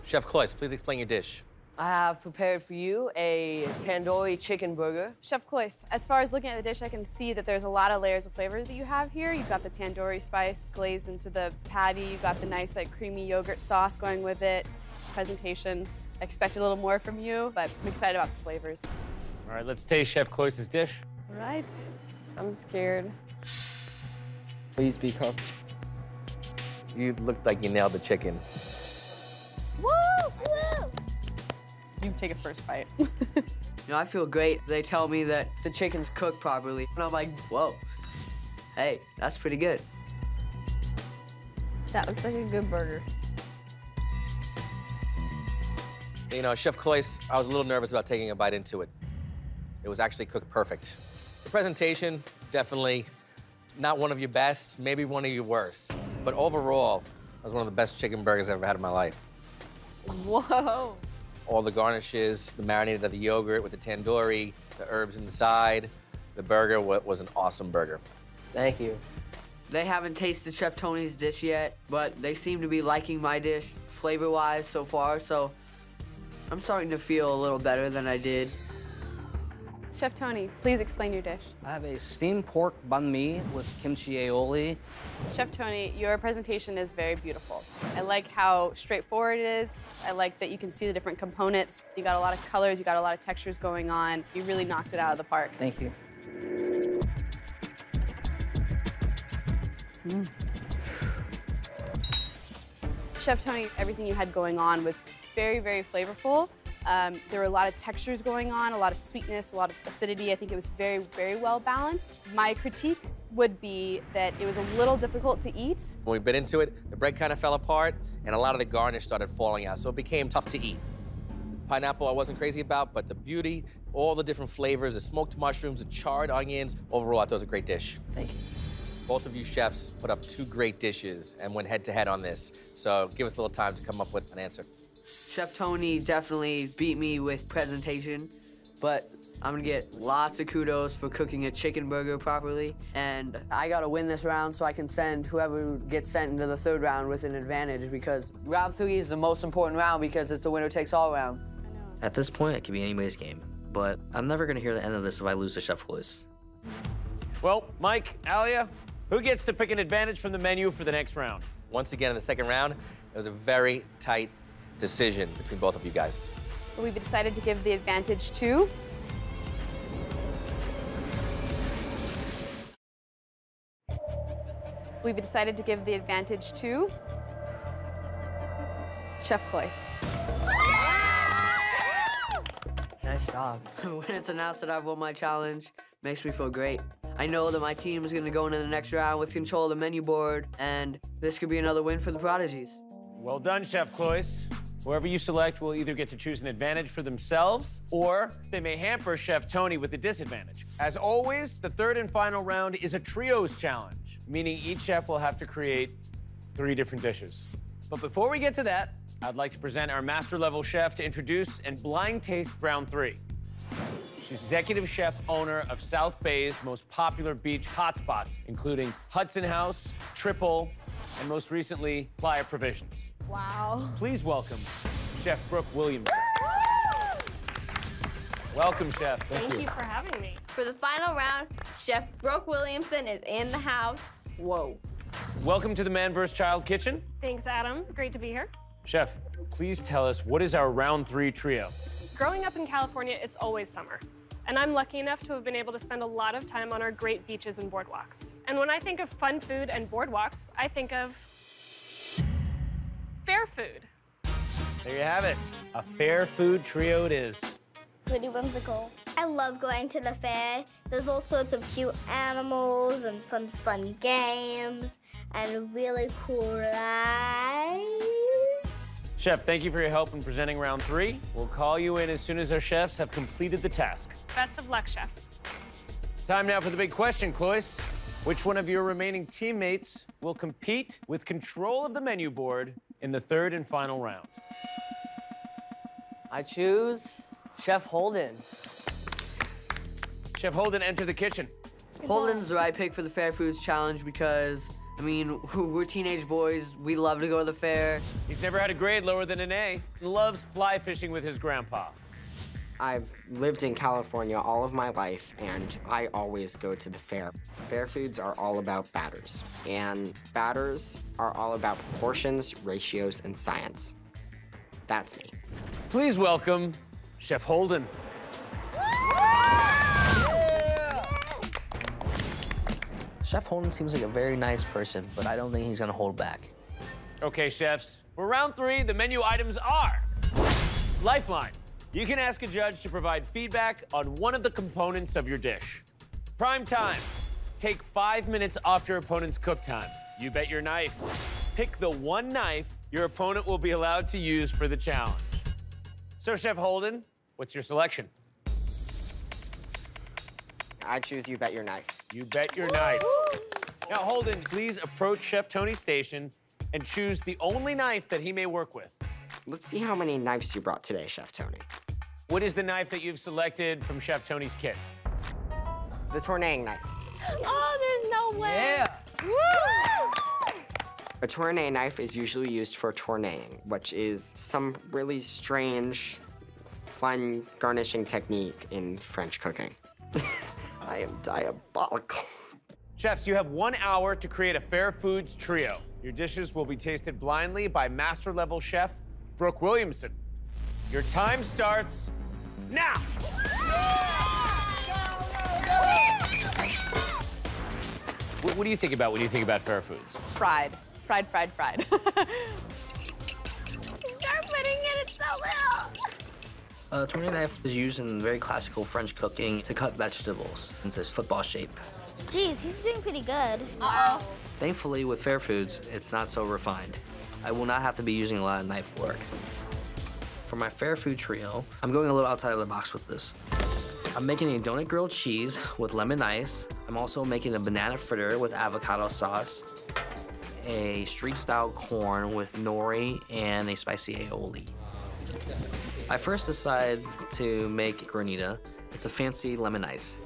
Chef Cloyce, please explain your dish. I have prepared for you a tandoori chicken burger. Chef Cloyce, as far as looking at the dish, I can see that there's a lot of layers of flavor that you have here. You've got the tandoori spice glazed into the patty. You've got the nice like creamy yogurt sauce going with it. Presentation, I expect a little more from you, but I'm excited about the flavors. All right, let's taste Chef Cloyce's dish. All right, I'm scared. Please be cooked. You looked like you nailed the chicken. Woo! Woo! You can take a first bite. You know, I feel great. They tell me that the chicken's cooked properly. And I'm like, whoa. Hey, that's pretty good. That looks like a good burger. You know, Chef Cloyce, I was a little nervous about taking a bite into it. It was actually cooked perfect. The presentation, definitely not one of your best, maybe one of your worst. But overall, it was one of the best chicken burgers I've ever had in my life. Whoa. All the garnishes, the marinated of the yogurt with the tandoori, the herbs inside. The burger was an awesome burger. Thank you. They haven't tasted Chef Tony's dish yet, but they seem to be liking my dish flavor-wise so far, so I'm starting to feel a little better than I did. Chef Tony, please explain your dish. I have a steamed pork banh mi with kimchi aioli. Chef Tony, your presentation is very beautiful. I like how straightforward it is. I like that you can see the different components. You got a lot of colors, you got a lot of textures going on. You really knocked it out of the park. Thank you. Chef Tony, everything you had going on was very, very flavorful. Um, there were a lot of textures going on, a lot of sweetness, a lot of acidity. I think it was very, very well balanced. My critique would be that it was a little difficult to eat. When we bit into it, the bread kind of fell apart, and a lot of the garnish started falling out, so it became tough to eat. Pineapple I wasn't crazy about, but the beauty, all the different flavors, the smoked mushrooms, the charred onions, overall I thought it was a great dish. Thank you. Both of you chefs put up two great dishes and went head to head on this, so give us a little time to come up with an answer. Chef Tony definitely beat me with presentation, but I'm gonna get lots of kudos for cooking a chicken burger properly. And I gotta win this round so I can send whoever gets sent into the third round with an advantage because round three is the most important round because it's the winner takes all round. At this point, it could be anybody's game, but I'm never gonna hear the end of this if I lose to Chef Cloyce. Well, Mike, Alia, who gets to pick an advantage from the menu for the next round? Once again, in the second round, it was a very tight decision between both of you guys. We've decided to give the advantage to We've decided to give the advantage to Chef Cloyce. Nice job. So when it's announced that I've won my challenge, makes me feel great. I know that my team is going to go into the next round with control of the menu board, and this could be another win for the Prodigies. Well done, Chef Cloyce. Whoever you select will either get to choose an advantage for themselves, or they may hamper Chef Tony with a disadvantage. As always, the third and final round is a trios challenge, meaning each chef will have to create three different dishes. But before we get to that, I'd like to present our master level chef to introduce and blind taste round three. She's executive chef owner of South Bay's most popular beach hotspots, including Hudson House, Tripel, and most recently, Playa Provisions. Wow. Please welcome Chef Brooke Williamson. Welcome, Chef. Thank you for having me. For the final round, Chef Brooke Williamson is in the house. Whoa. Welcome to the Man vs. Child Kitchen. Thanks, Adam. Great to be here. Chef, please tell us what is our round three trio? Growing up in California, it's always summer. And I'm lucky enough to have been able to spend a lot of time on our great beaches and boardwalks. And when I think of fun food and boardwalks, I think of fair food. There you have it. A fair food trio it is. Pretty whimsical. I love going to the fair. There's all sorts of cute animals and fun, fun games and really cool rides. Chef, thank you for your help in presenting round three. We'll call you in as soon as our chefs have completed the task. Best of luck, chefs. Time now for the big question, Cloyce. Which one of your remaining teammates will compete with control of the menu board in the third and final round? I choose Chef Holden. Chef Holden, enter the kitchen. Holden's the right pick for the Fair Foods Challenge because, I mean, we're teenage boys. We love to go to the fair. He's never had a grade lower than an A. He loves fly fishing with his grandpa. I've lived in California all of my life, and I always go to the fair. Fair foods are all about batters, and batters are all about proportions, ratios, and science. That's me. Please welcome Chef Holden. Chef Holden seems like a very nice person, but I don't think he's gonna hold back. Okay, chefs. For round three, the menu items are Lifeline. You can ask a judge to provide feedback on one of the components of your dish. Prime time. Take five minutes off your opponent's cook time. You bet your knife. Pick the one knife your opponent will be allowed to use for the challenge. So, Chef Holden, what's your selection? I choose You Bet Your Knife. You bet your knife. Now, Holden, please approach Chef Tony's station and choose the only knife that he may work with. Let's see how many knives you brought today, Chef Tony. What is the knife that you've selected from Chef Tony's kit? The tournaying knife. Oh, there's no way. Yeah. Woo! A tourné knife is usually used for tournaying, which is some really strange, fun garnishing technique in French cooking. I am diabolical. Chefs, you have one hour to create a fair foods trio. Your dishes will be tasted blindly by master level chef Brooke Williamson. Your time starts now. What, what do you think about when you think about fair foods? Fried. Fried, fried, fried. Start putting it, it's so little. Uh, a tourné knife is used in very classical French cooking to cut vegetables into this football shape. Geez, he's doing pretty good. Uh-oh. Thankfully, with fair foods, it's not so refined. I will not have to be using a lot of knife work. For my fair food trio, I'm going a little outside of the box with this. I'm making a donut grilled cheese with lemon ice. I'm also making a banana fritter with avocado sauce, a street style corn with nori, and a spicy aioli. I first decided to make granita. It's a fancy lemon ice.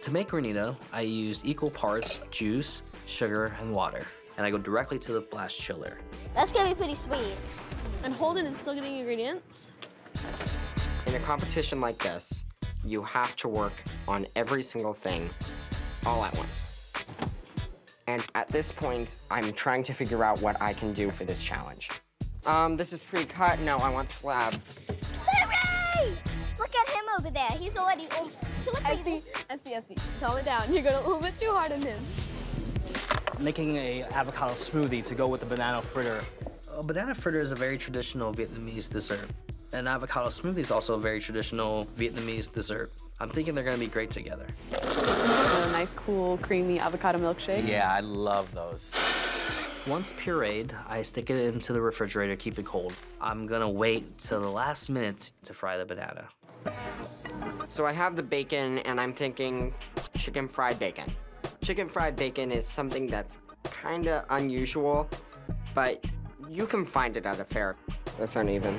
To make granita, I use equal parts juice, sugar, and water. And I go directly to the blast chiller. That's gonna be pretty sweet. And Holden is still getting ingredients. In a competition like this, you have to work on every single thing all at once. And at this point, I'm trying to figure out what I can do for this challenge. Um, this is pre-cut. No, I want slab. Hooray! Look at him over there. He's already. Oh, he looks like SD, SD, SD. Calm it down. You're going a little bit too hard on him. Making a avocado smoothie to go with the banana fritter A banana fritter is a very traditional Vietnamese dessert. An avocado smoothie is also a very traditional Vietnamese dessert. I'm thinking they're gonna be great together. A nice, cool, creamy avocado milkshake. Yeah, I love those. Once pureed, I stick it into the refrigerator, keep it cold. I'm gonna wait till the last minute to fry the banana. So I have the bacon, and I'm thinking chicken fried bacon. Chicken fried bacon is something that's kind of unusual, but you can find it at a fair. That's uneven.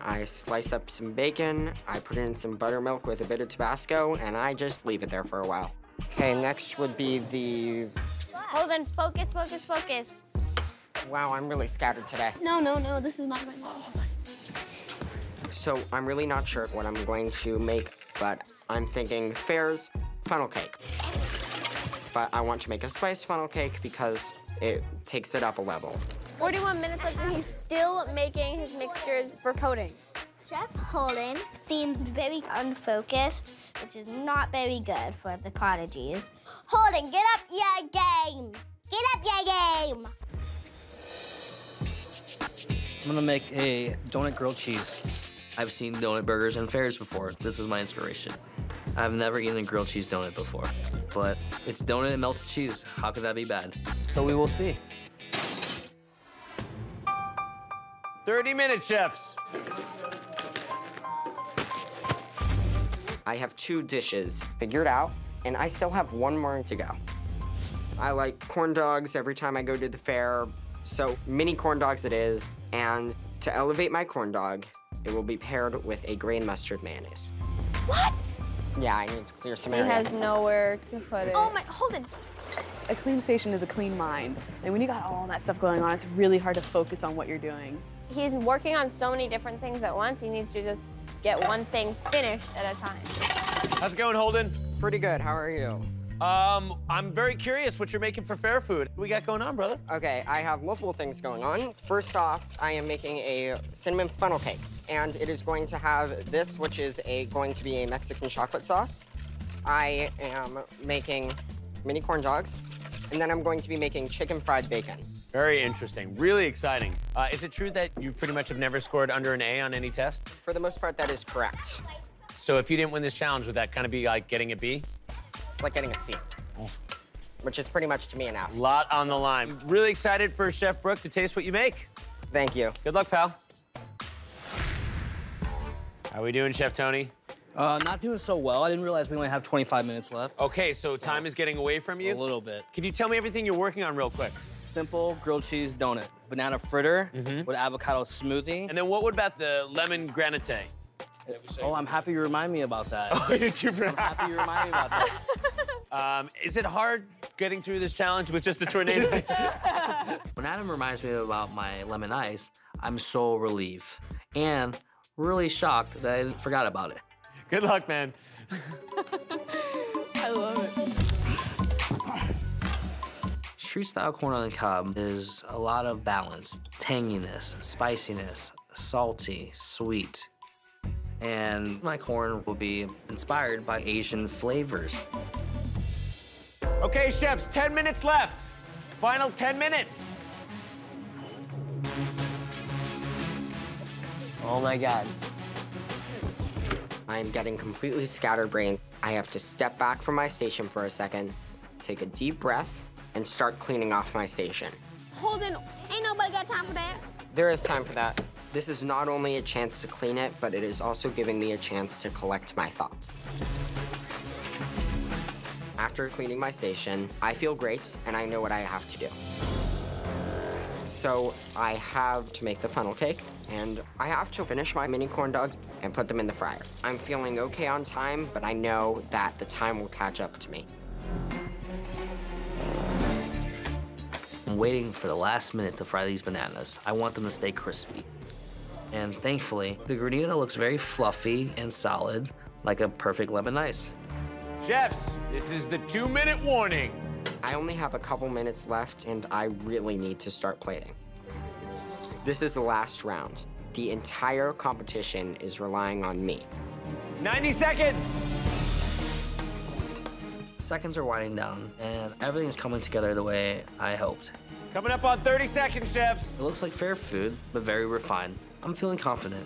I slice up some bacon, I put in some buttermilk with a bit of Tabasco, and I just leave it there for a while. Okay, next would be the... Hold on, focus, focus, focus. Wow, I'm really scattered today. No, no, no, this is not going well. So I'm really not sure what I'm going to make, but I'm thinking Fair's funnel cake. But I want to make a spice funnel cake because it takes it up a level. 41 minutes left, and he's still making his mixtures for coating. Chef Holden seems very unfocused, which is not very good for the prodigies. Holden, get up your game! Get up your game! I'm gonna make a donut grilled cheese. I've seen donut burgers and fairs before. This is my inspiration. I've never eaten a grilled cheese donut before, but it's donut and melted cheese. How could that be bad? So we will see. 30 minutes, chefs. I have two dishes figured out, and I still have one more to go. I like corn dogs every time I go to the fair, so mini corn dogs it is. And to elevate my corn dog, it will be paired with a grain mustard mayonnaise. What? Yeah, I need to clear some He has nowhere to put it. Oh my, hold it. A clean station is a clean mind. And when you got all that stuff going on, it's really hard to focus on what you're doing. He's working on so many different things at once. He needs to just get one thing finished at a time. How's it going, Holden? Pretty good. How are you? Um, I'm very curious what you're making for fair food. What we got going on, brother? Okay, I have multiple things going on. First off, I am making a cinnamon funnel cake, and it is going to have this, which is a going to be a Mexican chocolate sauce. I am making mini corn dogs, and then I'm going to be making chicken fried bacon. Very interesting. Really exciting. Uh, is it true that you pretty much have never scored under an A on any test? For the most part, that is correct. So if you didn't win this challenge, would that kind of be like getting a B? It's like getting a C, which is pretty much to me an F. Lot on the line. Really excited for Chef Brooke to taste what you make. Thank you. Good luck, pal. How are we doing, Chef Tony? Uh, not doing so well. I didn't realize we only have 25 minutes left. Okay, so time is getting away from you? A little bit. Can you tell me everything you're working on real quick? Simple grilled cheese donut, banana fritter with avocado smoothie. And then what about the lemon granita? Oh, I'm happy you remind me about that. Oh, you're too proud. I'm happy you remind me about that. Um, is it hard getting through this challenge with just a tornado? When Adam reminds me about my lemon ice, I'm so relieved and really shocked that I forgot about it. Good luck, man. I love it. Street style corn on the cob is a lot of balance, tanginess, spiciness, salty, sweet. And my corn will be inspired by Asian flavors. Okay, chefs, 10 minutes left. Final 10 minutes. Oh my God. I'm getting completely scatterbrained. I have to step back from my station for a second, take a deep breath, and start cleaning off my station. Holden, ain't nobody got time for that. There is time for that. This is not only a chance to clean it, but it is also giving me a chance to collect my thoughts. After cleaning my station, I feel great and I know what I have to do. So I have to make the funnel cake and I have to finish my mini corn dogs and put them in the fryer. I'm feeling okay on time, but I know that the time will catch up to me. I'm waiting for the last minute to fry these bananas. I want them to stay crispy. And thankfully, the granita looks very fluffy and solid, like a perfect lemon ice. Chefs, this is the two minute warning. I only have a couple minutes left and I really need to start plating. This is the last round. The entire competition is relying on me. 90 seconds. Seconds are winding down, and everything's coming together the way I hoped. Coming up on 30 seconds, chefs. It looks like fair food, but very refined. I'm feeling confident.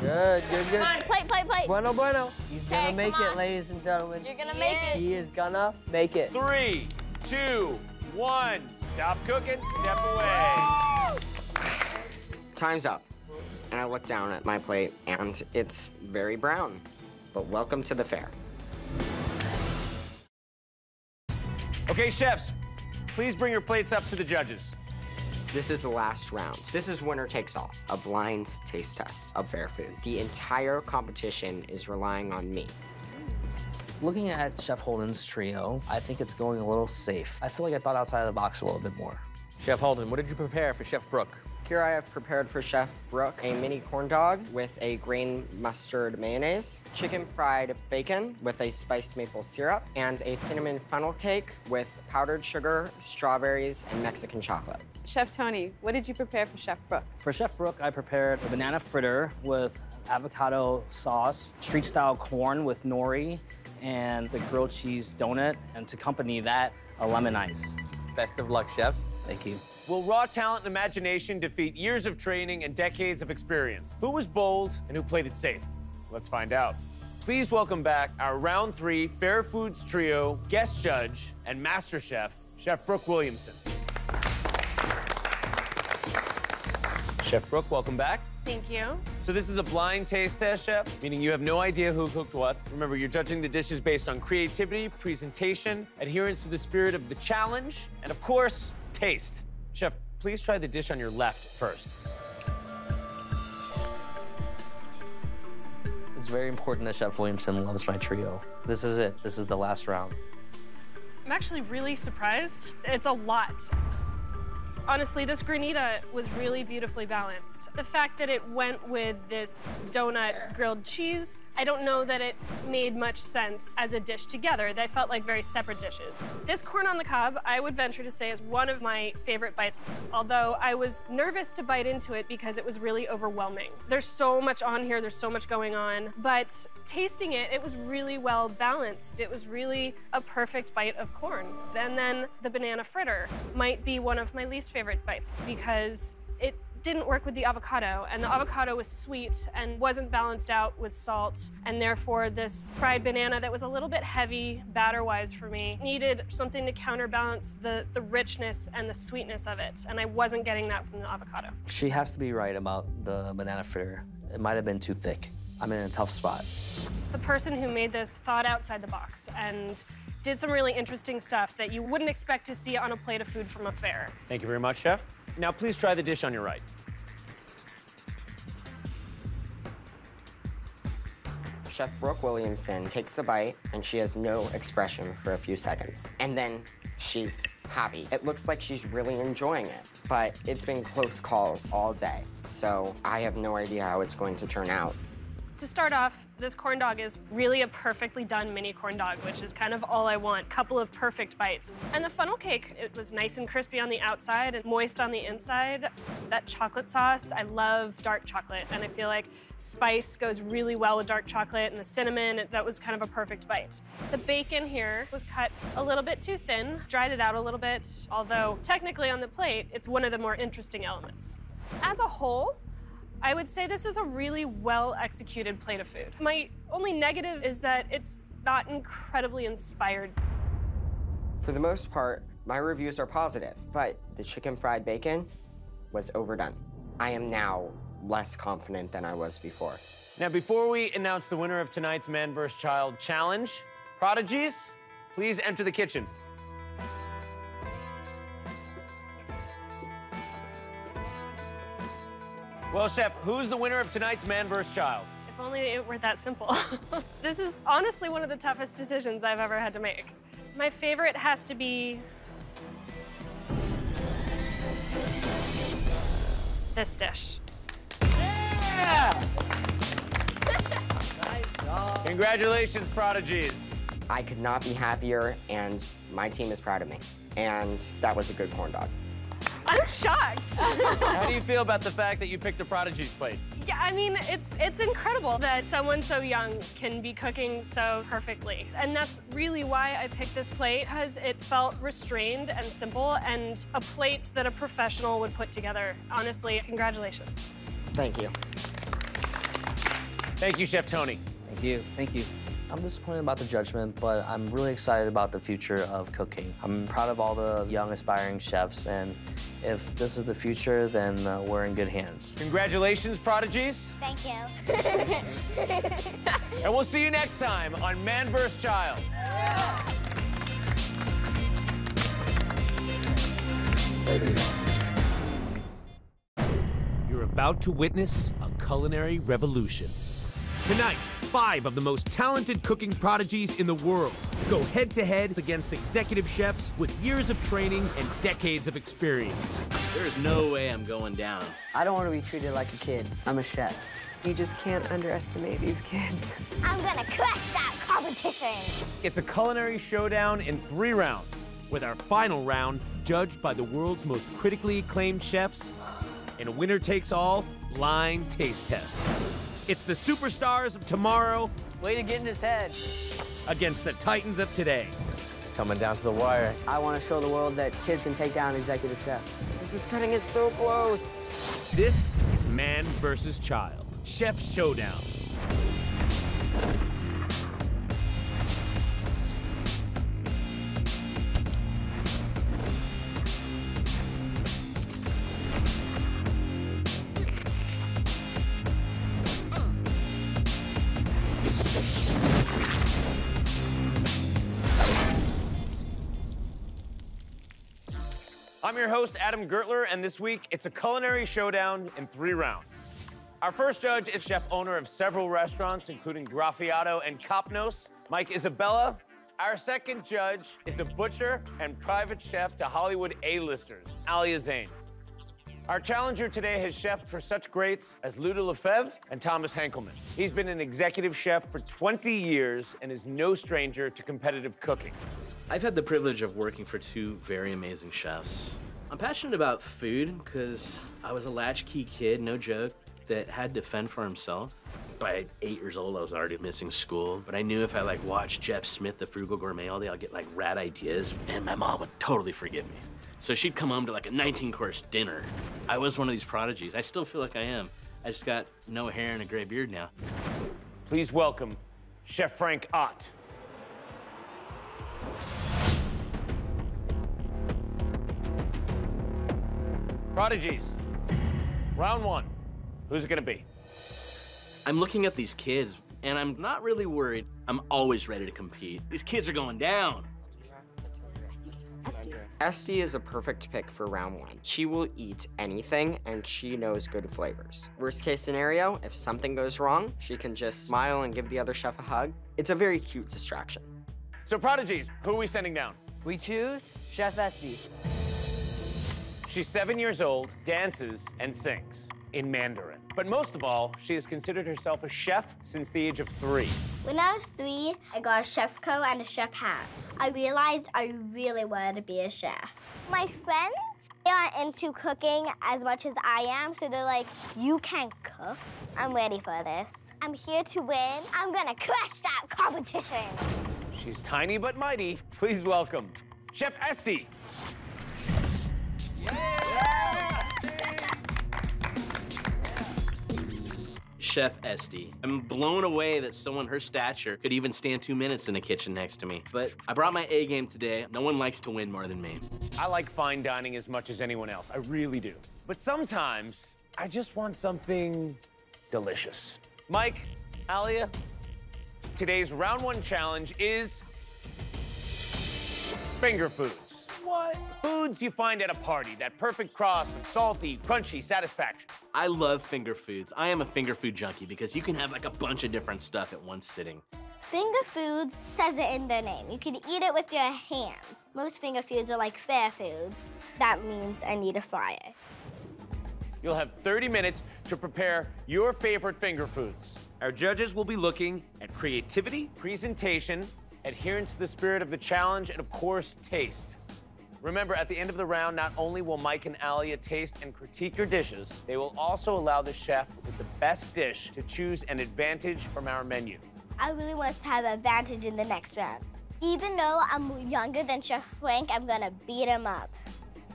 Good, good, good. Come on, plate, plate, plate. Bueno, bueno. He's gonna Okay, make it, ladies and gentlemen. You're gonna make it. He is gonna make it. Three, two, one. Stop cooking, step away. Time's up. And I look down at my plate, and it's very brown. But welcome to the fair. Okay, chefs, please bring your plates up to the judges. This is the last round. This is winner takes all, a blind taste test of fair food. The entire competition is relying on me. Looking at Chef Holden's trio, I think it's going a little safe. I feel like I thought outside of the box a little bit more. Chef Holden, what did you prepare for Chef Brooke? Here I have prepared for Chef Brooke a mini corn dog with a green mustard mayonnaise, chicken fried bacon with a spiced maple syrup, and a cinnamon funnel cake with powdered sugar, strawberries, and Mexican chocolate. Chef Tony, what did you prepare for Chef Brooke? For Chef Brooke, I prepared a banana fritter with avocado sauce, street-style corn with nori, and the grilled cheese donut, and to accompany that, a lemon ice. Best of luck, chefs. Thank you. Will raw talent and imagination defeat years of training and decades of experience? Who was bold and who played it safe? Let's find out. Please welcome back our round three Fair Foods trio, guest judge, and master chef, Chef Brooke Williamson. Chef Brooke, welcome back. Thank you. So this is a blind taste test, chef, meaning you have no idea who cooked what. Remember, you're judging the dishes based on creativity, presentation, adherence to the spirit of the challenge, and of course, taste. Chef, please try the dish on your left first. It's very important that Chef Williamson loves my trio. This is it. This is the last round. I'm actually really surprised. It's a lot. Honestly, this granita was really beautifully balanced. The fact that it went with this donut grilled cheese, I don't know that it made much sense as a dish together. They felt like very separate dishes. This corn on the cob, I would venture to say is one of my favorite bites, although I was nervous to bite into it because it was really overwhelming. There's so much on here, there's so much going on, but tasting it, it was really well balanced. It was really a perfect bite of corn. And then the banana fritter might be one of my least favorite bites because it didn't work with the avocado, and the avocado was sweet and wasn't balanced out with salt, and therefore this fried banana that was a little bit heavy batter-wise for me needed something to counterbalance the, the richness and the sweetness of it, and I wasn't getting that from the avocado. She has to be right about the banana fritter. It might have been too thick. I'm in a tough spot. The person who made this thought outside the box and did some really interesting stuff that you wouldn't expect to see on a plate of food from a fair. Thank you very much, chef. Now please try the dish on your right. Chef Brooke Williamson takes a bite, and she has no expression for a few seconds. And then she's happy. It looks like she's really enjoying it, but it's been close calls all day. So I have no idea how it's going to turn out. To start off, this corn dog is really a perfectly done mini corn dog, which is kind of all I want. Couple of perfect bites. And the funnel cake, it was nice and crispy on the outside and moist on the inside. That chocolate sauce, I love dark chocolate, and I feel like spice goes really well with dark chocolate and the cinnamon, that was kind of a perfect bite. The bacon here was cut a little bit too thin, dried it out a little bit, although technically on the plate, it's one of the more interesting elements. As a whole, I would say this is a really well executed plate of food. My only negative is that it's not incredibly inspired. For the most part, my reviews are positive, but the chicken fried bacon was overdone. I am now less confident than I was before. Now, before we announce the winner of tonight's Man vs. Child challenge, prodigies, please enter the kitchen. Well, Chef, who's the winner of tonight's Man vs. Child? If only it were that simple. this is honestly one of the toughest decisions I've ever had to make. My favorite has to be this dish. Yeah! Congratulations, prodigies. I could not be happier, and my team is proud of me. And that was a good corn dog. I'm shocked. How do you feel about the fact that you picked a Prodigy's plate? Yeah, I mean, it's it's incredible that someone so young can be cooking so perfectly. And that's really why I picked this plate, because it felt restrained and simple and a plate that a professional would put together. Honestly, congratulations. Thank you. Thank you, Chef Tony. Thank you. Thank you. I'm disappointed about the judgment, but I'm really excited about the future of cooking. I'm proud of all the young aspiring chefs, and if this is the future, then uh, we're in good hands. Congratulations, Prodigies. Thank you. And we'll see you next time on Man vs. Child. You're about to witness a culinary revolution. Tonight, five of the most talented cooking prodigies in the world go head to head against executive chefs with years of training and decades of experience. There's no way I'm going down. I don't want to be treated like a kid. I'm a chef. You just can't underestimate these kids. I'm gonna crush that competition. It's a culinary showdown in three rounds, with our final round judged by the world's most critically acclaimed chefs in a winner takes all blind taste test. It's the superstars of tomorrow. Way to get in his head. Against the titans of today. Coming down to the wire. I want to show the world that kids can take down executive chefs. This is cutting it so close. This is man versus child. Chef Showdown. Your host, Adam Gertler, and this week it's a culinary showdown in three rounds. Our first judge is chef owner of several restaurants, including Graffiato and Kapnos, Mike Isabella. Our second judge is a butcher and private chef to Hollywood A-listers, Alia Zane. Our challenger today has chefed for such greats as Ludo Lefebvre and Thomas Henkelmann. He's been an executive chef for 20 years and is no stranger to competitive cooking. I've had the privilege of working for two very amazing chefs. I'm passionate about food because I was a latchkey kid, no joke, that had to fend for himself. By eight years old, I was already missing school, but I knew if I like watched Jeff Smith, the Frugal Gourmet, all day, I'd get like rad ideas, and my mom would totally forgive me. So she'd come home to like a 19-course dinner. I was one of these prodigies. I still feel like I am. I just got no hair and a gray beard now. Please welcome Chef Frank Ott. Prodigies. Round one. Who's it gonna be? I'm looking at these kids, and I'm not really worried. I'm always ready to compete. These kids are going down. Esty is a perfect pick for round one. She will eat anything and she knows good flavors. Worst case scenario, if something goes wrong, she can just smile and give the other chef a hug. It's a very cute distraction. So, Prodigies, who are we sending down? We choose Chef Esty. She's seven years old, dances, and sings in Mandarin. But most of all, she has considered herself a chef since the age of three. When I was three, I got a chef coat and a chef hat. I realized I really wanted to be a chef. My friends they aren't into cooking as much as I am, so they're like, you can cook. I'm ready for this. I'm here to win. I'm gonna crush that competition. She's tiny but mighty. Please welcome Chef Esty. Chef Esty. I'm blown away that someone her stature could even stand two minutes in the kitchen next to me. But I brought my A game today. No one likes to win more than me. I like fine dining as much as anyone else. I really do. But sometimes I just want something delicious. Mike, Alia, today's round one challenge is finger foods. What? Foods you find at a party, that perfect cross of salty, crunchy satisfaction. I love finger foods. I am a finger food junkie because you can have like a bunch of different stuff at one sitting. Finger foods says it in their name. You can eat it with your hands. Most finger foods are like fair foods. That means I need to fry it. You'll have 30 minutes to prepare your favorite finger foods. Our judges will be looking at creativity, presentation, adherence to the spirit of the challenge, and of course, taste. Remember, at the end of the round, not only will Mike and Alia taste and critique your dishes, they will also allow the chef with the best dish to choose an advantage from our menu. I really want to have an advantage in the next round. Even though I'm younger than Chef Frank, I'm gonna beat him up.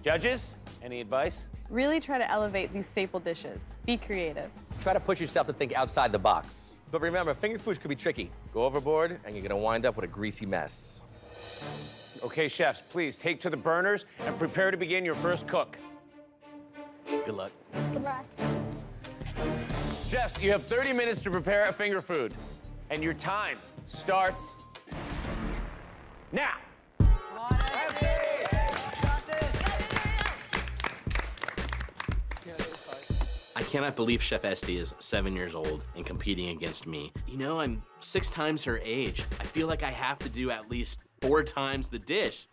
Judges, any advice? Really try to elevate these staple dishes. Be creative. Try to push yourself to think outside the box. But remember, finger foods could be tricky. Go overboard, and you're gonna wind up with a greasy mess. Okay, chefs, please take to the burners and prepare to begin your first cook. Good luck. Good luck. Chefs, you have 30 minutes to prepare a finger food, and your time starts now. Cannot believe Chef Esty is seven years old and competing against me. You know, I'm six times her age. I feel like I have to do at least four times the dish.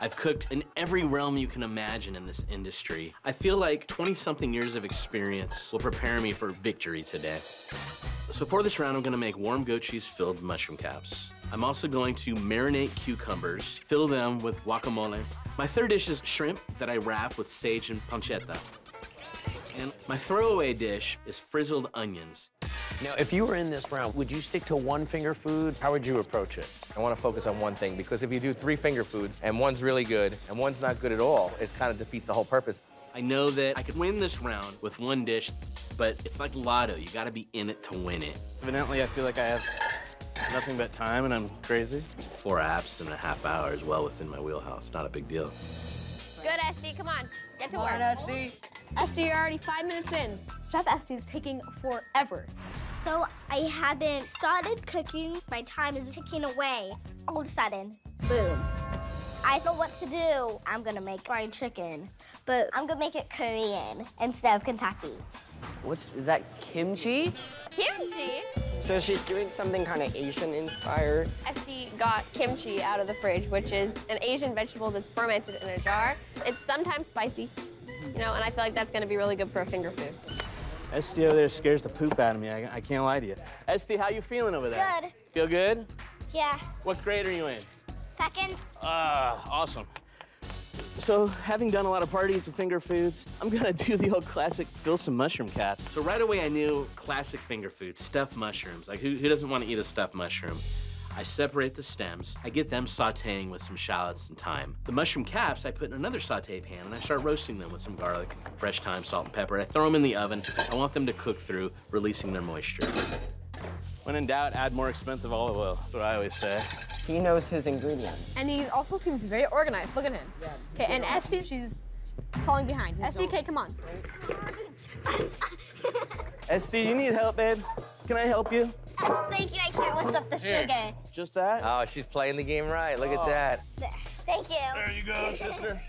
I've cooked in every realm you can imagine in this industry. I feel like 20 something years of experience will prepare me for victory today. So for this round, I'm gonna make warm goat cheese filled mushroom caps. I'm also going to marinate cucumbers, fill them with guacamole. My third dish is shrimp that I wrap with sage and pancetta. And my throwaway dish is frizzled onions. Now, if you were in this round, would you stick to one finger food? How would you approach it? I want to focus on one thing because if you do three finger foods and one's really good and one's not good at all, it kind of defeats the whole purpose. I know that I could win this round with one dish, but it's like lotto. You gotta be in it to win it. Evidently, I feel like I have nothing but time and I'm crazy. Four apps in a half hour is well within my wheelhouse. Not a big deal. Good, Esty. Come on. Get to Come work. on, Esty. Esty, you're already five minutes in. Chef Esty is taking forever. So I haven't started cooking. My time is ticking away. All of a sudden, boom. I know what to do. I'm gonna make fried chicken, but I'm gonna make it Korean instead of Kentucky. What's is that kimchi? Kimchi? So she's doing something kind of Asian inspired. Esty got kimchi out of the fridge, which is an Asian vegetable that's fermented in a jar. It's sometimes spicy, you know, and I feel like that's gonna be really good for a finger food. Esty over there scares the poop out of me. I, I can't lie to you. Esty, how you feeling over there? Good. Feel good? Yeah. What grade are you in? Second. Ah, awesome. So, having done a lot of parties with finger foods, I'm gonna do the old classic fill some mushroom caps. So right away I knew classic finger food, stuffed mushrooms. Like who, who doesn't want to eat a stuffed mushroom? I separate the stems. I get them sauteing with some shallots and thyme. The mushroom caps I put in another saute pan and I start roasting them with some garlic, fresh thyme, salt, and pepper. I throw them in the oven. I want them to cook through, releasing their moisture. When in doubt, add more expensive olive oil. That's what I always say. He knows his ingredients. And he also seems very organized. Look at him. Okay, and Esty, she's falling behind. SDK, come on. Esty, you need help, babe? Can I help you? Thank you. I can't lift up the Here. sugar. Just that? Oh, she's playing the game right. Look at oh. that. Thank you. There you go, sister.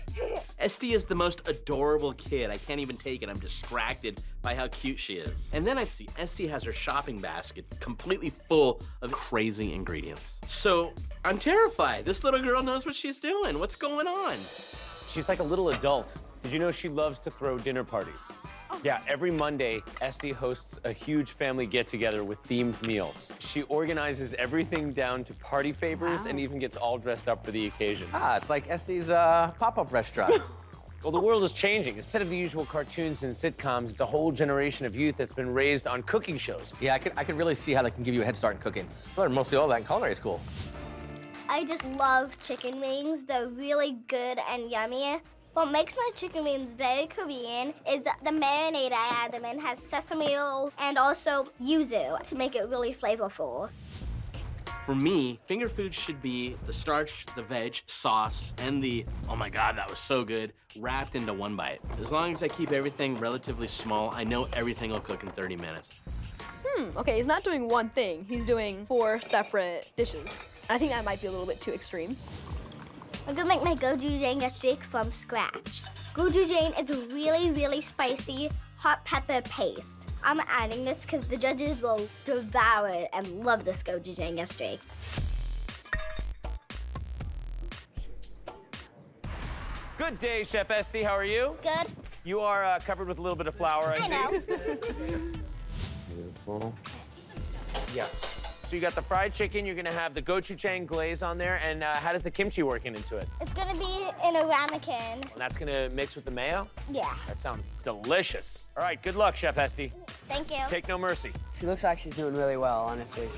Esty is the most adorable kid. I can't even take it. I'm distracted by how cute she is. And then I see Esty has her shopping basket completely full of crazy ingredients. So I'm terrified. This little girl knows what she's doing. What's going on? She's like a little adult. Did you know she loves to throw dinner parties? Yeah, every Monday, Esty hosts a huge family get together with themed meals. She organizes everything down to party favors and even gets all dressed up for the occasion. Ah, it's like Esty's uh, pop-up restaurant. Well, the world is changing. Instead of the usual cartoons and sitcoms, it's a whole generation of youth that's been raised on cooking shows. yeah, I could, I could really see how that can give you a head start in cooking. I learned mostly all that in culinary school. I just love chicken wings. They're really good and yummy. What makes my chicken wings very Korean is the marinade I add them in has sesame oil and also yuzu to make it really flavorful. For me, finger food should be the starch, the veg, sauce, and the, oh my God, that was so good, wrapped into one bite. As long as I keep everything relatively small, I know everything will cook in 30 minutes. Hmm, okay, he's not doing one thing. He's doing four separate dishes. I think that might be a little bit too extreme. I'm gonna make my gochujang gastrique from scratch. Gochujang is a really, really spicy hot pepper paste. I'm adding this because the judges will devour it and love this gochujang gastrique. Good day, Chef Esty. How are you? Good. You are uh, covered with a little bit of flour, I, I see. know. Beautiful. Yeah. So So you got the fried chicken, you're gonna have the gochujang glaze on there, and uh, how does the kimchi work into it? It's gonna be in a ramekin. And that's gonna mix with the mayo? Yeah. That sounds delicious. All right, good luck, Chef Esty. Thank you. Take no mercy. She looks like she's doing really well, honestly.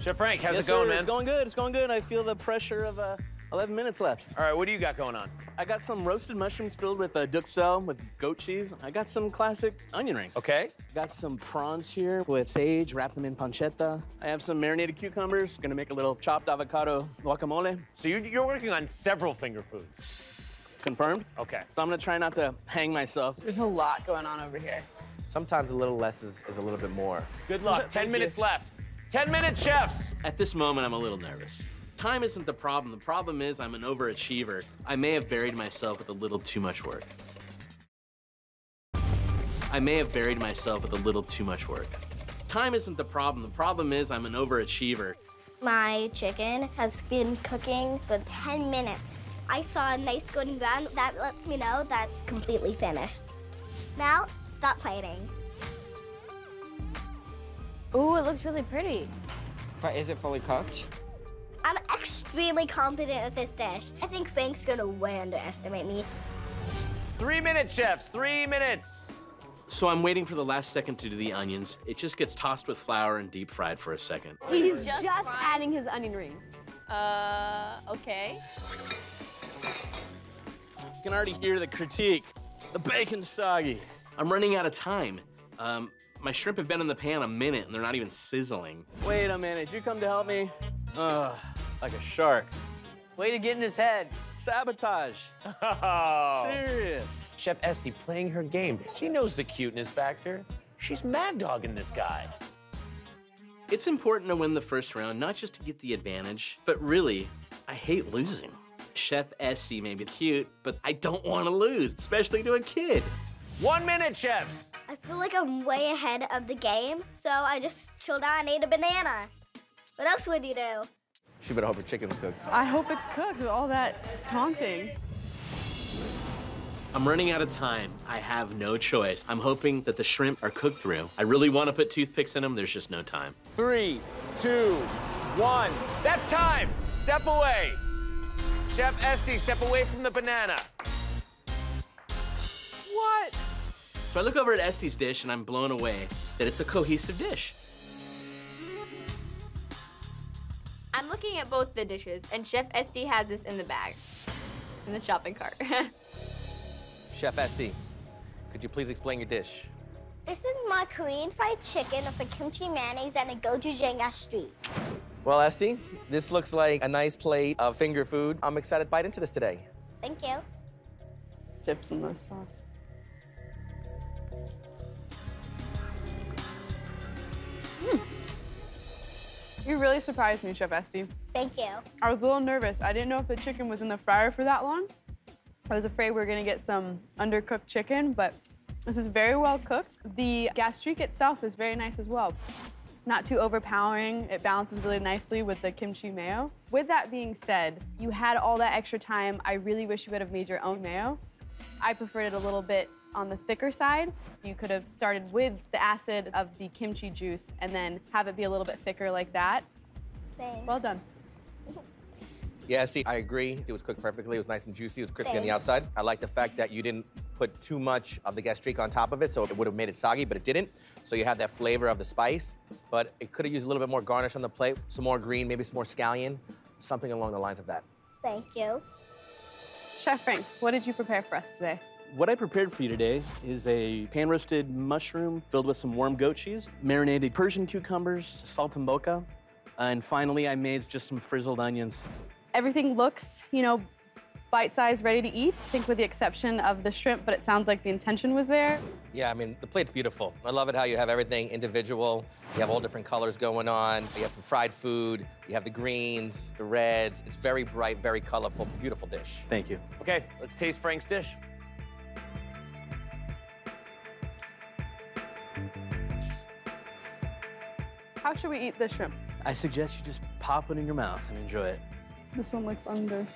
Chef Frank, how's Yes, it going, sir. man? It's going good. It's going good. I feel the pressure of uh, 11 minutes left. All right, what do you got going on? I got some roasted mushrooms filled with uh, duxelle with goat cheese. I got some classic onion rings. Okay. Got some prawns here with sage, wrap them in pancetta. I have some marinated cucumbers. Gonna make a little chopped avocado guacamole. So you're, you're working on several finger foods. Confirmed. Okay. So I'm gonna try not to hang myself. There's a lot going on over here. Sometimes a little less is, is a little bit more. Good luck. 10 minutes left. 10 minutes, chefs. At this moment, I'm a little nervous. Time isn't the problem. The problem is I'm an overachiever. I may have buried myself with a little too much work. I may have buried myself with a little too much work. Time isn't the problem. The problem is I'm an overachiever. My chicken has been cooking for 10 minutes. I saw a nice golden brown. That lets me know that's completely finished. Now, stop plating. Ooh, it looks really pretty. But is it fully cooked? I'm extremely confident with this dish. I think Frank's gonna way underestimate me. Three minutes, chefs. Three minutes. So I'm waiting for the last second to do the onions. It just gets tossed with flour and deep fried for a second. He's just, adding his onion rings. Uh, okay. You can already hear the critique. The bacon's soggy. I'm running out of time. Um, my shrimp have been in the pan a minute and they're not even sizzling. Wait a minute. You come to help me? Ugh, like a shark. Way to get in his head. Sabotage. Oh. Serious. Chef Esty playing her game. She knows the cuteness factor. She's mad dogging this guy. It's important to win the first round, not just to get the advantage, but really, I hate losing. Chef Esty may be cute, but I don't want to lose, especially to a kid. One minute, chefs. I feel like I'm way ahead of the game, so I just chilled out and ate a banana. What else would you do? She better hope her chicken's cooked. I hope it's cooked with all that taunting. I'm running out of time. I have no choice. I'm hoping that the shrimp are cooked through. I really want to put toothpicks in them. There's just no time. Three, two, one. That's time. Step away. Chef Esty, step away from the banana. What? So I look over at Esty's dish and I'm blown away that it's a cohesive dish. I'm looking at both the dishes, and Chef Esty has this in the bag, in the shopping cart. Chef Esty, could you please explain your dish? This is my Korean fried chicken with a kimchi mayonnaise and a gochujang gastrique. Well, Esty, this looks like a nice plate of finger food. I'm excited to bite into this today. Thank you. Chips in the sauce. You really surprised me, Chef Esty. Thank you. I was a little nervous. I didn't know if the chicken was in the fryer for that long. I was afraid we were gonna get some undercooked chicken, but this is very well cooked. The gastrique itself is very nice as well. Not too overpowering. It balances really nicely with the kimchi mayo. With that being said, you had all that extra time. I really wish you would have made your own mayo. I preferred it a little bit on the thicker side. You could have started with the acid of the kimchi juice and then have it be a little bit thicker like that. Thanks. Well done. Yeah, Esty, I agree. It was cooked perfectly. It was nice and juicy. It was crispy on the outside. I like the fact that you didn't put too much of the gastrique on top of it, so it would have made it soggy, but it didn't. So you have that flavor of the spice, but it could have used a little bit more garnish on the plate, some more green, maybe some more scallion, something along the lines of that. Thank you. Chef Frank, what did you prepare for us today? What I prepared for you today is a pan roasted mushroom filled with some warm goat cheese, marinated Persian cucumbers, saltimbocca, and moka, and finally I made just some frizzled onions. Everything looks, you know, bite-sized, ready to eat. I think with the exception of the shrimp, but it sounds like the intention was there. Yeah, I mean, the plate's beautiful. I love it how you have everything individual. You have all different colors going on. You have some fried food. You have the greens, the reds. It's very bright, very colorful. It's a beautiful dish. Thank you. Okay, let's taste Frank's dish. How should we eat this shrimp? I suggest you just pop it in your mouth and enjoy it. This one looks under.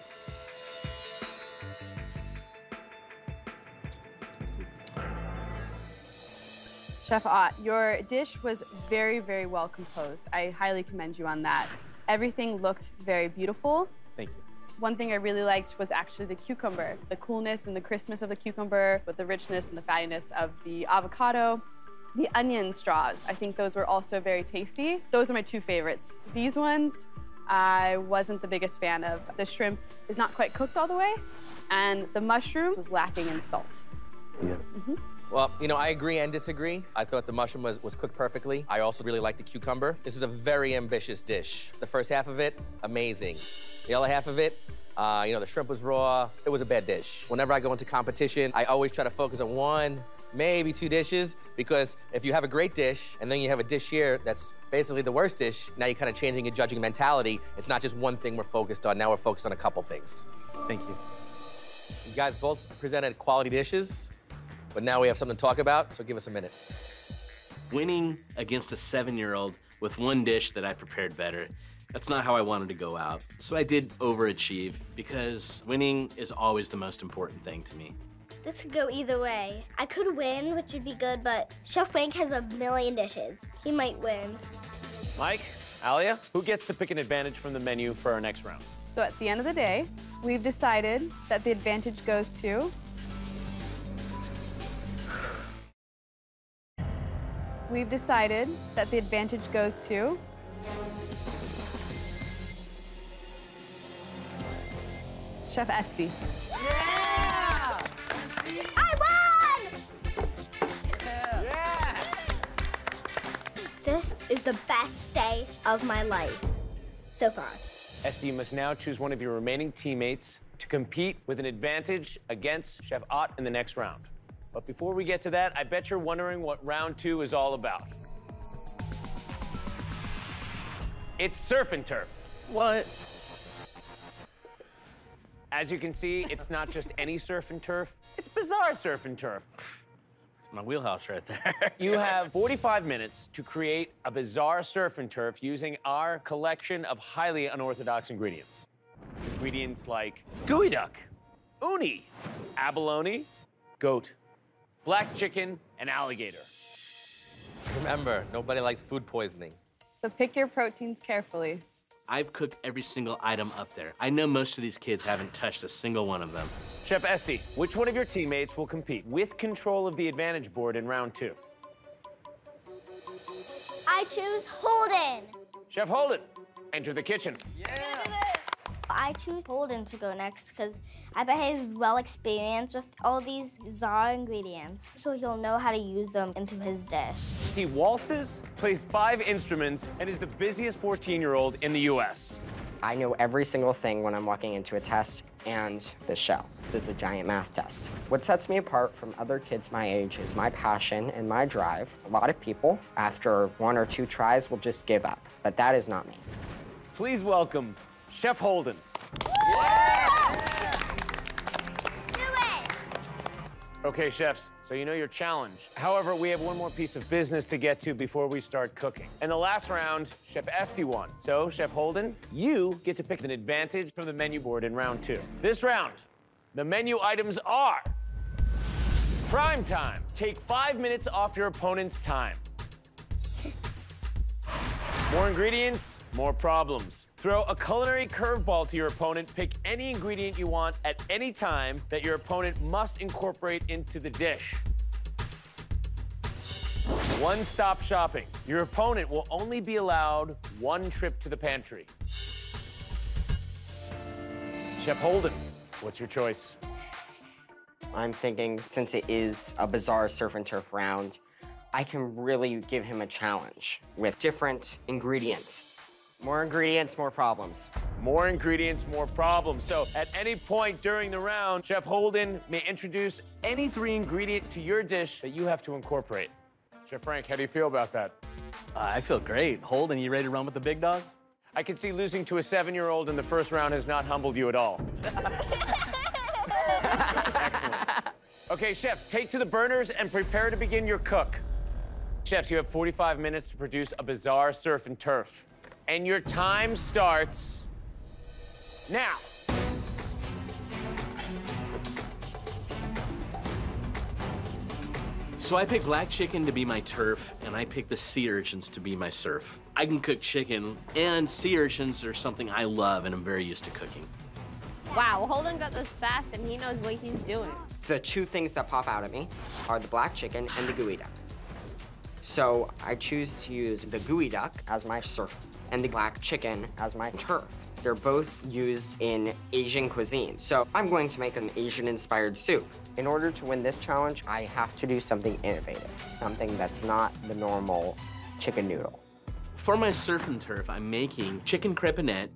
Chef Ott, your dish was very, very well composed. I highly commend you on that. Everything looked very beautiful. Thank you. One thing I really liked was actually the cucumber, the coolness and the crispness of the cucumber with the richness and the fattiness of the avocado. The onion straws, I think those were also very tasty. Those are my two favorites. These ones, I wasn't the biggest fan of. The shrimp is not quite cooked all the way, and the mushroom was lacking in salt. Yeah. Well, you know, I agree and disagree. I thought the mushroom was, was cooked perfectly. I also really like the cucumber. This is a very ambitious dish. The first half of it, amazing. The other half of it, uh, you know, the shrimp was raw. It was a bad dish. Whenever I go into competition, I always try to focus on one, maybe two dishes, because if you have a great dish and then you have a dish here that's basically the worst dish, now you're kind of changing your judging mentality. It's not just one thing we're focused on. Now we're focused on a couple things. Thank you. You guys both presented quality dishes, but now we have something to talk about, so give us a minute. Winning against a seven-year-old with one dish that I prepared better, that's not how I wanted to go out. So I did overachieve because winning is always the most important thing to me. This could go either way. I could win, which would be good, but Chef Frank has a million dishes. He might win. Mike, Alia, who gets to pick an advantage from the menu for our next round? So at the end of the day, we've decided that the advantage goes to We've decided that the advantage goes to Chef Esty. Is the best day of my life so far. Esty, you must now choose one of your remaining teammates to compete with an advantage against Chef Ott in the next round. But before we get to that, I bet you're wondering what round two is all about. It's surf and turf. What? As you can see, it's not just any surf and turf, it's bizarre surf and turf. It's my wheelhouse right there. You have 45 minutes to create a bizarre surf and turf using our collection of highly unorthodox ingredients. Ingredients like geoduck, uni, abalone, goat, black chicken, and alligator. Remember, nobody likes food poisoning. So pick your proteins carefully. I've cooked every single item up there. I know most of these kids haven't touched a single one of them. Chef Esty, which one of your teammates will compete with control of the advantage board in round two? I choose Holden. Chef Holden, enter the kitchen. I choose Holden to go next because I bet he's well experienced with all these bizarre ingredients, so he'll know how to use them into his dish. He waltzes, plays five instruments, and is the busiest 14-year-old in the U.S. I know every single thing when I'm walking into a test and the shell. It's a giant math test. What sets me apart from other kids my age is my passion and my drive. A lot of people, after one or two tries, will just give up, but that is not me. Please welcome Chef Holden. Okay, chefs, so you know your challenge. However, we have one more piece of business to get to before we start cooking. In the last round, Chef Esty won. So, Chef Holden, you get to pick an advantage from the menu board in round two. This round, the menu items are prime time. Take five minutes off your opponent's time. More ingredients, more problems. Throw a culinary curveball to your opponent. Pick any ingredient you want at any time that your opponent must incorporate into the dish. One stop shopping. Your opponent will only be allowed one trip to the pantry. Chef Holden, what's your choice? I'm thinking since it is a bizarre surf and turf round, I can really give him a challenge with different ingredients. More ingredients, more problems. More ingredients, more problems. So at any point during the round, Chef Holden may introduce any three ingredients to your dish that you have to incorporate. Chef Frank, how do you feel about that? Uh, I feel great. Holden, you ready to run with the big dog? I can see losing to a seven-year-old in the first round has not humbled you at all. Excellent. Okay, chefs, take to the burners and prepare to begin your cook. Chefs, you have 45 minutes to produce a bizarre surf and turf. And your time starts now. So I pick black chicken to be my turf, and I pick the sea urchins to be my surf. I can cook chicken, and sea urchins are something I love and I'm very used to cooking. Wow, Holden got this fast and he knows what he's doing. The two things that pop out at me are the black chicken and the geoduck. So I choose to use the geoduck as my surf and the black chicken as my turf. They're both used in Asian cuisine, so I'm going to make an Asian-inspired soup. In order to win this challenge, I have to do something innovative, something that's not the normal chicken noodle. For my surf and turf, I'm making chicken crepinette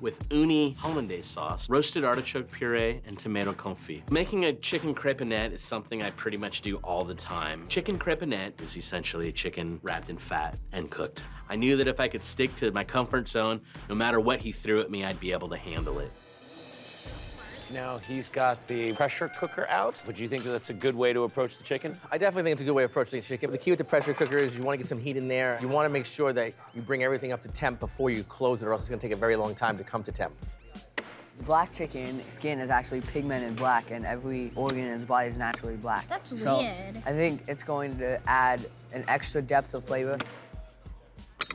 with uni hollandaise sauce, roasted artichoke puree, and tomato confit. Making a chicken crepinette is something I pretty much do all the time. Chicken crepinette is essentially a chicken wrapped in fat and cooked. I knew that if I could stick to my comfort zone, no matter what he threw at me, I'd be able to handle it. Now he's got the pressure cooker out. Would you think that's a good way to approach the chicken? I definitely think it's a good way of approaching the chicken. The key with the pressure cooker is you want to get some heat in there. You want to make sure that you bring everything up to temp before you close it, or else it's going to take a very long time to come to temp. The black chicken skin is actually pigmented black, and every organ in its body is naturally black. That's so weird. I think it's going to add an extra depth of flavor.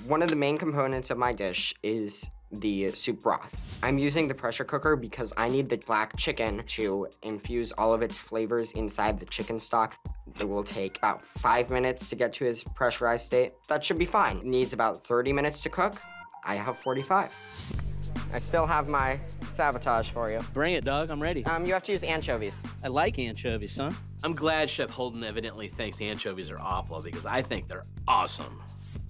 One of the main components of my dish is the soup broth. I'm using the pressure cooker because I need the black chicken to infuse all of its flavors inside the chicken stock. It will take about five minutes to get to its pressurized state. That should be fine. It needs about 30 minutes to cook. I have 45. I still have my sabotage for you. Bring it, Doug. I'm ready. Um, you have to use anchovies. I like anchovies, son. I'm glad Chef Holden evidently thinks anchovies are awful because I think they're awesome.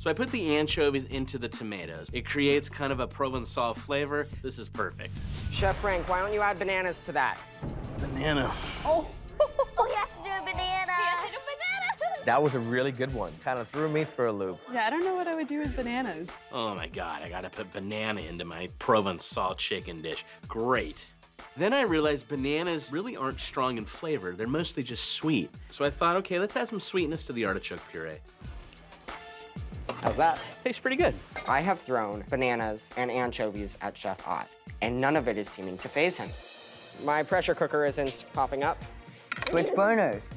So I put the anchovies into the tomatoes. It creates kind of a Provençal flavor. This is perfect. Chef Frank, why don't you add bananas to that? Banana. Oh. oh, he has to do a banana. He has to do a banana. That was a really good one. Kind of threw me for a loop. Yeah, I don't know what I would do with bananas. Oh my God, I gotta put banana into my Provençal chicken dish. Great. Then I realized bananas really aren't strong in flavor. They're mostly just sweet. So I thought, okay, let's add some sweetness to the artichoke puree. How's that? Tastes pretty good. I have thrown bananas and anchovies at Chef Ott, and none of it is seeming to phase him. My pressure cooker isn't popping up. Switch burners.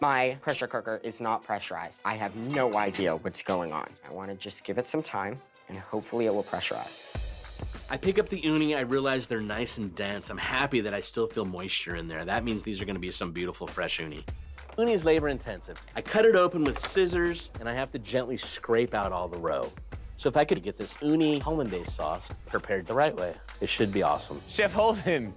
My pressure cooker is not pressurized. I have no idea what's going on. I want to just give it some time, and hopefully it will pressurize. I pick up the uni, I realize they're nice and dense. I'm happy that I still feel moisture in there. That means these are gonna be some beautiful fresh uni. Uni is labor intensive. I cut it open with scissors and I have to gently scrape out all the roe. So if I could get this uni hollandaise sauce prepared the right way, it should be awesome. Chef Holden.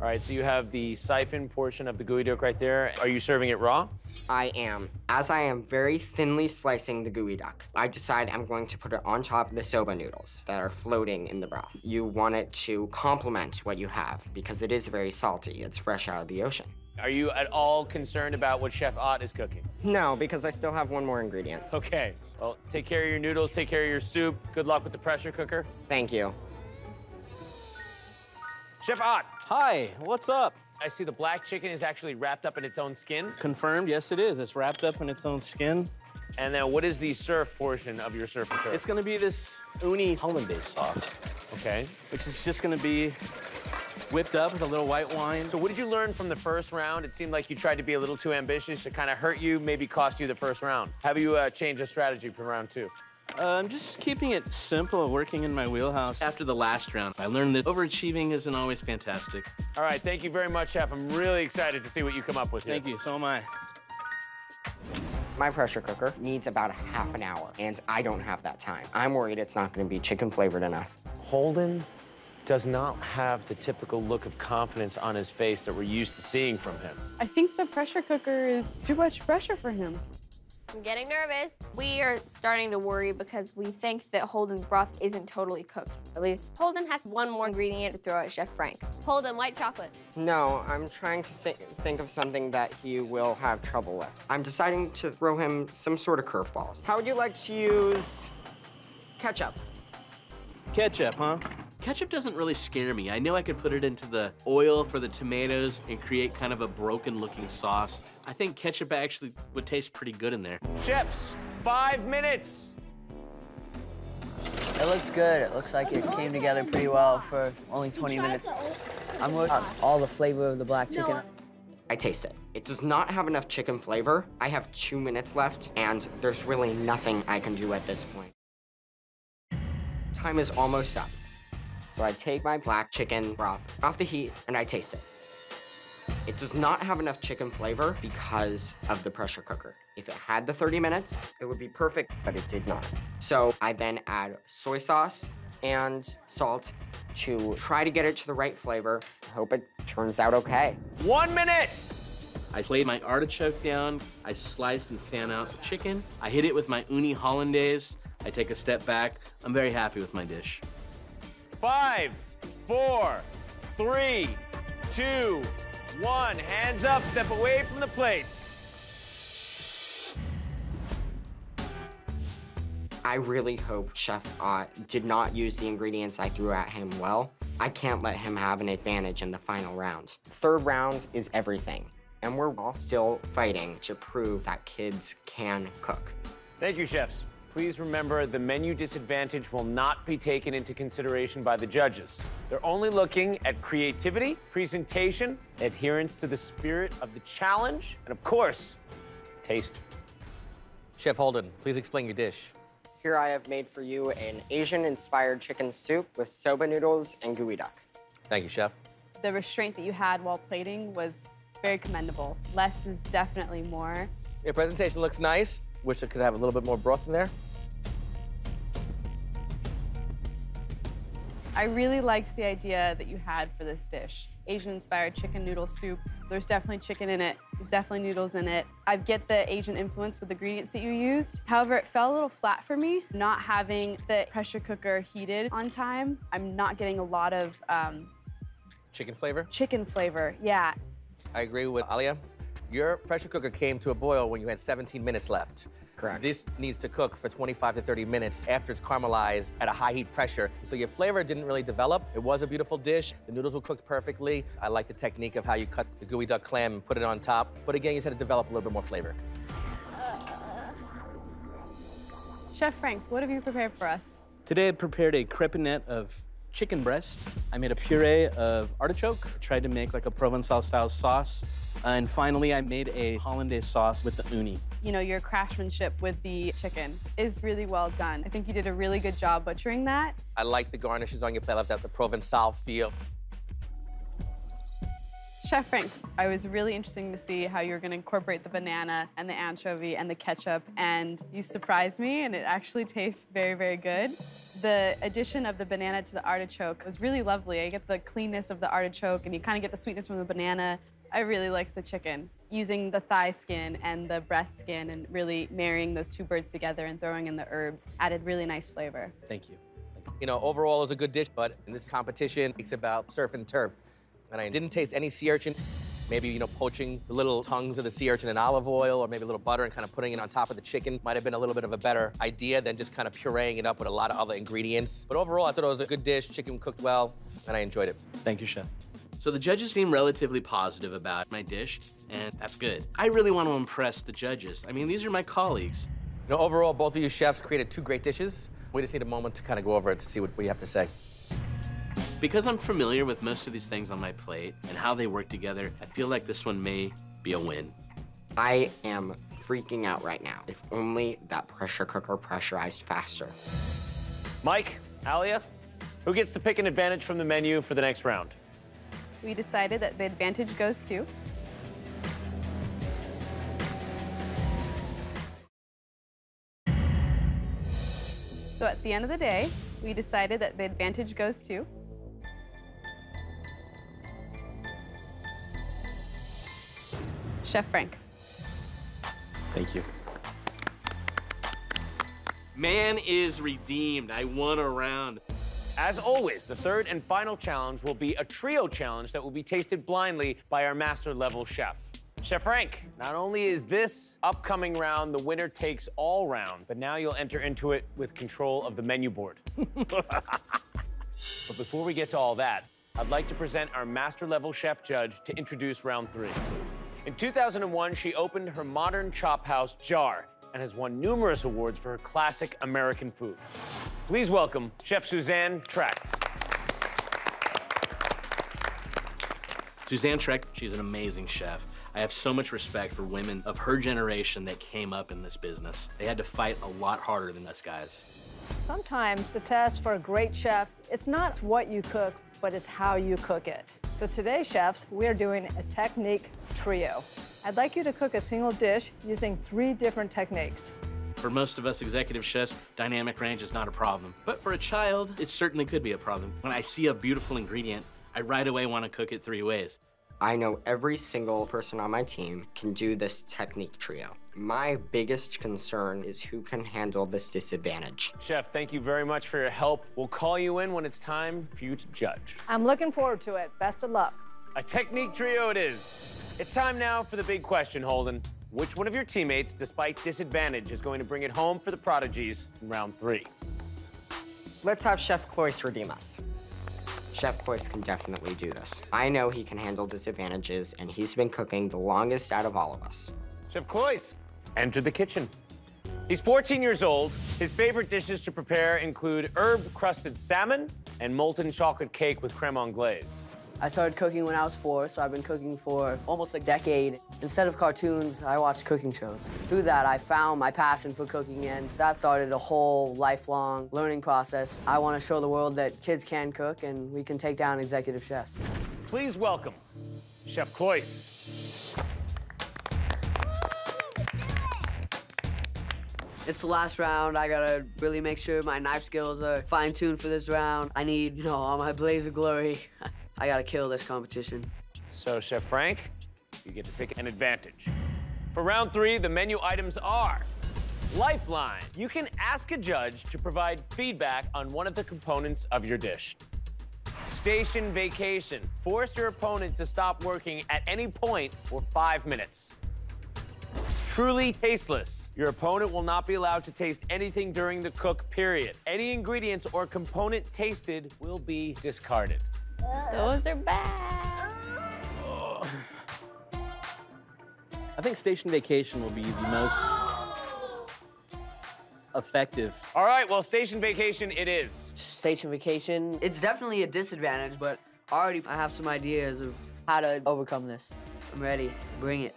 All right, so you have the siphon portion of the geoduck right there. Are you serving it raw? I am. As I am very thinly slicing the geoduck, I decide I'm going to put it on top of the soba noodles that are floating in the broth. You want it to complement what you have because it is very salty. It's fresh out of the ocean. Are you at all concerned about what Chef Ott is cooking? No, because I still have one more ingredient. Okay, well, take care of your noodles, take care of your soup. Good luck with the pressure cooker. Thank you. Chef Ott. Hi, what's up? I see the black chicken is actually wrapped up in its own skin. Confirmed, yes it is. It's wrapped up in its own skin. And then what is the surf portion of your surf and turf? It's gonna be this uni hollandaise sauce. Okay. Which is just gonna be whipped up with a little white wine. So what did you learn from the first round? It seemed like you tried to be a little too ambitious to kind of hurt you, maybe cost you the first round. Have you uh, changed the strategy for round two? Uh, I'm just keeping it simple, working in my wheelhouse. After the last round, I learned that overachieving isn't always fantastic. All right, thank you very much, Chef. I'm really excited to see what you come up with here. Thank you, so am I. My pressure cooker needs about a half an hour, and I don't have that time. I'm worried it's not gonna be chicken flavored enough. Holden does not have the typical look of confidence on his face that we're used to seeing from him. I think the pressure cooker is too much pressure for him. I'm getting nervous. We are starting to worry because we think that Holden's broth isn't totally cooked. At least Holden has one more ingredient to throw at Chef Frank. Holden, white chocolate. No, I'm trying to think of something that he will have trouble with. I'm deciding to throw him some sort of curveballs. How would you like to use ketchup? Ketchup, huh? Ketchup doesn't really scare me. I know I could put it into the oil for the tomatoes and create kind of a broken looking sauce. I think ketchup actually would taste pretty good in there. Chefs, five minutes. It looks good. It looks like it came together pretty well for only 20 minutes. I'm with all the flavor of the black chicken. I taste it. It does not have enough chicken flavor. I have two minutes left, and there's really nothing I can do at this point. Time is almost up. So I take my black chicken broth off the heat, and I taste it. It does not have enough chicken flavor because of the pressure cooker. If it had the 30 minutes, it would be perfect, but it did not. So I then add soy sauce and salt to try to get it to the right flavor. I hope it turns out okay. One minute! I laid my artichoke down, I slice and fan out the chicken, I hit it with my uni hollandaise, I take a step back. I'm very happy with my dish. Five, four, three, two, one. Hands up, step away from the plates. I really hope Chef Ott did not use the ingredients I threw at him well. I can't let him have an advantage in the final round. Third round is everything, and we're all still fighting to prove that kids can cook. Thank you, chefs. Please remember the menu disadvantage will not be taken into consideration by the judges. They're only looking at creativity, presentation, adherence to the spirit of the challenge, and of course, taste. Chef Holden, please explain your dish. Here I have made for you an Asian-inspired chicken soup with soba noodles and geoduck. Thank you, Chef. The restraint that you had while plating was very commendable. Less is definitely more. Your presentation looks nice. Wish it could have a little bit more broth in there. I really liked the idea that you had for this dish. Asian-inspired chicken noodle soup. There's definitely chicken in it. There's definitely noodles in it. I get the Asian influence with the ingredients that you used. However, it fell a little flat for me, not having the pressure cooker heated on time. I'm not getting a lot of um, Chicken flavor? chicken flavor. Yeah, I agree with Alia. Your pressure cooker came to a boil when you had 17 minutes left. Correct. This needs to cook for 25 to 30 minutes after it's caramelized at a high heat pressure. So your flavor didn't really develop. It was a beautiful dish. The noodles were cooked perfectly. I like the technique of how you cut the geoduck clam and put it on top. But again, you just had to develop a little bit more flavor. Chef Frank, what have you prepared for us? Today I prepared a crepinette of chicken breast. I made a puree of artichoke, tried to make like a Provençal style sauce. Uh, and finally, I made a hollandaise sauce with the uni. You know, your craftsmanship with the chicken is really well done. I think you did a really good job butchering that. I like the garnishes on your plate. I love that the Provençal feel. Chef Frank, I was really interesting to see how you were going to incorporate the banana and the anchovy and the ketchup, and you surprised me, and it actually tastes very, very good. The addition of the banana to the artichoke was really lovely. I get the cleanness of the artichoke, and you kind of get the sweetness from the banana. I really liked the chicken. Using the thigh skin and the breast skin and really marrying those two birds together and throwing in the herbs added really nice flavor. Thank you. You know, overall it was a good dish, but in this competition, it's about surf and turf. And I didn't taste any sea urchin. Maybe, you know, poaching the little tongues of the sea urchin in olive oil or maybe a little butter and kind of putting it on top of the chicken might have been a little bit of a better idea than just kind of pureeing it up with a lot of other ingredients. But overall, I thought it was a good dish. Chicken cooked well, and I enjoyed it. Thank you, Chef. So the judges seem relatively positive about my dish, and that's good. I really want to impress the judges. I mean, these are my colleagues. You know, overall, both of you chefs created two great dishes. We just need a moment to kind of go over it to see what we have to say. Because I'm familiar with most of these things on my plate and how they work together, I feel like this one may be a win. I am freaking out right now. If only that pressure cooker pressurized faster. Mike, Alia, who gets to pick an advantage from the menu for the next round? We decided that the advantage goes to So at the end of the day, we decided that the advantage goes to Chef Frank. Thank you. Man is redeemed. I won a round. As always, the third and final challenge will be a trio challenge that will be tasted blindly by our master level chef. Chef Frank, not only is this upcoming round the winner takes all round, but now you'll enter into it with control of the menu board. but before we get to all that, I'd like to present our master level chef judge to introduce round three. In 2001, she opened her modern chop house, Jar, and has won numerous awards for her classic American food. Please welcome Chef Suzanne Tracht. Suzanne Tracht, she's an amazing chef. I have so much respect for women of her generation that came up in this business. They had to fight a lot harder than us guys. Sometimes the test for a great chef, it's not what you cook, but it's how you cook it. So today, chefs, we are doing a technique trio. I'd like you to cook a single dish using three different techniques. For most of us executive chefs, dynamic range is not a problem. But for a child, it certainly could be a problem. When I see a beautiful ingredient, I right away want to cook it three ways. I know every single person on my team can do this technique trio. My biggest concern is who can handle this disadvantage. Chef, thank you very much for your help. We'll call you in when it's time for you to judge. I'm looking forward to it. Best of luck. A technique trio it is. It's time now for the big question, Holden. Which one of your teammates, despite disadvantage, is going to bring it home for the Prodigies in round three? Let's have Chef Cloyce redeem us. Chef Cloyce can definitely do this. I know he can handle disadvantages, and he's been cooking the longest out of all of us. Chef Cloyce, enter the kitchen. He's 14 years old. His favorite dishes to prepare include herb-crusted salmon and molten chocolate cake with creme anglaise. I started cooking when I was four, so I've been cooking for almost a decade. Instead of cartoons, I watched cooking shows. Through that, I found my passion for cooking, and that started a whole lifelong learning process. I want to show the world that kids can cook, and we can take down executive chefs. Please welcome Chef Cloyce. It's the last round. I gotta really make sure my knife skills are fine-tuned for this round. I need, you know, all my blaze of glory. I gotta kill this competition. So, Chef Frank, you get to pick an advantage. For round three, the menu items are Lifeline. You can ask a judge to provide feedback on one of the components of your dish. Station vacation. Force your opponent to stop working at any point for five minutes. Truly tasteless. Your opponent will not be allowed to taste anything during the cook period. Any ingredients or component tasted will be discarded. Those are bad. I think station vacation will be the most effective. All right, well, station vacation it is. Station vacation, it's definitely a disadvantage, but already I have some ideas of how to overcome this. I'm ready. Bring it.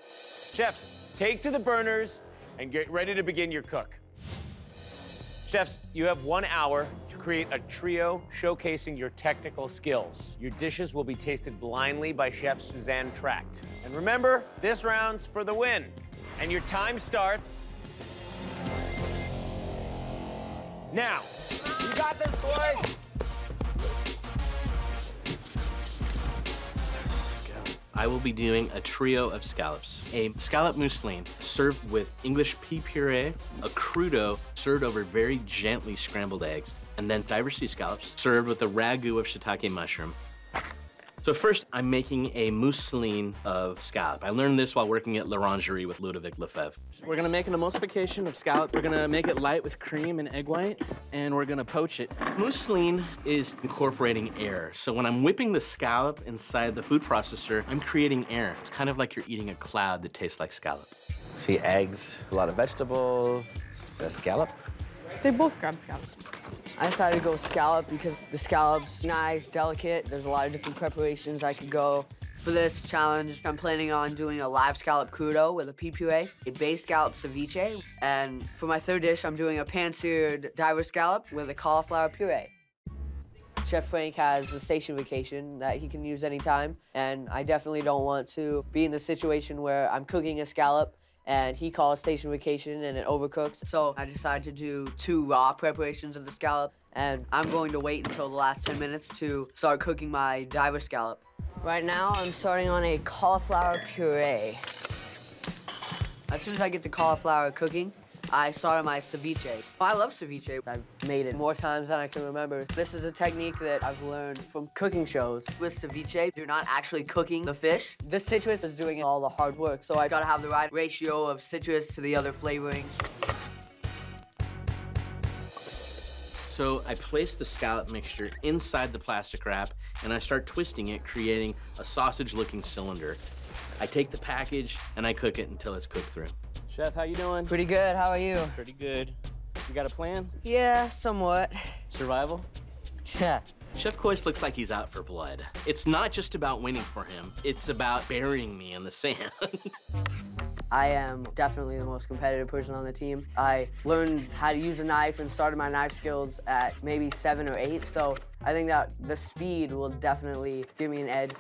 Chefs, take to the burners and get ready to begin your cook. Chefs, you have one hour to create a trio showcasing your technical skills. Your dishes will be tasted blindly by Chef Suzanne Tracht. And remember, this round's for the win. And your time starts now. You got this, boys! I will be doing a trio of scallops. A scallop mousseline served with English pea puree, a crudo served over very gently scrambled eggs, and then diver sea scallops served with a ragu of shiitake mushroom. So first, I'm making a mousseline of scallop. I learned this while working at L'Orangerie with Ludovic Lefebvre. We're gonna make an emulsification of scallop. We're gonna make it light with cream and egg white, and we're gonna poach it. Mousseline is incorporating air. So when I'm whipping the scallop inside the food processor, I'm creating air. It's kind of like you're eating a cloud that tastes like scallop. See eggs, a lot of vegetables, a scallop. They both grab scallops. I decided to go scallop because the scallop's nice, delicate. There's a lot of different preparations I could go. For this challenge, I'm planning on doing a live scallop crudo with a puree, a bay scallop ceviche, and for my third dish, I'm doing a pan-seared diver scallop with a cauliflower puree. Chef Frank has a station vacation that he can use anytime, and I definitely don't want to be in the situation where I'm cooking a scallop and he calls station vacation and it overcooks. So I decided to do two raw preparations of the scallop, and I'm going to wait until the last 10 minutes to start cooking my diver scallop. Right now, I'm starting on a cauliflower puree. As soon as I get the cauliflower cooking, I started my ceviche. I love ceviche. I've made it more times than I can remember. This is a technique that I've learned from cooking shows. With ceviche, you're not actually cooking the fish. The citrus is doing all the hard work, so I gotta have the right ratio of citrus to the other flavorings. So I place the scallop mixture inside the plastic wrap and I start twisting it, creating a sausage-looking cylinder. I take the package and I cook it until it's cooked through. Chef, how you doing? Pretty good, how are you? Pretty good. You got a plan? Yeah, somewhat. Survival? Yeah, Chef Cloyce looks like he's out for blood. It's not just about winning for him, it's about burying me in the sand. I am definitely the most competitive person on the team. I learned how to use a knife and started my knife skills at maybe seven or eight, so I think that the speed will definitely give me an edge.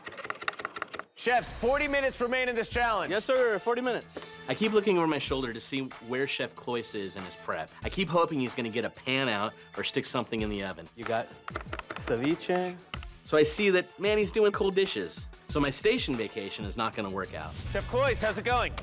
Chefs, 40 minutes remain in this challenge. Yes, sir, 40 minutes. I keep looking over my shoulder to see where Chef Cloyce is in his prep. I keep hoping he's gonna get a pan out or stick something in the oven. You got ceviche. So I see that, man, he's doing cold dishes. So my station vacation is not gonna work out. Chef Cloyce, how's it going?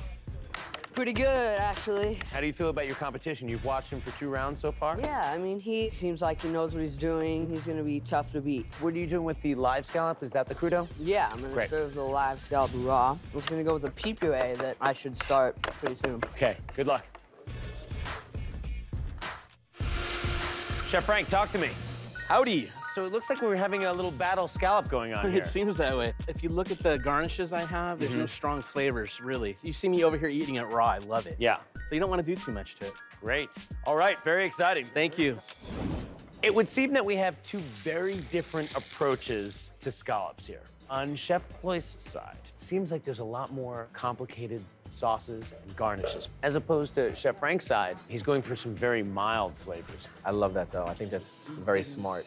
Pretty good, actually. How do you feel about your competition? You've watched him for two rounds so far? Yeah, I mean, he seems like he knows what he's doing. He's gonna be tough to beat. What are you doing with the live scallop? Is that the crudo? Yeah, I'm gonna Great. serve the live scallop raw. I'm just gonna go with a pea puree that I should start pretty soon. Okay, good luck. Chef Frank, talk to me. Howdy. So it looks like we're having a little battle scallop going on here. It seems that way. If you look at the garnishes I have, there's no Mhm. strong flavors, really. You see me over here eating it raw. I love it. Yeah. So you don't want to do too much to it. Great. All right, very exciting. Thank you. It would seem that we have two very different approaches to scallops here. On Chef Cloyce's side, it seems like there's a lot more complicated sauces and garnishes. As opposed to Chef Frank's side, he's going for some very mild flavors. I love that though. I think that's very smart.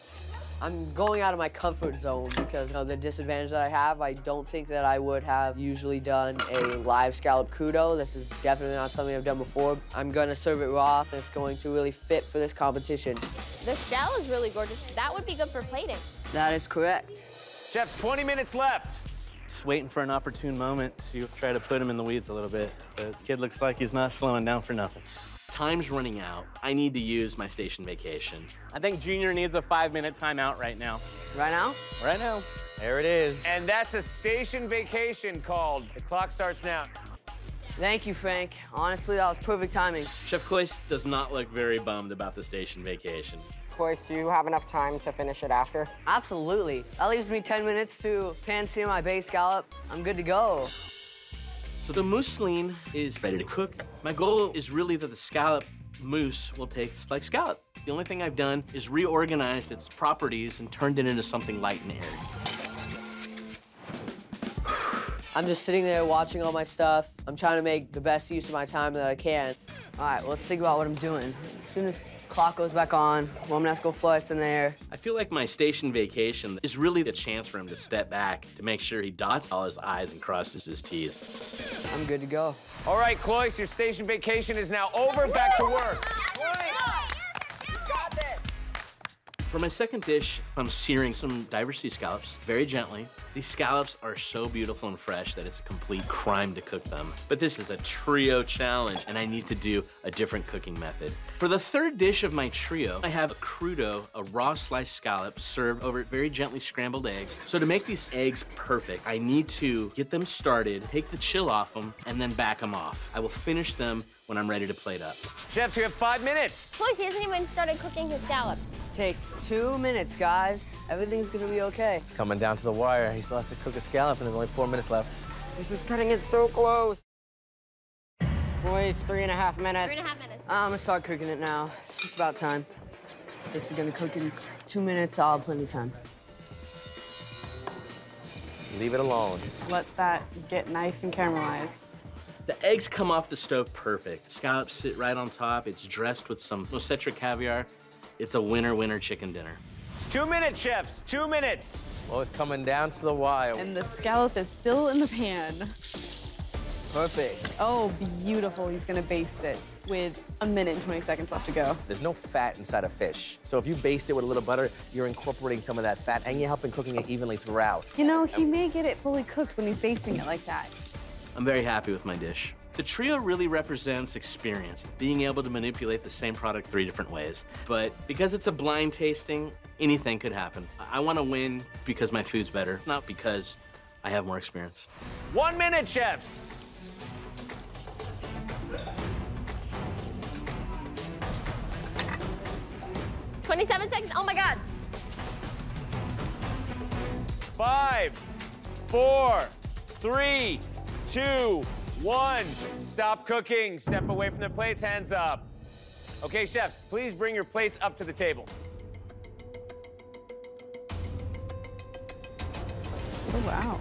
I'm going out of my comfort zone because of the disadvantage that I have. I don't think that I would have usually done a live scallop crudo. This is definitely not something I've done before. I'm gonna serve it raw. and It's going to really fit for this competition. The shell is really gorgeous. That would be good for plating. That is correct. Chef, 20 minutes left. Just waiting for an opportune moment to try to put him in the weeds a little bit. The kid looks like he's not slowing down for nothing. Time's running out. I need to use my station vacation. I think Junior needs a five-minute timeout right now. Right now? Right now. There it is. And that's a station vacation called. The clock starts now. Thank you, Frank. Honestly, that was perfect timing. Chef Cloyce does not look very bummed about the station vacation. Cloyce, do you have enough time to finish it after? Absolutely. That leaves me 10 minutes to pan sear my base scallop. I'm good to go. So the mousseline is ready to cook. My goal is really that the scallop mousse will taste like scallop. The only thing I've done is reorganized its properties and turned it into something light and airy. I'm just sitting there watching all my stuff. I'm trying to make the best use of my time that I can. All right, well, let's think about what I'm doing. As soon as clock goes back on, Romanesco floats in there. I feel like my station vacation is really the chance for him to step back to make sure he dots all his I's and crosses his T's. I'm good to go. All right, Cloyce, your station vacation is now over. Back to work. For my second dish, I'm searing some diver sea scallops very gently. These scallops are so beautiful and fresh that it's a complete crime to cook them. But this is a trio challenge, and I need to do a different cooking method. For the third dish of my trio, I have a crudo, a raw sliced scallop served over very gently scrambled eggs. So to make these eggs perfect, I need to get them started, take the chill off them, and then back them off. I will finish them when I'm ready to plate up. Chefs, you have five minutes. Cloyce, he hasn't even started cooking his scallops. Takes two minutes, guys. Everything's gonna be okay. It's coming down to the wire. He still has to cook a scallop, and there's only four minutes left. This is cutting it so close. Boys, three and a half minutes. Three and a half minutes. I'm gonna start cooking it now. It's just about time. This is gonna cook in two minutes. I'll have plenty of time. Leave it alone. Let that get nice and caramelized. The eggs come off the stove perfect. Scallops sit right on top. It's dressed with some osetra caviar. It's a winner winner chicken dinner. Two minutes, chefs. Two minutes. Well, it's coming down to the wire. And the scallop is still in the pan. Perfect. Oh, beautiful. He's gonna baste it with a minute and 20 seconds left to go. There's no fat inside a fish. So if you baste it with a little butter, you're incorporating some of that fat and you're helping cooking it evenly throughout. You know, he may get it fully cooked when he's basting it like that. I'm very happy with my dish. The trio really represents experience, being able to manipulate the same product three different ways. But because it's a blind tasting, anything could happen. I want to win because my food's better, not because I have more experience. One minute, chefs. Twenty-seven seconds. Oh my God. Five, four, three, two, one. Stop cooking. Step away from the plates. Hands up. Okay, chefs, please bring your plates up to the table. Oh, wow.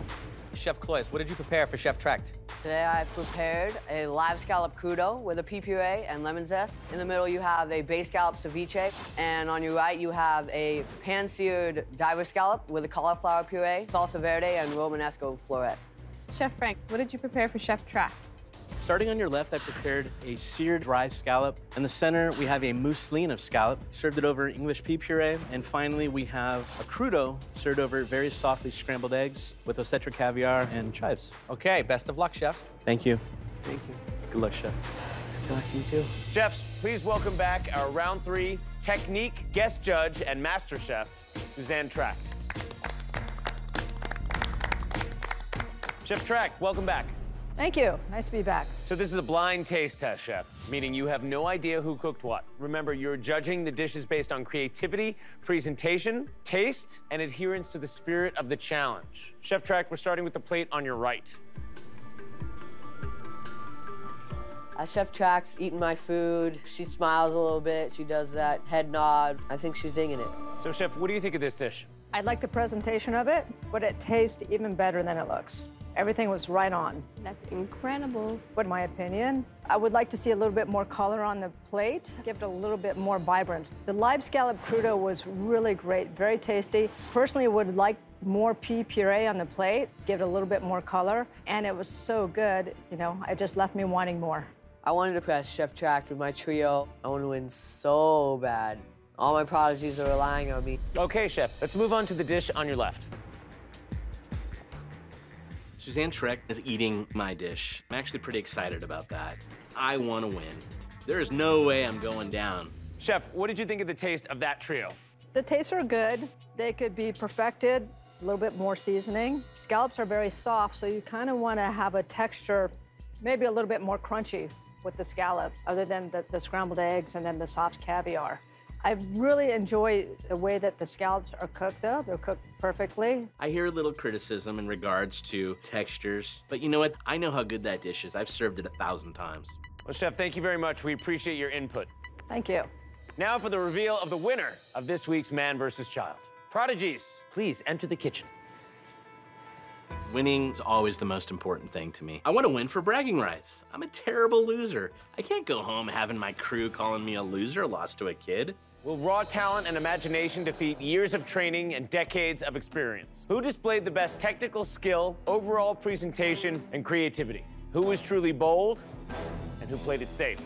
Chef Cloyce, what did you prepare for Chef Tracht? Today I prepared a live scallop crudo with a pea puree and lemon zest. In the middle you have a bay scallop ceviche, and on your right you have a pan-seared diver scallop with a cauliflower puree, salsa verde, and romanesco florets. Chef Frank, what did you prepare for Chef Tracht? Starting on your left, I prepared a seared dry scallop. In the center, we have a mousseline of scallop, served it over English pea puree. And finally, we have a crudo served over very softly scrambled eggs with osetra caviar and chives. Okay, best of luck, chefs. Thank you. Thank you. Good luck, chef. Good luck to you too. Chefs, please welcome back our round three technique guest judge and master chef, Suzanne Tracht. Chef Tracht, welcome back. Thank you. Nice to be back. So this is a blind taste test, chef, meaning you have no idea who cooked what. Remember, you're judging the dishes based on creativity, presentation, taste, and adherence to the spirit of the challenge. Chef Tracht, we're starting with the plate on your right. As Chef Tracht's eating my food, she smiles a little bit. She does that head nod. I think she's dinging it. So, Chef, what do you think of this dish? I like the presentation of it, but it tastes even better than it looks. Everything was right on. That's incredible. But in my opinion, I would like to see a little bit more color on the plate, give it a little bit more vibrance. The live scallop crudo was really great, very tasty. Personally, would like more pea puree on the plate, give it a little bit more color, and it was so good, you know, it just left me wanting more. I wanted to press Chef Tracht with my trio. I want to win so bad. All my prodigies are relying on me. Okay, chef, let's move on to the dish on your left. Suzanne Tracht is eating my dish. I'm actually pretty excited about that. I want to win. There is no way I'm going down. Chef, what did you think of the taste of that trio? The tastes are good. They could be perfected, a little bit more seasoning. Scallops are very soft, so you kind of want to have a texture, maybe a little bit more crunchy with the scallop, other than the, the scrambled eggs and then the soft caviar. I really enjoy the way that the scallops are cooked, though. They're cooked perfectly. I hear a little criticism in regards to textures, but you know what? I know how good that dish is. I've served it a thousand times. Well, Chef, thank you very much. We appreciate your input. Thank you. Now for the reveal of the winner of this week's Man vs. Child. Prodigies, please enter the kitchen. Winning is always the most important thing to me. I want to win for bragging rights. I'm a terrible loser. I can't go home having my crew calling me a loser lost to a kid. Will raw talent and imagination defeat years of training and decades of experience? Who displayed the best technical skill, overall presentation, and creativity? Who was truly bold, and who played it safe?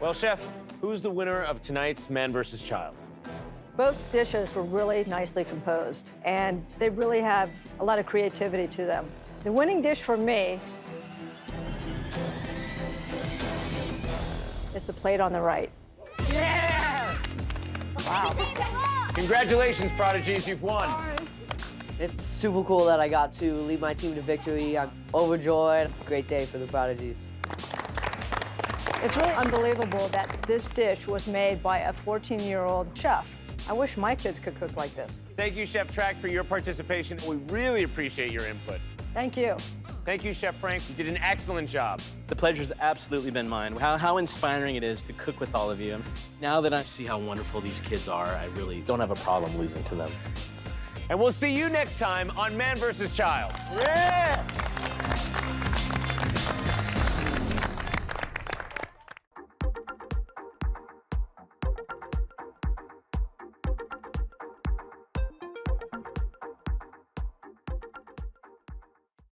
Well, Chef, who's the winner of tonight's Man vs. Child? Both dishes were really nicely composed, and they really have a lot of creativity to them. The winning dish for me is the plate on the right. Yeah! Wow. Congratulations, Prodigies, you've won. It's super cool that I got to lead my team to victory. I'm overjoyed. Great day for the Prodigies. It's really unbelievable that this dish was made by a 14-year-old chef. I wish my kids could cook like this. Thank you, Chef Tracht, for your participation. We really appreciate your input. Thank you. Thank you, Chef Frank. You did an excellent job. The pleasure's absolutely been mine. How, how inspiring it is to cook with all of you. Now that I see how wonderful these kids are, I really don't have a problem losing to them. And we'll see you next time on Man vs. Child. Yeah!